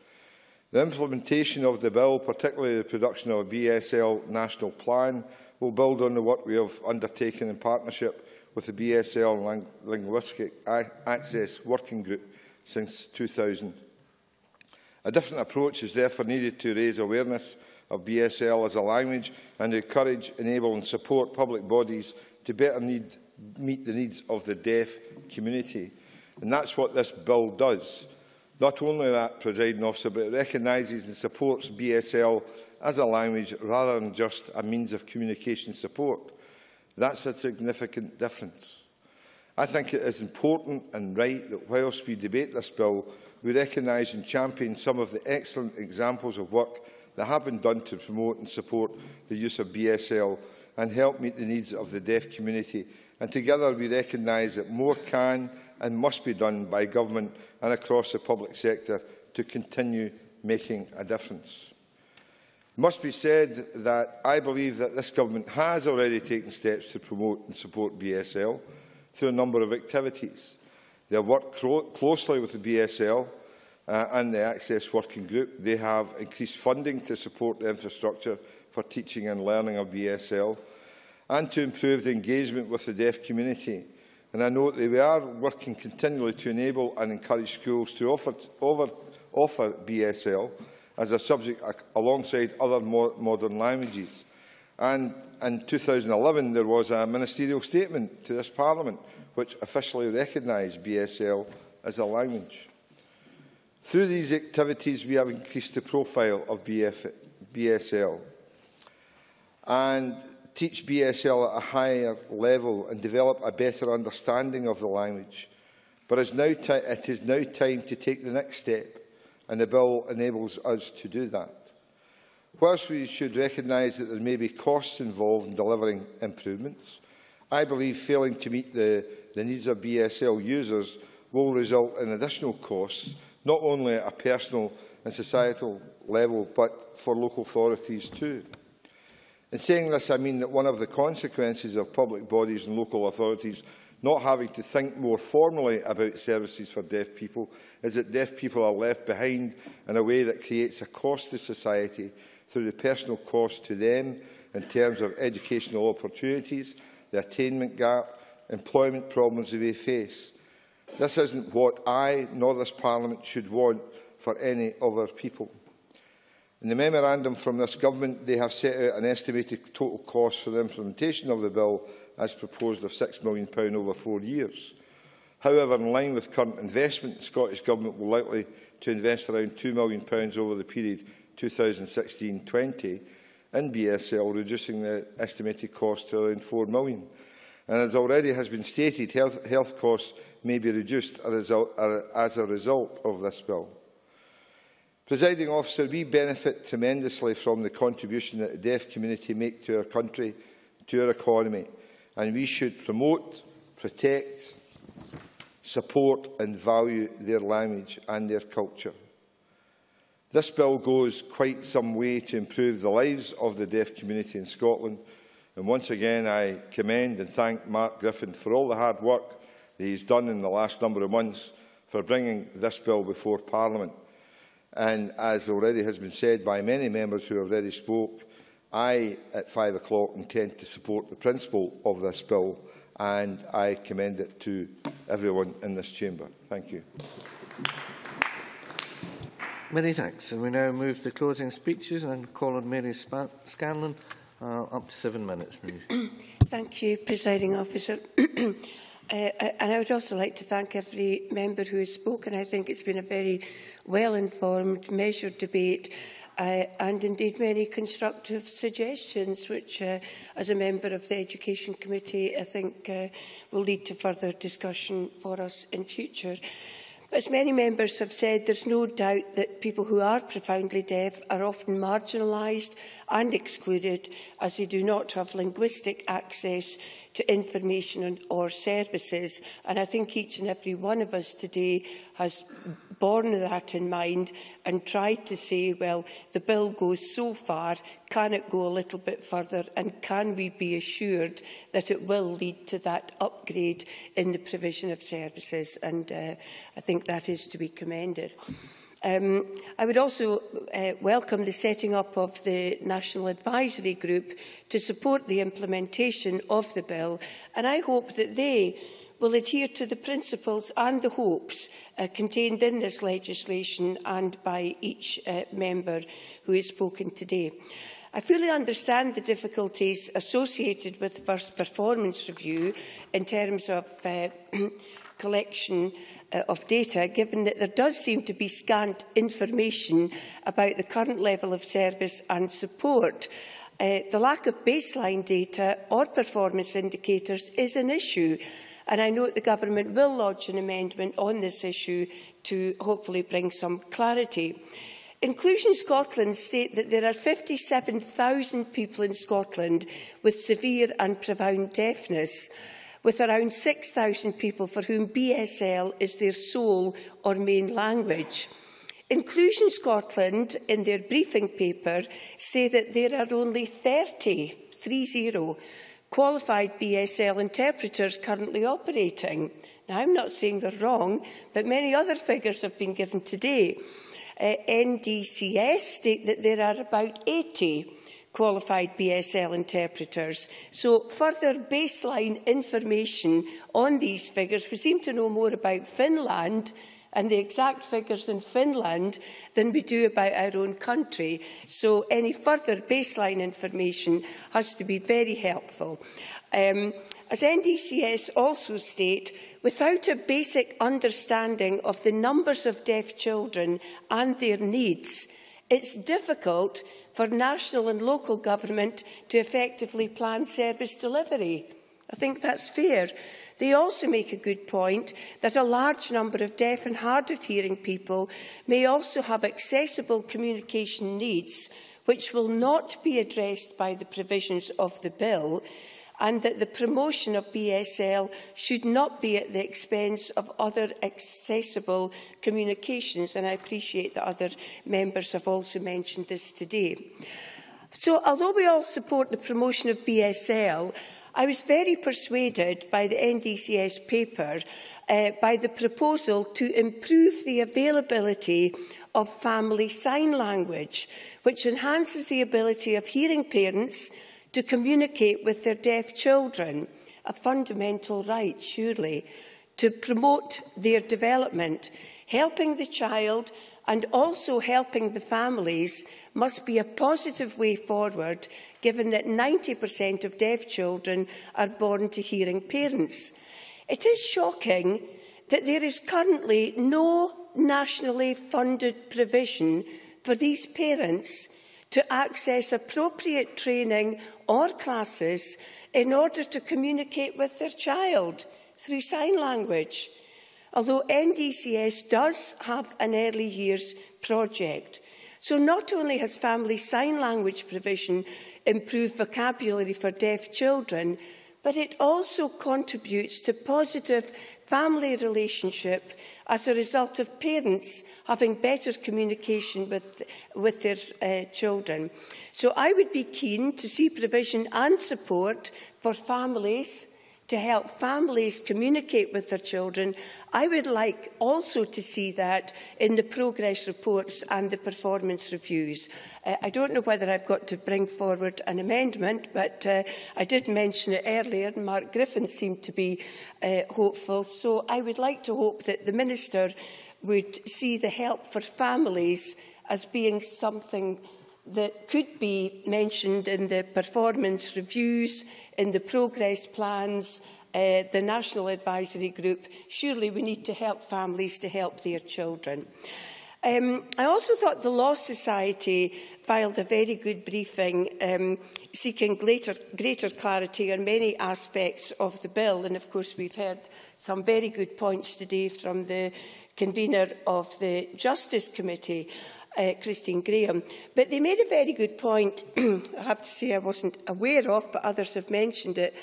The implementation of the bill, particularly the production of a BSL national plan, will build on the work we have undertaken in partnership with the BSL Ling Linguistic Access Working Group since 2000. A different approach is therefore needed to raise awareness of BSL as a language and to encourage, enable and support public bodies to better need, meet the needs of the deaf community. And that's what this bill does. Not only that, presiding officer, but it recognises and supports BSL as a language rather than just a means of communication support. That's a significant difference. I think it is important and right that whilst we debate this bill, we recognise and champion some of the excellent examples of work that have been done to promote and support the use of BSL and help meet the needs of the deaf community. And together we recognise that more can and must be done by government and across the public sector to continue making a difference. It must be said that I believe that this government has already taken steps to promote and support BSL through a number of activities. They worked closely with the BSL uh, and the Access Working Group. They have increased funding to support the infrastructure for teaching and learning of BSL and to improve the engagement with the deaf community. And I note that we are working continually to enable and encourage schools to offer, over, offer BSL as a subject alongside other more modern languages. And in 2011, there was a ministerial statement to this Parliament which officially recognised BSL as a language. Through these activities, we have increased the profile of BF BSL and teach BSL at a higher level and develop a better understanding of the language. But it is now time to take the next step, and the bill enables us to do that. Whilst we should recognise that there may be costs involved in delivering improvements, I believe failing to meet the, the needs of BSL users will result in additional costs, not only at a personal and societal level, but for local authorities too. In saying this, I mean that one of the consequences of public bodies and local authorities not having to think more formally about services for deaf people is that deaf people are left behind in a way that creates a cost to society through the personal cost to them in terms of educational opportunities, the attainment gap, employment problems they face. This isn't what I nor this Parliament should want for any other people. In the memorandum from this government, they have set out an estimated total cost for the implementation of the bill as proposed of £6 million over four years. However, in line with current investment, the Scottish Government will likely to invest around £2 million over the period 2016-20 in BSL, reducing the estimated cost to around £4 million. And as already has been stated, health, health costs may be reduced as a result of this bill. Presiding officer, we benefit tremendously from the contribution that the deaf community make to our country, to our economy, and we should promote, protect, support and value their language and their culture. This bill goes quite some way to improve the lives of the deaf community in Scotland. And once again, I commend and thank Mark Griffin for all the hard work that he's done in the last number of months for bringing this bill before Parliament. And as already has been said by many members who have already spoke, I, at five o'clock, intend to support the principle of this bill and I commend it to everyone in this chamber. Thank you. Many thanks. And we now move to closing speeches and call on Mary Sp Scanlon. Uh, up to seven minutes, please. Thank you, Presiding Officer. Uh, and I would also like to thank every member who has spoken. I think it's been a very well-informed, measured debate uh, and indeed many constructive suggestions which, uh, as a member of the Education Committee, I think uh, will lead to further discussion for us in future. Uh, As many members have said, there's no doubt that people who are profoundly deaf are often marginalised and excluded as they do not have linguistic access to information or services. And I think each and every one of us today has borne that in mind and tried to say, well, the bill goes so far, can it go a little bit further and can we be assured that it will lead to that upgrade in the provision of services? And uh, I think that is to be commended. Um, I would also uh, welcome the setting up of the National Advisory Group to support the implementation of the bill, and I hope that they will adhere to the principles and the hopes uh, contained in this legislation and by each uh, member who has spoken today. I fully understand the difficulties associated with the first performance review in terms of uh, collection uh, of data, given that there does seem to be scant information about the current level of service and support. Uh, the lack of baseline data or performance indicators is an issue, and I note the Government will lodge an amendment on this issue to hopefully bring some clarity. Inclusion Scotland state that there are 57,000 people in Scotland with severe and profound deafness, with around 6,000 people for whom BSL is their sole or main language. Inclusion Scotland, in their briefing paper, say that there are only 30, 30 qualified BSL interpreters currently operating. Now, I'm not saying they're wrong, but many other figures have been given today. Uh, NDCS state that there are about 80 qualified BSL interpreters. So further baseline information on these figures, we seem to know more about Finland and the exact figures in Finland than we do about our own country. So any further baseline information has to be very helpful. Um, as NDCS also state, without a basic understanding of the numbers of deaf children and their needs, it's difficult for national and local government to effectively plan service delivery. I think that's fair. They also make a good point that a large number of deaf and hard of hearing people may also have accessible communication needs which will not be addressed by the provisions of the bill and that the promotion of BSL should not be at the expense of other accessible communications. And I appreciate that other members have also mentioned this today. So, although we all support the promotion of BSL, I was very persuaded by the NDCS paper uh, by the proposal to improve the availability of family sign language, which enhances the ability of hearing parents to communicate with their deaf children, a fundamental right, surely, to promote their development. Helping the child and also helping the families must be a positive way forward, given that 90% of deaf children are born to hearing parents. It is shocking that there is currently no nationally funded provision for these parents to access appropriate training or classes in order to communicate with their child through sign language. Although NDCS does have an early years project. So not only has family sign language provision improved vocabulary for deaf children, but it also contributes to positive family relationship as a result of parents having better communication with, with their uh, children. So I would be keen to see provision and support for families to help families communicate with their children. I would like also to see that in the progress reports and the performance reviews. Uh, I don't know whether I've got to bring forward an amendment, but uh, I did mention it earlier, and Mark Griffin seemed to be uh, hopeful. So I would like to hope that the Minister would see the help for families as being something that could be mentioned in the performance reviews, in the progress plans, uh, the National Advisory Group. Surely we need to help families to help their children. Um, I also thought the Law Society filed a very good briefing um, seeking greater, greater clarity on many aspects of the bill. And of course, we've heard some very good points today from the convener of the Justice Committee uh, Christine Grahame. But they made a very good point, I have to say I wasn't aware of, but others have mentioned it,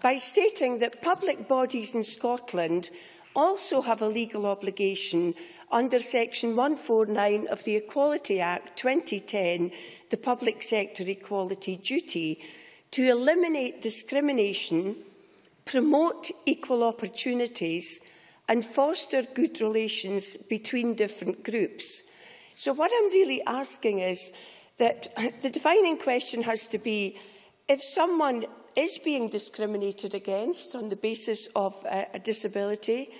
by stating that public bodies in Scotland also have a legal obligation under Section 149 of the Equality Act 2010, the Public Sector Equality Duty, to eliminate discrimination, promote equal opportunities and foster good relations between different groups. So what I'm really asking is that the defining question has to be if someone is being discriminated against on the basis of uh, a disability,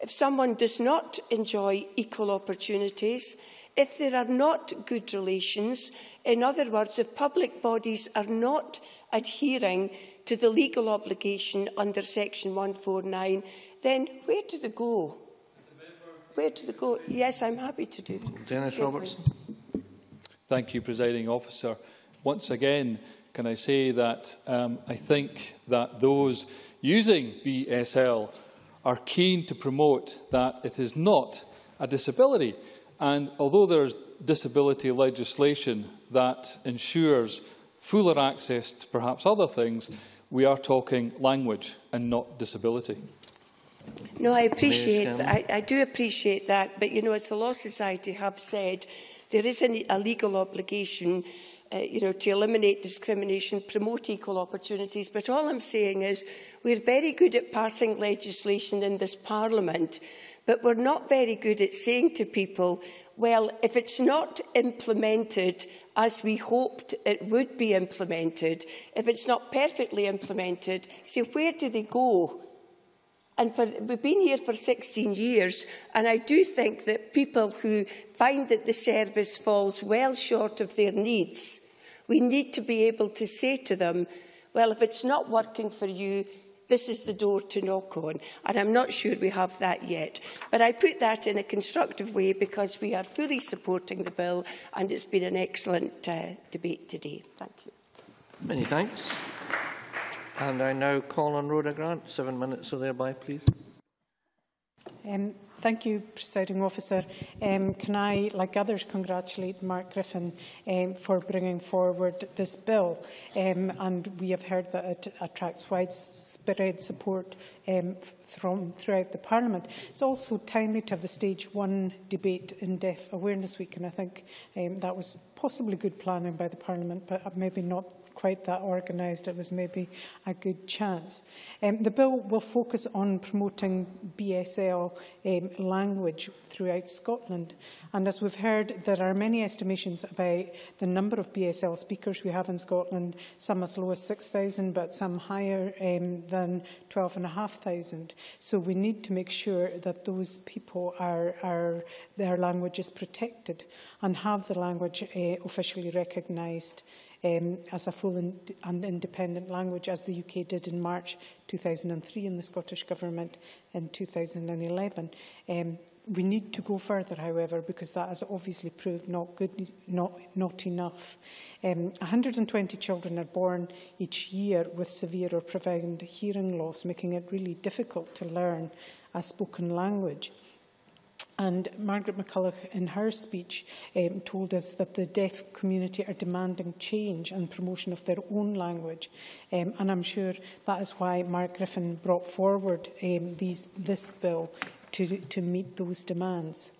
if someone does not enjoy equal opportunities, if there are not good relations, in other words, if public bodies are not adhering to the legal obligation under Section 149, then where do they go? Where do they go? Yes, I'm happy to do. Dennis Robertson. Thank you, Presiding Officer. Once again, can I say that um, I think that those using BSL are keen to promote that it is not a disability. And although there is disability legislation that ensures fuller access to perhaps other things, we are talking language and not disability. No, I appreciate that. I, I do appreciate that. But, you know, as the Law Society have said, there is an, a legal obligation uh, you know, to eliminate discrimination, promote equal opportunities. But all I'm saying is we're very good at passing legislation in this Parliament, but we're not very good at saying to people, well, if it's not implemented as we hoped it would be implemented, if it's not perfectly implemented, so where do they go? And for, we've been here for 16 years, and I do think that people who find that the service falls well short of their needs, we need to be able to say to them, well, if it's not working for you, this is the door to knock on. And I'm not sure we have that yet. But I put that in a constructive way because we are fully supporting the bill, and it's been an excellent uh, debate today. Thank you. Many thanks. And I now call on Rhoda Grant. Seven minutes or thereby, please. Um, thank you, Presiding Officer. Um, can I, like others, congratulate Mark Griffin um, for bringing forward this bill? Um, and we have heard that it attracts widespread support um, from throughout the Parliament. It's also timely to have the Stage 1 debate in Deaf Awareness Week, and I think um, that was possibly good planning by the Parliament, but maybe not quite that organised, it was maybe a good chance. Um, the bill will focus on promoting BSL um, language throughout Scotland. And as we've heard, there are many estimations about the number of BSL speakers we have in Scotland, some as low as 6,000, but some higher um, than 12,500. 5,000. So we need to make sure that those people are, are their language is protected and have the language uh, officially recognised um, as a full in and independent language, as the UK did in March 2003 and the Scottish Government in 2011. Um, we need to go further, however, because that has obviously proved not good, not, not enough. Um, 120 children are born each year with severe or profound hearing loss, making it really difficult to learn a spoken language. And Margaret McCulloch, in her speech, um, told us that the deaf community are demanding change and promotion of their own language. Um, and I'm sure that is why Mark Griffin brought forward um, these, this bill to, to meet those demands.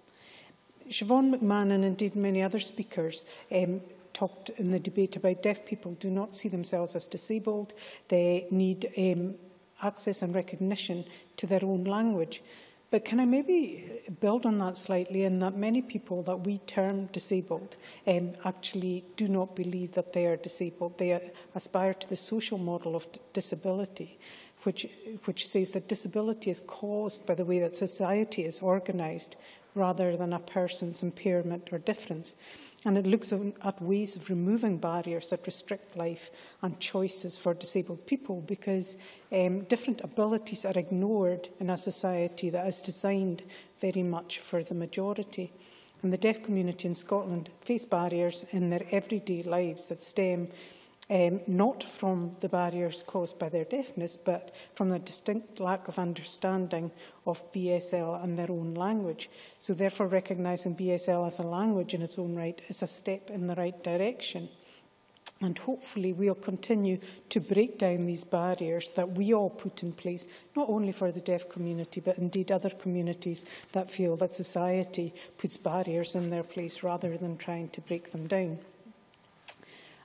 Siobhan McMahon and indeed many other speakers um, talked in the debate about deaf people do not see themselves as disabled. They need um, access and recognition to their own language. But can I maybe build on that slightly in that many people that we term disabled um, actually do not believe that they are disabled. They aspire to the social model of disability, which, which says that disability is caused by the way that society is organised rather than a person's impairment or difference. And it looks at ways of removing barriers that restrict life and choices for disabled people because um, different abilities are ignored in a society that is designed very much for the majority. And the deaf community in Scotland face barriers in their everyday lives that stem um, not from the barriers caused by their deafness, but from the distinct lack of understanding of BSL and their own language. So therefore recognising BSL as a language in its own right is a step in the right direction. And hopefully we'll continue to break down these barriers that we all put in place, not only for the deaf community, but indeed other communities that feel that society puts barriers in their place rather than trying to break them down.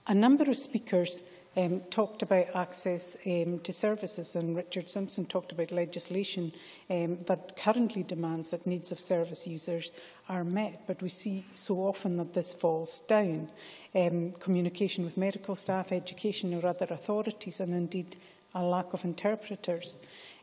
A number of speakers um, talked about access um, to services and Richard Simpson talked about legislation um, that currently demands that needs of service users are met, but we see so often that this falls down. Um, communication with medical staff, education or other authorities and indeed a lack of interpreters.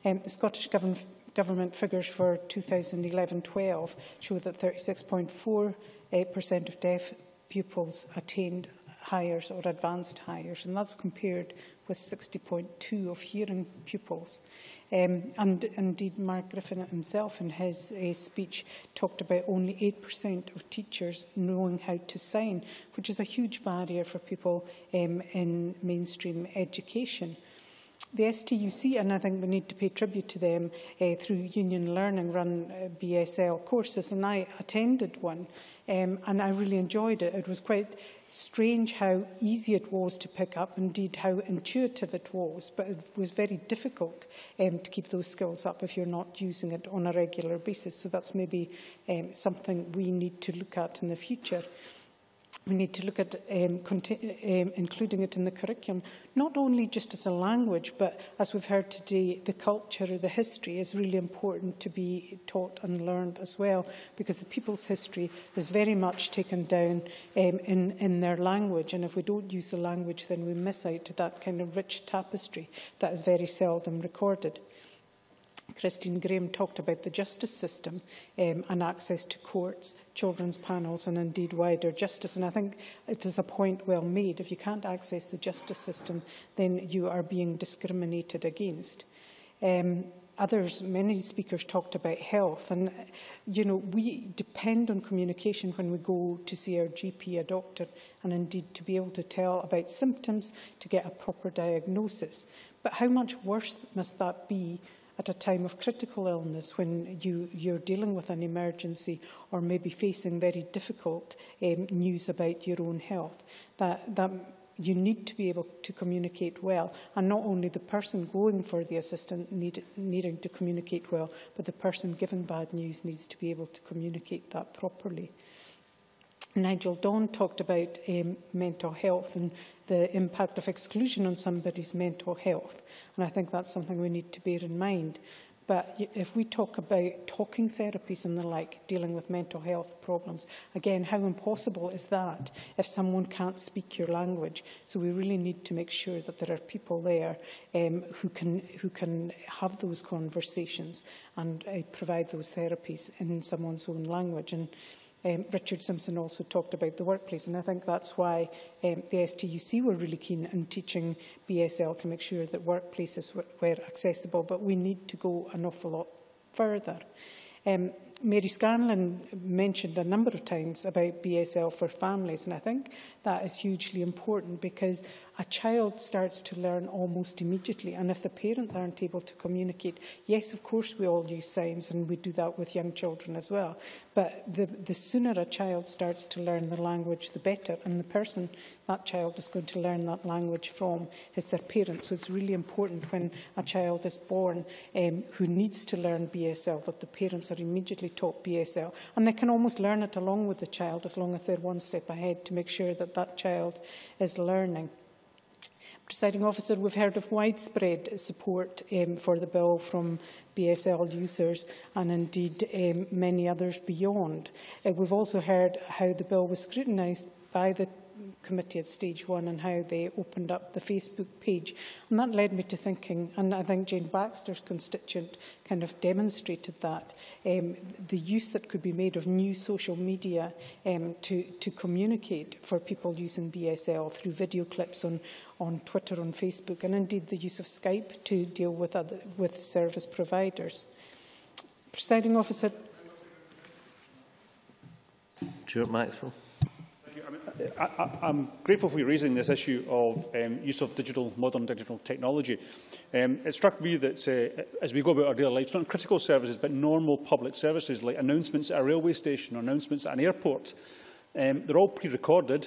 Um, the Scottish Government figures for 2011-12 show that 36.4% uh, of deaf pupils attained Highers or advanced Highers, and that's compared with 60.2 of hearing pupils. Um, and indeed, Mark Griffin himself in his uh, speech talked about only 8% of teachers knowing how to sign, which is a huge barrier for people um, in mainstream education. The STUC, and I think we need to pay tribute to them uh, through Union Learning, run uh, BSL courses, and I attended one, um, and I really enjoyed it. It was quite strange how easy it was to pick up, indeed how intuitive it was, but it was very difficult um, to keep those skills up if you're not using it on a regular basis. So that's maybe um, something we need to look at in the future we need to look at um, um, including it in the curriculum, not only just as a language, but as we've heard today, the culture, the history is really important to be taught and learned as well, because the people's history is very much taken down um, in, in their language. And if we don't use the language, then we miss out to that kind of rich tapestry that is very seldom recorded. Christine Grahame talked about the justice system um, and access to courts, children's panels and indeed wider justice. And I think it is a point well made. If you can't access the justice system, then you are being discriminated against. Um, others, many speakers talked about health. And, you know, we depend on communication when we go to see our GP, a doctor, and indeed to be able to tell about symptoms, to get a proper diagnosis. But how much worse must that be at a time of critical illness when you, you're dealing with an emergency or maybe facing very difficult um, news about your own health. That, that you need to be able to communicate well, and not only the person going for the assistant need, needing to communicate well, but the person giving bad news needs to be able to communicate that properly. Nigel Don talked about um, mental health and the impact of exclusion on somebody's mental health. And I think that's something we need to bear in mind. But if we talk about talking therapies and the like, dealing with mental health problems, again, how impossible is that if someone can't speak your language? So we really need to make sure that there are people there um, who, can, who can have those conversations and uh, provide those therapies in someone's own language. And Um, Richard Simpson also talked about the workplace, and I think that's why um, the STUC were really keen on teaching BSL to make sure that workplaces were, were accessible, but we need to go an awful lot further. Um, Mary Scanlon mentioned a number of times about BSL for families, and I think that is hugely important because a child starts to learn almost immediately. And if the parents aren't able to communicate, yes, of course, we all use signs, and we do that with young children as well. But the, the sooner a child starts to learn the language, the better. And the person that child is going to learn that language from is their parents. So it's really important when a child is born um, who needs to learn BSL that the parents are immediately taught BSL. And they can almost learn it along with the child as long as they're one step ahead to make sure that that child is learning. Presiding officer, we've heard of widespread support um, for the bill from BSL users and indeed um, many others beyond. Uh, we've also heard how the bill was scrutinised by the committee at stage one and how they opened up the Facebook page. And that led me to thinking, and I think Jayne Baxter's constituent kind of demonstrated that, um, the use that could be made of new social media um, to, to communicate for people using BSL through video clips on, on Twitter, on Facebook, and indeed the use of Skype to deal with, other, with service providers. Presiding officer. Stewart Maxwell. I, I'm grateful for you raising this issue of um, use of digital, modern digital technology. Um, it struck me that uh, as we go about our daily lives, not critical services, but normal public services like announcements at a railway station or announcements at an airport, um, they're all pre-recorded,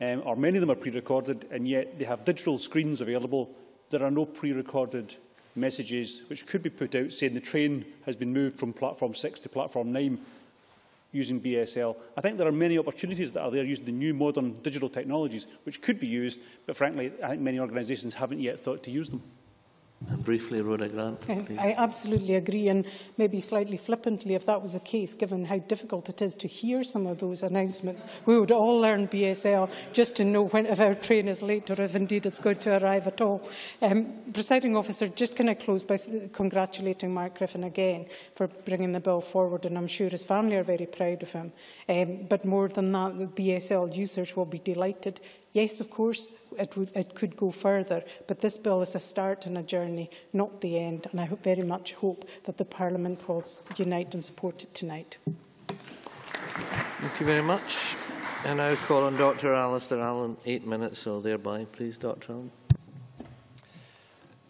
um, or many of them are pre-recorded, and yet they have digital screens available. There are no pre-recorded messages which could be put out saying the train has been moved from platform 6 to platform 9 using BSL. I think there are many opportunities that are there using the new modern digital technologies which could be used, but frankly, I think many organisations haven't yet thought to use them. And briefly, Rhoda Grant. Please. I absolutely agree, and maybe slightly flippantly, if that was the case, given how difficult it is to hear some of those announcements, we would all learn BSL just to know when if our train is late or if indeed it's going to arrive at all. Um, Presiding officer, just can I close by congratulating Mark Griffin again for bringing the bill forward, and I'm sure his family are very proud of him. Um, but more than that, the BSL users will be delighted Yes, of course, it, would, it could go further, but this bill is a start in a journey, not the end, and I hope, very much hope that the Parliament will unite and support it tonight. Thank you very much. And I call on Dr Alasdair Allan, eight minutes, so thereby, please, Dr Allan.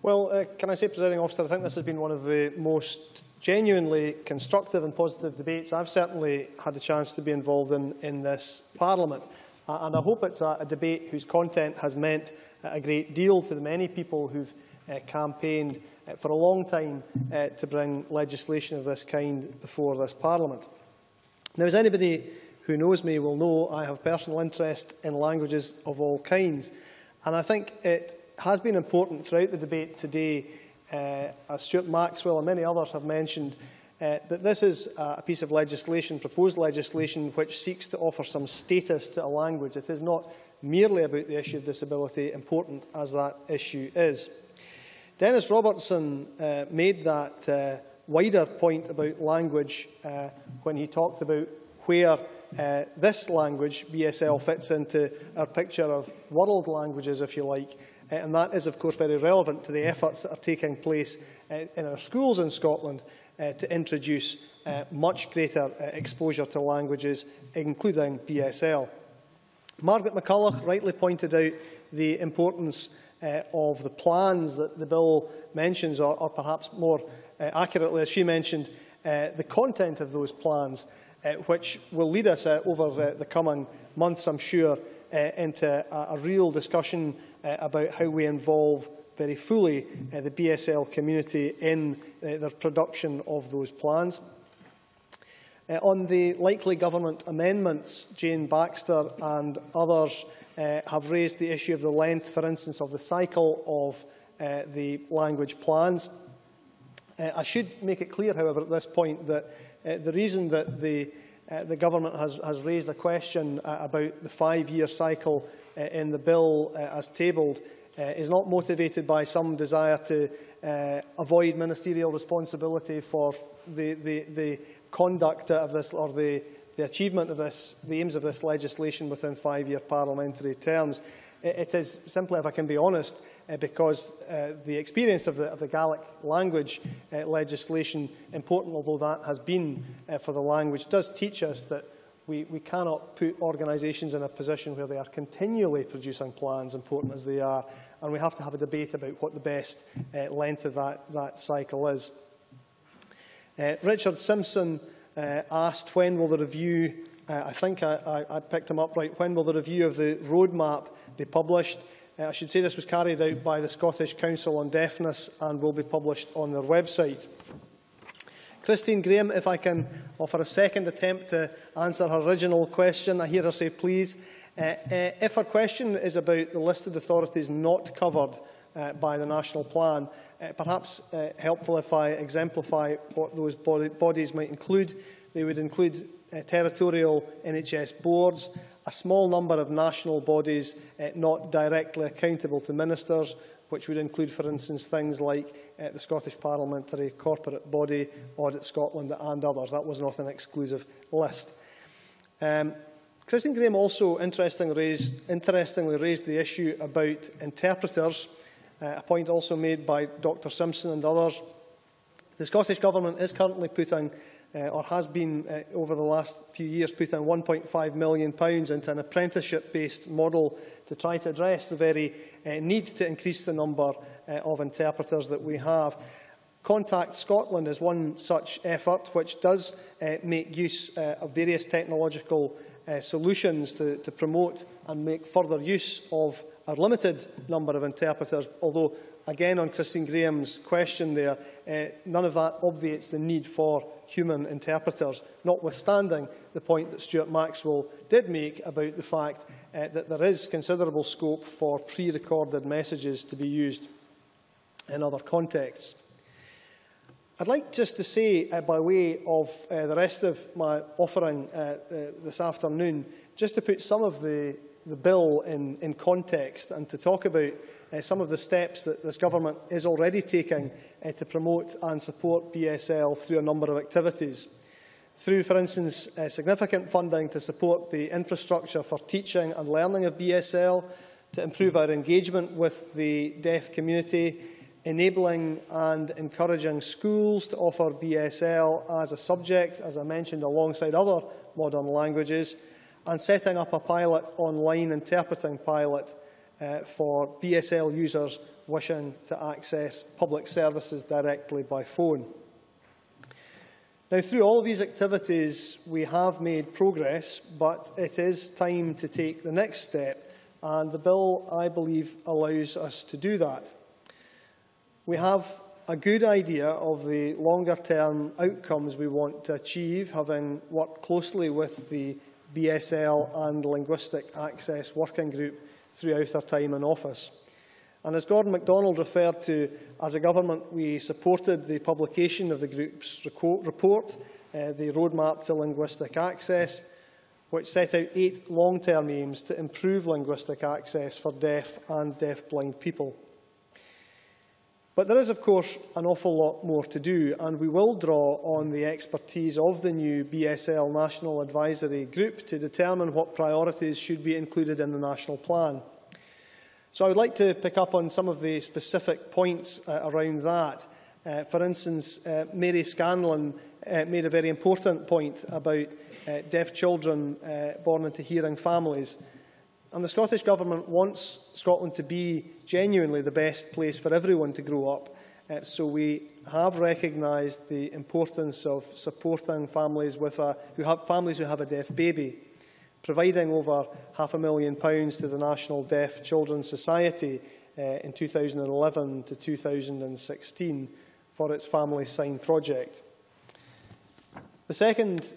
Well, uh, can I say, Presiding Officer, I think this has been one of the most genuinely constructive and positive debates I've certainly had a chance to be involved in in this Parliament. Uh, and I hope it's a, a debate whose content has meant uh, a great deal to the many people who've uh, campaigned uh, for a long time uh, to bring legislation of this kind before this Parliament. Now, as anybody who knows me will know, I have personal interest in languages of all kinds. And I think it has been important throughout the debate today, uh, as Stuart Maxwell and many others have mentioned, uh, that this is a piece of legislation, proposed legislation, which seeks to offer some status to a language. It is not merely about the issue of disability, important as that issue is. Dennis Robertson uh, made that uh, wider point about language uh, when he talked about where uh, this language, BSL, fits into our picture of world languages, if you like. Uh, and that is, of course, very relevant to the efforts that are taking place uh, in our schools in Scotland uh, to introduce uh, much greater uh, exposure to languages, including BSL. Margaret McCulloch rightly pointed out the importance uh, of the plans that the bill mentions, or, or perhaps more uh, accurately, as she mentioned, uh, the content of those plans, uh, which will lead us uh, over uh, the coming months, I'm sure, uh, into a, a real discussion uh, about how we involve very fully uh, the BSL community in uh, the production of those plans. Uh, on the likely government amendments, Jayne Baxter and others uh, have raised the issue of the length, for instance, of the cycle of uh, the language plans. Uh, I should make it clear, however, at this point that uh, the reason that the, uh, the government has, has raised a question uh, about the five-year cycle uh, in the bill uh, as tabled uh, is not motivated by some desire to uh, avoid ministerial responsibility for the, the, the conduct of this or the, the achievement of this, the aims of this legislation within five-year parliamentary terms. It, it is simply, if I can be honest, uh, because uh, the experience of the, of the Gaelic language uh, legislation, important although that has been uh, for the language, does teach us that we, we cannot put organisations in a position where they are continually producing plans, important as they are, and we have to have a debate about what the best uh, length of that, that cycle is. Uh, Richard Simpson uh, asked when will the review, uh, I think I, I, I picked him up right, when will the review of the roadmap be published? Uh, I should say this was carried out by the Scottish Council on Deafness and will be published on their website. Christine Graham, if I can offer a second attempt to answer her original question. I hear her say please. Uh, uh, if her question is about the listed authorities not covered uh, by the national plan, uh, perhaps uh, helpful if I exemplify what those body bodies might include. They would include uh, territorial NHS boards, a small number of national bodies uh, not directly accountable to ministers, which would include, for instance, things like uh, the Scottish Parliamentary Corporate Body, Audit Scotland and others. That was not an exclusive list. Um, Christine Grahame also interestingly raised, interestingly raised the issue about interpreters, uh, a point also made by Dr Simpson and others. The Scottish Government is currently putting, uh, or has been uh, over the last few years, putting £1.5 million pounds into an apprenticeship-based model to try to address the very uh, need to increase the number uh, of interpreters that we have. Contact Scotland is one such effort which does uh, make use uh, of various technological uh, solutions to, to promote and make further use of our limited number of interpreters, although, again, on Christine Grahame's question there, uh, none of that obviates the need for human interpreters, notwithstanding the point that Stewart Maxwell did make about the fact uh, that there is considerable scope for pre-recorded messages to be used. in other contexts. I'd like just to say, uh, by way of uh, the rest of my offering uh, uh, this afternoon, just to put some of the, the bill in, in context and to talk about uh, some of the steps that this government is already taking uh, to promote and support BSL through a number of activities. Through, for instance, significant funding to support the infrastructure for teaching and learning of BSL, to improve our engagement with the deaf community, enabling and encouraging schools to offer BSL as a subject, as I mentioned, alongside other modern languages, and setting up a pilot online interpreting pilot uh, for BSL users wishing to access public services directly by phone. Now, through all these activities, we have made progress, but it is time to take the next step, and the bill, I believe, allows us to do that. We have a good idea of the longer-term outcomes we want to achieve, having worked closely with the BSL and Linguistic Access Working Group throughout our time in office. And as Gordon MacDonald referred to, as a government, we supported the publication of the group's report, uh, the Roadmap to Linguistic Access, which set out eight long-term aims to improve linguistic access for deaf and deaf-blind people. But there is, of course, an awful lot more to do, and we will draw on the expertise of the new BSL National Advisory Group to determine what priorities should be included in the national plan. So I would like to pick up on some of the specific points uh, around that. Uh, for instance, uh, Mary Scanlon uh, made a very important point about uh, deaf children uh, born into hearing families. And the Scottish Government wants Scotland to be genuinely the best place for everyone to grow up. Uh, so we have recognised the importance of supporting families with a, who have families who have a deaf baby, providing over half a million pounds to the National Deaf Children's Society uh, in 2011 to 2016 for its Family Sign project. The second,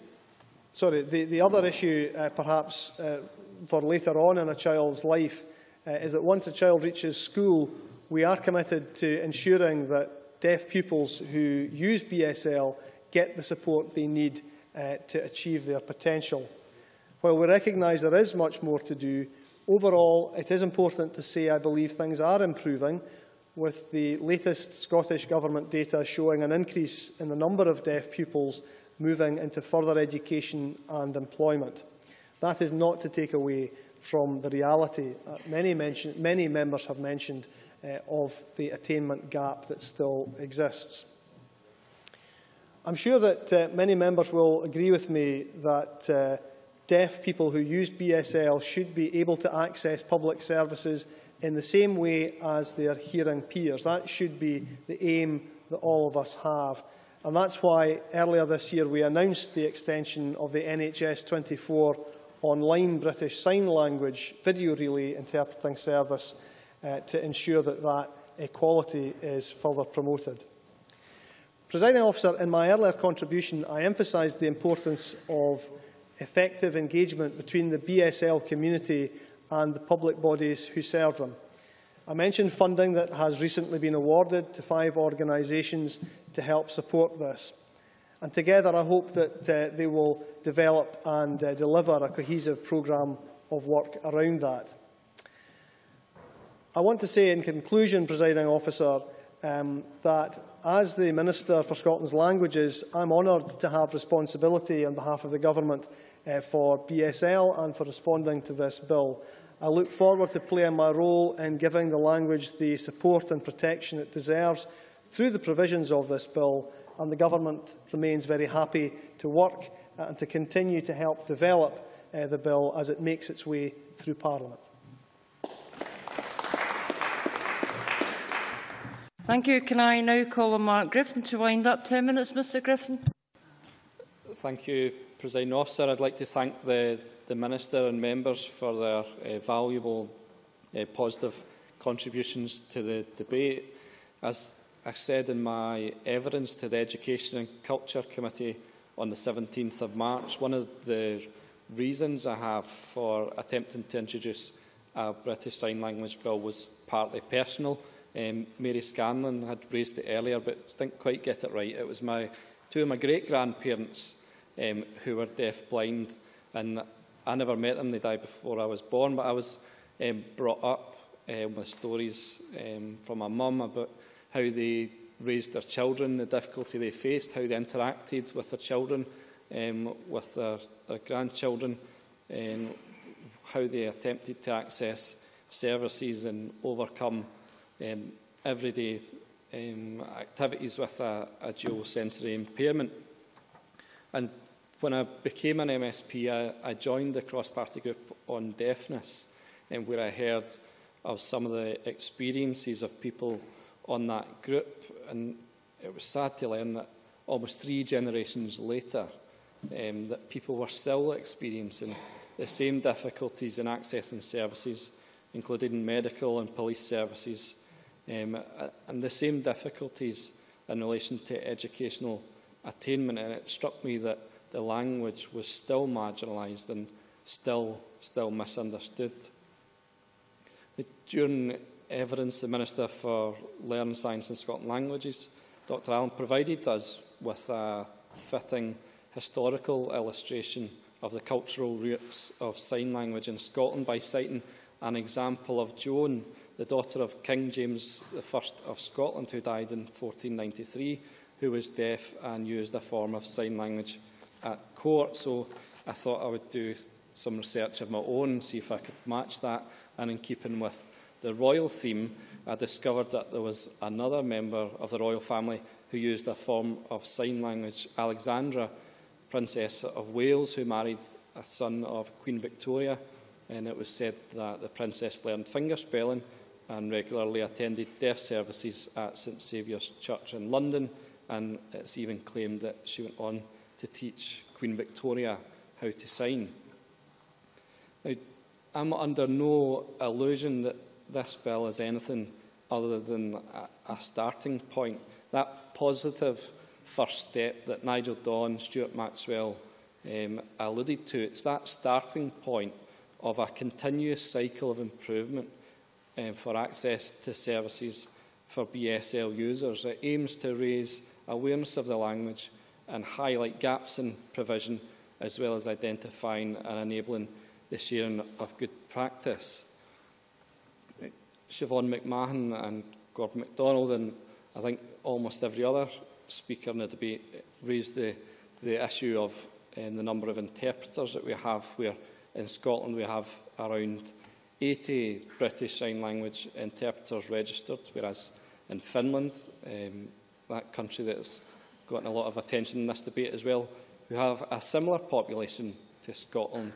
sorry, the, the other issue uh, perhaps uh, for later on in a child's life uh, is that once a child reaches school, we are committed to ensuring that deaf pupils who use BSL get the support they need uh, to achieve their potential. While we recognise there is much more to do, overall it is important to say I believe things are improving, with the latest Scottish Government data showing an increase in the number of deaf pupils moving into further education and employment. That is not to take away from the reality uh, many, many members have mentioned uh, of the attainment gap that still exists. I'm sure that uh, many members will agree with me that uh, deaf people who use BSL should be able to access public services in the same way as their hearing peers. That should be the aim that all of us have. And that's why earlier this year we announced the extension of the NHS 24 online British Sign Language video relay interpreting service uh, to ensure that that equality is further promoted. Presiding officer, in my earlier contribution, I emphasised the importance of effective engagement between the BSL community and the public bodies who serve them. I mentioned funding that has recently been awarded to five organisations to help support this. And together I hope that uh, they will develop and uh, deliver a cohesive programme of work around that. I want to say in conclusion, presiding officer, um, that as the Minister for Scotland's Languages, I'm honoured to have responsibility on behalf of the Government uh, for BSL and for responding to this bill. I look forward to playing my role in giving the language the support and protection it deserves through the provisions of this bill and the Government remains very happy to work uh, and to continue to help develop uh, the bill as it makes its way through Parliament. Thank you. Can I now call on Mark Griffin to wind up 10 minutes, Mr Griffin? Thank you, President Officer. I'd like to thank the, the Minister and members for their uh, valuable, uh, positive contributions to the debate. As I said in my evidence to the Education and Culture Committee on the 17th of March, one of the reasons I have for attempting to introduce a British Sign Language Bill was partly personal. Um, Mary Scanlon had raised it earlier, but didn't quite get it right. It was my two of my great-grandparents um, who were deaf-blind, and I never met them. They died before I was born, but I was um, brought up um, with stories um, from my mum about how they raised their children, the difficulty they faced, how they interacted with their children, um, with their, their grandchildren, and how they attempted to access services and overcome um, everyday um, activities with a, a dual-sensory impairment. And when I became an MSP, I, I joined the cross-party group on deafness, and where I heard of some of the experiences of people on that group. And it was sad to learn that almost three generations later, um, that people were still experiencing the same difficulties in accessing services, including medical and police services, um, and the same difficulties in relation to educational attainment. And it struck me that the language was still marginalised and still, still misunderstood. During evidence, the Minister for Learning Science and Scotland Languages, Dr Allan, provided us with a fitting historical illustration of the cultural roots of sign language in Scotland by citing an example of Joan, the daughter of King James I of Scotland, who died in 1493, who was deaf and used a form of sign language at court. So I thought I would do some research of my own, see if I could match that. And in keeping with the royal theme, I discovered that there was another member of the royal family who used a form of sign language, Alexandra, Princess of Wales, who married a son of Queen Victoria. And it was said that the princess learned fingerspelling and regularly attended deaf services at St Saviour's Church in London. And it's even claimed that she went on to teach Queen Victoria how to sign. Now, I'm under no illusion that this bill is anything other than a, a starting point. That positive first step that Nigel Don, Stewart Maxwell um, alluded to, it's that starting point of a continuous cycle of improvement um, for access to services for BSL users. It aims to raise awareness of the language and highlight gaps in provision, as well as identifying and enabling the sharing of good practice. Siobhan McMahon and Gordon MacDonald and I think almost every other speaker in the debate raised the, the issue of um, the number of interpreters that we have, where in Scotland we have around 80 British Sign Language interpreters registered, whereas in Finland, um, that country that has gotten a lot of attention in this debate as well, who have a similar population to Scotland,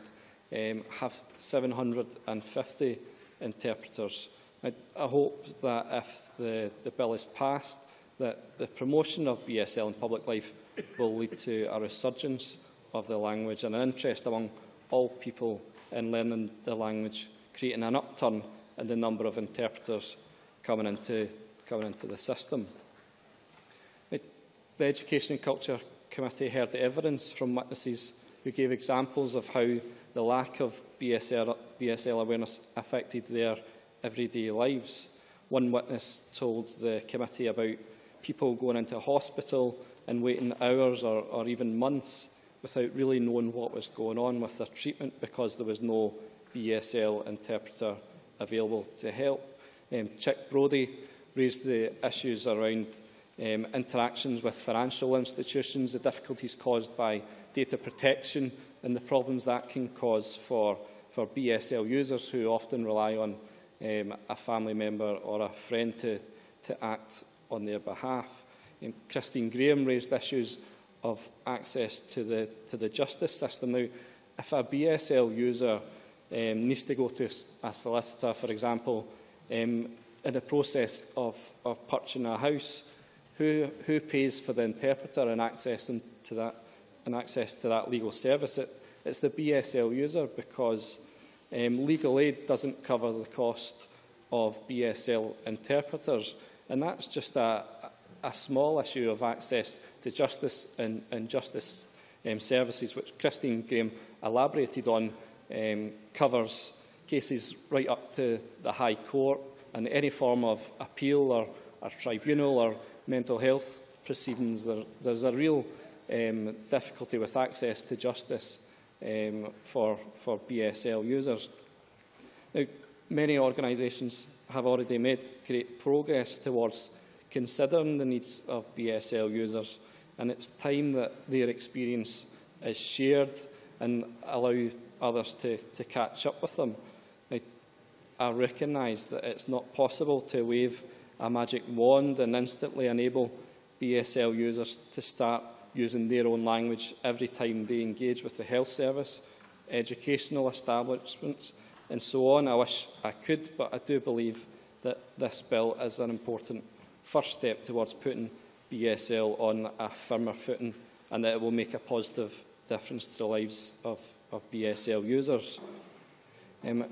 um, have 750 interpreters. I, I hope that if the, the bill is passed, that the promotion of BSL in public life will lead to a resurgence of the language and an interest among all people in learning the language, creating an upturn in the number of interpreters coming into, coming into the system. It, the Education and Culture Committee heard the evidence from witnesses who gave examples of how the lack of BSL, BSL awareness affected their everyday lives. One witness told the committee about people going into hospital and waiting hours or, or even months without really knowing what was going on with their treatment because there was no BSL interpreter available to help. Um, Chic Brodie raised the issues around um, interactions with financial institutions, the difficulties caused by data protection and the problems that can cause for, for BSL users who often rely on um, a family member or a friend to, to act on their behalf. Um, Christine Grahame raised issues of access to the, to the justice system. Now, if a BSL user um, needs to go to a solicitor, for example, um, in the process of, of purchasing a house, who, who pays for the interpreter and access to that, and access to that legal service? It, it's the BSL user because um, legal aid doesn't cover the cost of BSL interpreters. And that's just a, a small issue of access to justice and, and justice um, services, which Christine Grahame elaborated on, um, covers cases right up to the High Court, and any form of appeal or, or tribunal or mental health proceedings. There, there's a real um, difficulty with access to justice um, for, for BSL users. Now, many organisations have already made great progress towards considering the needs of BSL users, and it's time that their experience is shared and allow others to, to catch up with them. Now, I recognise that it's not possible to wave a magic wand and instantly enable BSL users to start using their own language every time they engage with the health service, educational establishments and so on. I wish I could, but I do believe that this bill is an important first step towards putting BSL on a firmer footing and that it will make a positive difference to the lives of, of BSL users. Um,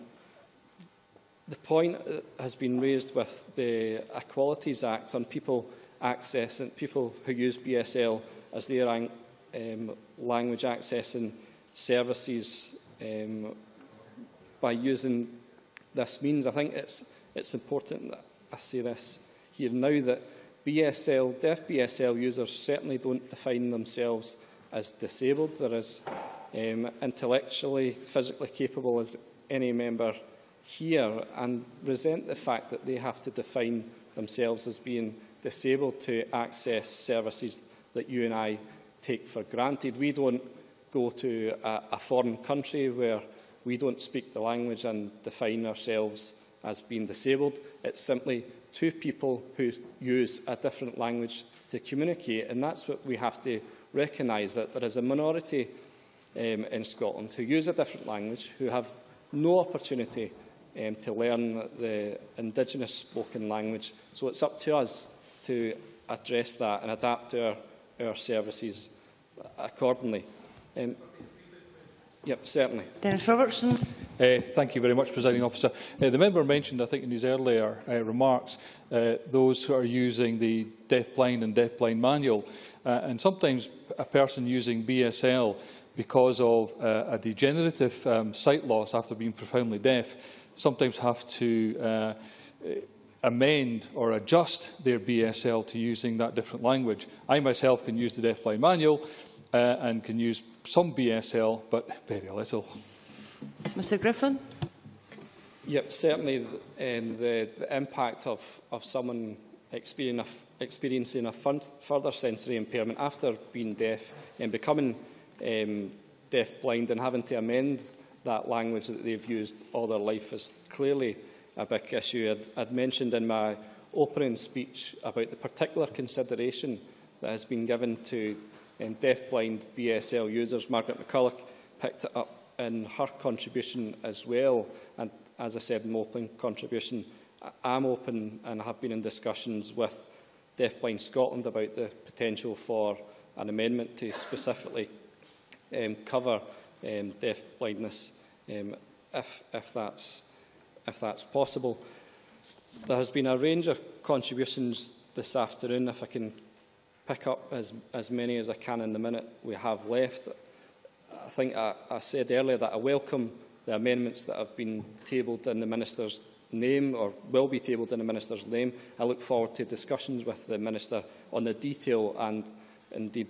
the point has been raised with the Equalities Act on people access and people who use BSL as their um, language accessing services um, by using this means. I think it's, it's important that I say this here now that BSL, deaf BSL users certainly don't define themselves as disabled. They're as um, intellectually, physically capable as any member here and resent the fact that they have to define themselves as being disabled to access services that you and I take for granted. We don't go to a, a foreign country where we don't speak the language and define ourselves as being disabled. It's simply two people who use a different language to communicate, and that's what we have to recognise, that there is a minority um, in Scotland who use a different language, who have no opportunity um, to learn the indigenous spoken language. So it's up to us to address that and adapt our, our services accordingly. Um, Yep, certainly. Dennis Robertson. Uh, thank you very much, Presiding Officer. Uh, the member mentioned, I think, in his earlier uh, remarks, uh, those who are using the deaf-blind and deaf-blind manual. Uh, and sometimes a person using BSL, because of uh, a degenerative um, sight loss after being profoundly deaf, sometimes have to uh, amend or adjust their BSL to using that different language. I myself can use the deaf-blind manual uh, and can use some BSL, but very little. Mr Griffin. Yep, certainly um, the, the impact of, of someone experiencing a, experiencing a further sensory impairment after being deaf and becoming um, deaf-blind and having to amend that language that they've used all their life is clearly a big issue. I'd, I'd mentioned in my opening speech about the particular consideration that has been given to um, deaf-blind BSL users. Margaret McCulloch picked it up in her contribution as well. And as I said in my opening contribution, I'm open and have been in discussions with Deafblind Scotland about the potential for an amendment to specifically um, cover um, deaf blindness um, if, if, that's, if that's possible. There has been a range of contributions this afternoon, if I can pick up as, as many as I can in the minute we have left. I think I, I said earlier that I welcome the amendments that have been tabled in the Minister's name or will be tabled in the Minister's name. I look forward to discussions with the Minister on the detail and indeed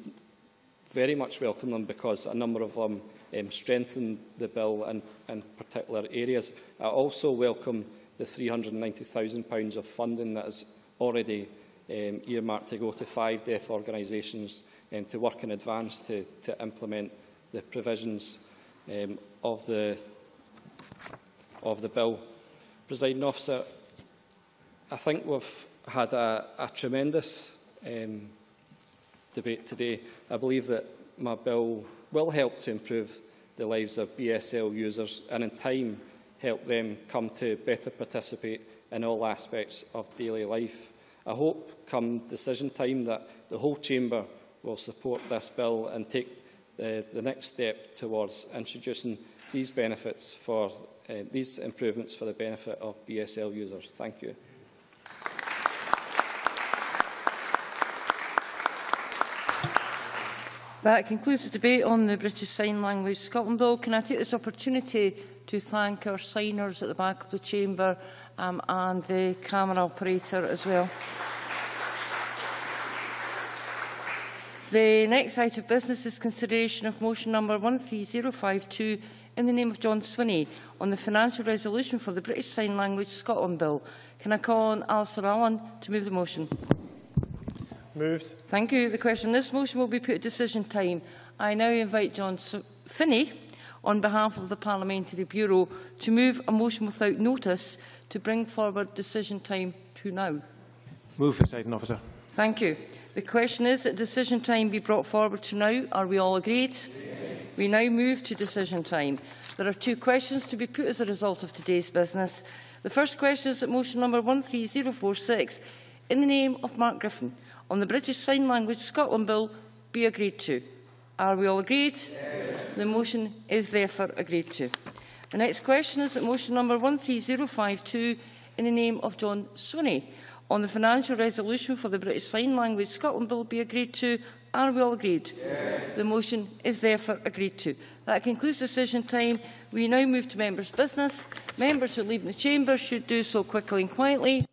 very much welcome them because a number of them um, strengthen the bill in, in particular areas. I also welcome the £390,000 of funding that is already um, earmarked to go to five deaf organisations um, to work in advance to, to implement the provisions um, of, the, of the bill. Presiding officer, I think we've had a, a tremendous um, debate today. I believe that my bill will help to improve the lives of BSL users and in time help them come to better participate in all aspects of daily life. I hope come decision time that the whole chamber will support this bill and take the next step towards introducing these benefits for uh, these improvements for the benefit of BSL users. Thank you. That concludes the debate on the British Sign Language Scotland Bill. Can I take this opportunity to thank our signers at the back of the chamber um, and the camera operator as well. The next item of business is consideration of motion number 13052 in the name of John Swinney on the financial resolution for the British Sign Language Scotland Bill. Can I call on Alasdair Allan to move the motion? Moved. Thank you. The question this motion will be put to decision time. I now invite John Finney on behalf of the Parliamentary Bureau to move a motion without notice to bring forward decision time to now. Move, presiding officer. Thank you. The question is that decision time be brought forward to now. Are we all agreed? Yes. We now move to decision time. There are two questions to be put as a result of today's business. The first question is that motion number 13046 in the name of Mark Griffin on the British Sign Language Scotland Bill, be agreed to. Are we all agreed? Yes. The motion is therefore agreed to. The next question is that motion number 13052, in the name of John Swinney, on the financial resolution for the British Sign Language Scotland Bill be agreed to. Are we all agreed? Yes. The motion is therefore agreed to. That concludes decision time. We now move to members' business. Members who leave the chamber should do so quickly and quietly.